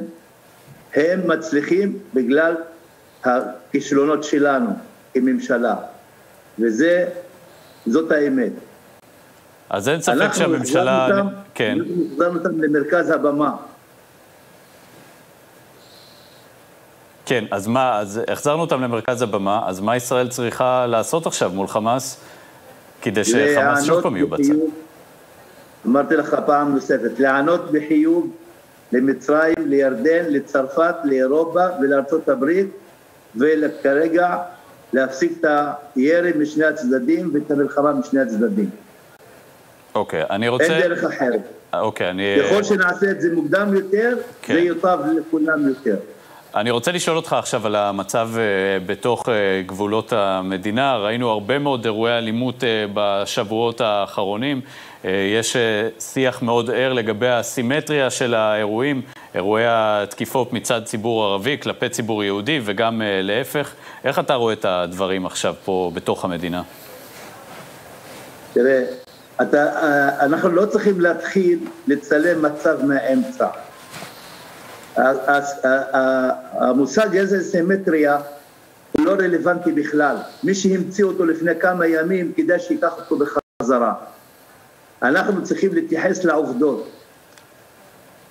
S27: הם מצליחים בגלל הכישלונות שלנו כממשלה, וזאת האמת.
S1: אז אין ספק שהממשלה...
S27: אנחנו
S1: כן.
S27: החזרנו אותם למרכז הבמה.
S1: כן, אז מה, אז החזרנו אותם למרכז הבמה, אז מה ישראל צריכה לעשות עכשיו מול חמאס, כדי שחמאס שוב פעם יהיו בצד?
S27: אמרתי לך פעם נוספת, לענות בחיוב למצרים, לירדן, לצרפת, לאירופה ולארצות הברית, וכרגע להפסיק את הירי משני הצדדים ואת המלחמה משני הצדדים.
S1: אוקיי, אני רוצה...
S27: אין דרך אחרת.
S1: אוקיי, אני...
S27: ככל שנעשה את זה מוקדם יותר,
S1: כן.
S27: זה יוטב לכולם יותר.
S1: אני רוצה לשאול אותך עכשיו על המצב uh, בתוך uh, גבולות המדינה. ראינו הרבה מאוד אירועי אלימות uh, בשבועות האחרונים. יש שיח מאוד ער לגבי הסימטריה של האירועים, אירועי התקיפות מצד ציבור ערבי כלפי ציבור יהודי וגם להפך. איך אתה רואה את הדברים עכשיו פה בתוך המדינה?
S27: תראה, אתה, אנחנו לא צריכים להתחיל לצלם מצב מהאמצע. המושג איזה סימטריה הוא לא רלוונטי בכלל. מי שהמציא אותו לפני כמה ימים, כדאי שייקח אותו בחזרה. אנחנו צריכים להתייחס לעובדות.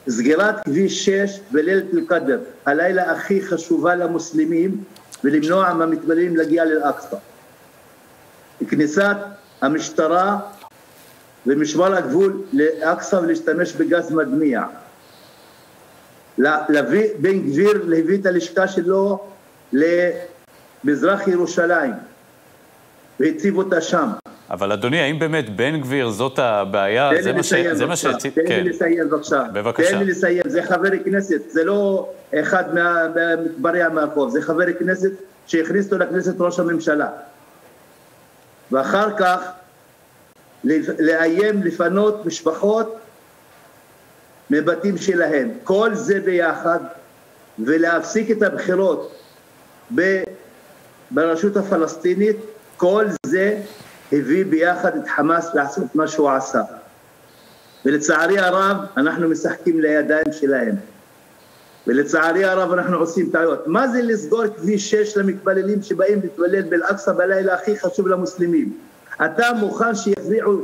S27: סגירת כביש 6 בלילת אל-קדר, הלילה הכי חשובה למוסלמים ולמנוע מהמתפללים להגיע לאל-אקצא. כניסת המשטרה ומשמר הגבול לאקצא ולהשתמש בגז מדמיע. בן גביר להביא את הלשכה שלו למזרח ירושלים והציב אותה שם.
S1: אבל אדוני, האם באמת בן גביר זאת הבעיה?
S27: תן לי לסיים בבקשה, תן לי
S1: כן.
S27: לסיים בבקשה.
S1: בבקשה.
S27: תן לי לסיים, זה חבר כנסת, זה לא אחד מהמתברע מהרחוב, זה חבר כנסת שהכניס אותו לכנסת ראש הממשלה. ואחר כך לאיים לפנות משפחות מבתים שלהם. כל זה ביחד, ולהפסיק את הבחירות ברשות הפלסטינית, כל זה הביא ביחד את חמאס לעשות מה שהוא עשה. ולצערי הרב, אנחנו משחקים לידיים שלהם. ולצערי הרב אנחנו עושים טעויות. מה זה לסגור כביש 6 למתפללים שבאים להתפלל באל-אקצא בלילה הכי חשוב למוסלמים? אתה מוכן שיפריעו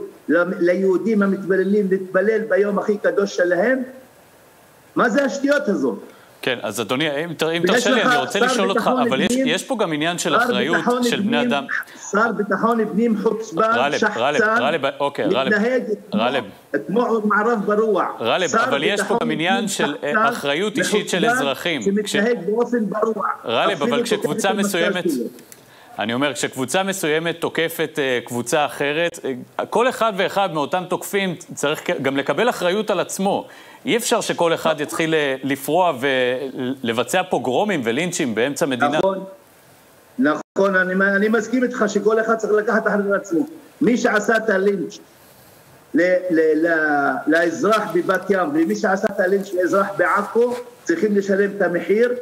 S27: ליהודים המתפללים להתפלל ביום הכי קדוש שלהם? מה זה השטויות הזאת?
S1: כן, אז אדוני, אם, אם תרשה לי, אני רוצה לשאול אותך, אבל יש, יש פה גם עניין של אחריות של בני אדם.
S27: שר ביטחון פנים חוצבן, שחצן,
S1: אוקיי,
S27: מתנהג כמו מערב ברוע.
S1: גאלב, אבל יש פה גם עניין של אחריות אישית של אזרחים.
S27: שמתנהג באופן ברוע.
S1: גאלב, אבל כשקבוצה מסוימת... אני אומר, כשקבוצה מסוימת תוקפת uh, קבוצה אחרת, uh, כל אחד ואחד מאותם תוקפים צריך גם לקבל אחריות על עצמו. אי אפשר שכל אחד יתחיל לפרוע ולבצע פוגרומים ולינצ'ים באמצע מדינה.
S27: נכון, נכון, אני, אני מסכים איתך שכל אחד צריך לקחת אחריות על עצמו. מי שעשה את הלינץ' ל, ל, ל, לאזרח בבת ים ומי שעשה את הלינץ' לאזרח בעכו צריכים לשלם את המחיר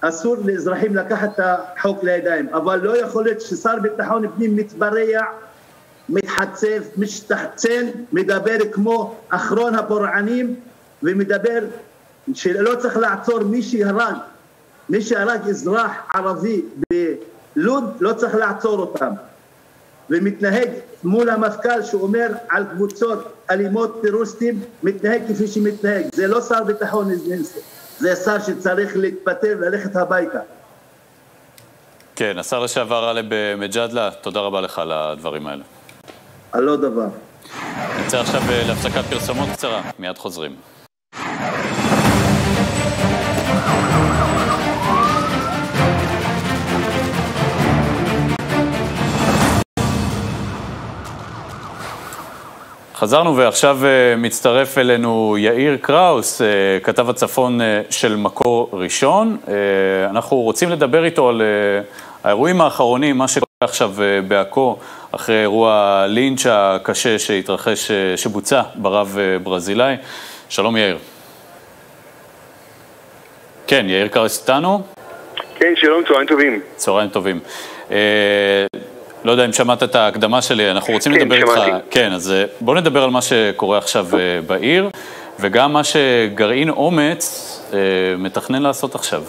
S27: אסור לאזרחים לקחת את החוק לידיים, אבל לא יכול להיות ששר ביטחון פנים מתברע, מתחצף, משתחצן, מדבר כמו אחרון הפורענים ומדבר שלא צריך לעצור מי שהרג, מי שהרג אזרח ערבי בלוד לא צריך לעצור אותם. ומתנהג מול המפכ"ל שאומר על קבוצות אלימות טרוריסטים מתנהג כפי שמתנהג, זה לא שר ביטחון זה שר שצריך להתפטר וללכת הביתה.
S1: כן, השר לשעבר עלי מג'אדלה, תודה רבה לך על הדברים האלה.
S27: על לא דבר.
S1: נצא עכשיו להפסקת פרסומות קצרה, מיד חוזרים. חזרנו ועכשיו מצטרף אלינו יאיר קראוס, כתב הצפון של מקור ראשון. אנחנו רוצים לדבר איתו על האירועים האחרונים, מה שקורה עכשיו אה, בעכו, אחרי אירוע לינץ' הקשה שהתרחש, אה, שבוצע ברב אה, ברזילאי. שלום יאיר. כן, יאיר קרס איתנו?
S28: כן, שלום, צהריים טובים.
S1: צהריים טובים. לא יודע אם שמעת את ההקדמה שלי, אנחנו רוצים
S28: כן,
S1: לדבר איתך...
S28: שמעתי.
S1: כן, אז אה, בוא נדבר על מה שקורה עכשיו אה, בעיר, וגם מה שגרעין אומץ אה, מתכנן לעשות עכשיו.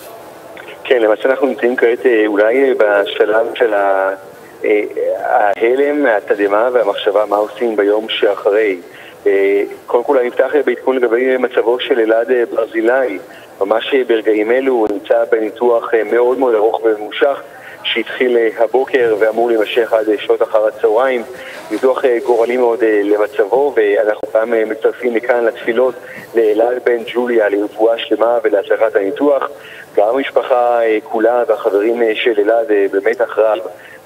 S28: כן, למעשה אנחנו נמצאים כעת אה, אולי בשלב של ההלם, התדהמה והמחשבה מה עושים ביום שאחרי. קודם כל אני אפתח בעדכון לגבי מצבו של אלעד ברזילאי. ממש ברגעים אלו הוא נמצא בניתוח מאוד מאוד ארוך וממושך. שהתחיל אה, הבוקר ואמור להימשך עד אה, שעות אחר הצהריים. ניתוח אה, גורלי מאוד למצבו, ואנחנו גם מצטרפים מכאן לתפילות לאלעד בן ג'וליה לרפואה שלמה ולהצלחת הניתוח. גם המשפחה כולה והחברים של אלעד במתח רב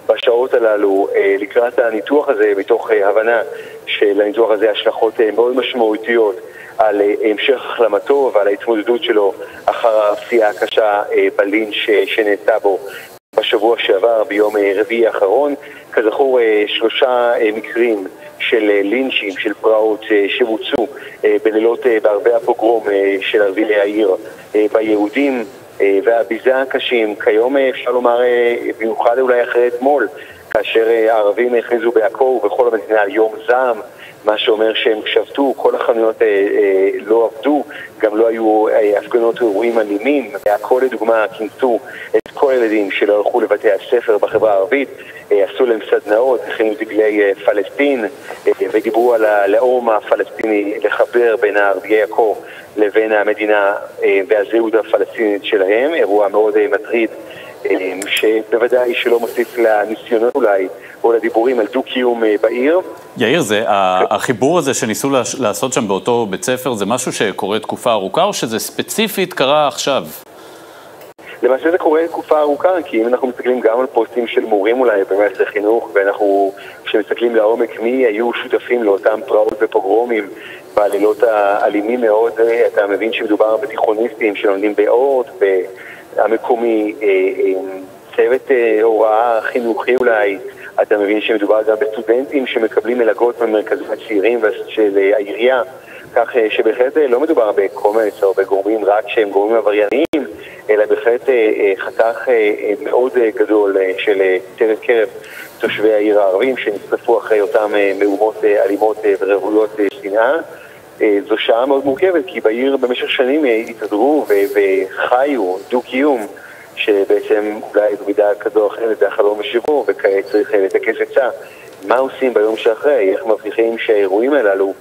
S28: בשעות הללו לקראת הניתוח הזה, מתוך הבנה שלניתוח הזה השלכות מאוד משמעותיות על המשך החלמתו ועל ההתמודדות שלו אחר הפציעה הקשה בלינץ' שנעשה בו בשבוע שעבר, ביום אה, רביעי האחרון. כזכור, אה, שלושה אה, מקרים של לינצ'ים, של פרעות שבוצעו בלילות בערבי הפוגרום של ערביי העיר ביהודים והביזה הקשים. כיום אפשר לומר, במיוחד אולי אחרי אתמול, כאשר הערבים הכריזו בעכו ובכל המדינה על יום זעם. מה שאומר שהם שבתו, כל החנויות אה, אה, לא עבדו, גם לא היו אה, הפגנות אירועים אלימים. בעכו לדוגמה כינסו את כל הילדים שלא הלכו לבתי הספר בחברה הערבית, אה, עשו להם סדנאות, הכינו דגלי אה, פלסטין אה, ודיברו על הלאום הפלסטיני לחבר בין ערביי עכו לבין המדינה אה, והזהות הפלסטינית שלהם, אירוע מאוד אה, מטריד. אה, שבוודאי שלא מוסיף לניסיונות אולי, או לדיבורים על דו-קיום אה, בעיר.
S1: יאיר, זה, החיבור הזה שניסו לעשות שם באותו בית ספר, זה משהו שקורה תקופה ארוכה, או שזה ספציפית קרה עכשיו?
S28: למעשה זה קורה תקופה ארוכה, כי אם אנחנו מסתכלים גם על פוסטים של מורים אולי במערכת החינוך, ואנחנו, כשמסתכלים לעומק מי היו שותפים לאותם פרעות ופוגרומים בלילות האלימים מאוד, אה, אתה מבין שמדובר בתיכוניסטים שלומדים באורט, המקומי, אה, אה, צוות אה, הוראה חינוכי אולי, אתה מבין שמדובר גם בסטודנטים שמקבלים מלגות במרכזי הצעירים של העירייה, כך שבהחלט לא מדובר בקומץ או בגורמים רק שהם גורמים עברייניים, אלא בהחלט חתך מאוד גדול של צוות קרב תושבי העיר הערבים שנצטרפו אחרי אותן מהומות אלימות ורוויות אה, שנאה. אה, זו שעה מאוד מורכבת, כי בעיר במשך שנים אה, התהדרו וחיו דו-קיום, שבעצם אולי במידה כזו או אחרת זה החלום בשירו, וכעת צריך אה, לטכס עצה. מה עושים ביום שאחרי? איך מבטיחים שהאירועים הללו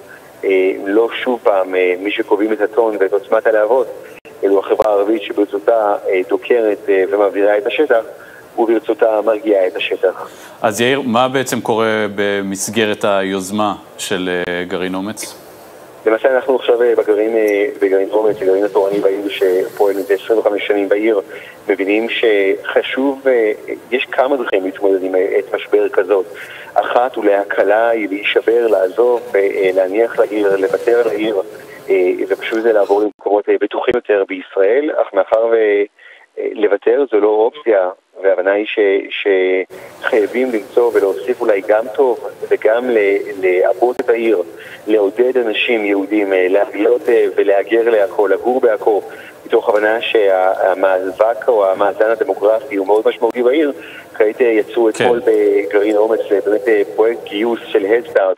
S28: אה, לא שוב פעם אה, מי שקובעים את הטון ואת עוצמת הלהבות, אלו החברה הערבית שברצותה אה, דוקרת אה, ומעבירה את השטח, וברצותה מרגיעה את השטח.
S1: אז יאיר, מה בעצם קורה במסגרת היוזמה של גרעין אומץ?
S28: למעשה אנחנו עכשיו אה, בגרעין, אה, בגרעין אומץ, הגרעין התורני בעיר שפועל מזה 25 שנים בעיר, מבינים שחשוב, אה, יש כמה דרכים להתמודד עם עת משבר כזאת. אחת אולי הקלה היא להישבר, לעזוב, להניח לעיר, לוותר על העיר, ופשוט זה לעבור למקומות בטוחים יותר בישראל, אך מאחר ולוותר זו לא אופציה, וההבנה היא ש, שחייבים למצוא ולהוסיף אולי גם טוב וגם לעבות את העיר, לעודד אנשים יהודים אה, להיות אה, ולהגר לעכו, לגור בעכו, מתוך הבנה שהמאבק או המאזן הדמוגרפי הוא מאוד משמעותי בעיר. כעת אה, יצאו אתמול בגרעין אומץ באמת פרויקט גיוס של הדסטארט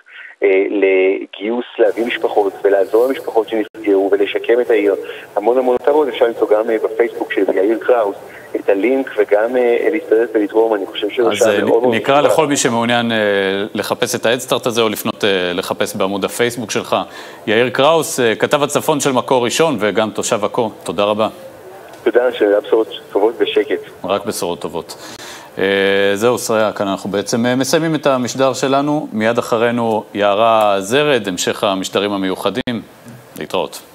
S28: לגיוס להביא משפחות ולעזור למשפחות שנפגעו ולשקם את העיר. המון המון מטרות, אפשר למצוא גם בפייסבוק של יאיר קראוס את הלינק וגם אה, להצטרף ולתרום, אני חושב שזו
S1: אז
S28: שעה
S1: אה,
S28: מאוד מאוד
S1: נקרא
S28: חשובה.
S1: לכל מי שמעוניין אה, לחפש את ההדסטארט הזה, או לפנות אה, לחפש בעמוד הפייסבוק שלך. יאיר קראוס, אה, כתב הצפון של מקור ראשון, וגם תושב עכו, תודה רבה.
S28: תודה, שזה בשורות טובות בשקט.
S1: רק בשורות טובות. אה, זהו, שריה, כאן אנחנו בעצם אה, מסיימים את המשדר שלנו. מיד אחרינו יערה זרד, המשך המשדרים המיוחדים. להתראות.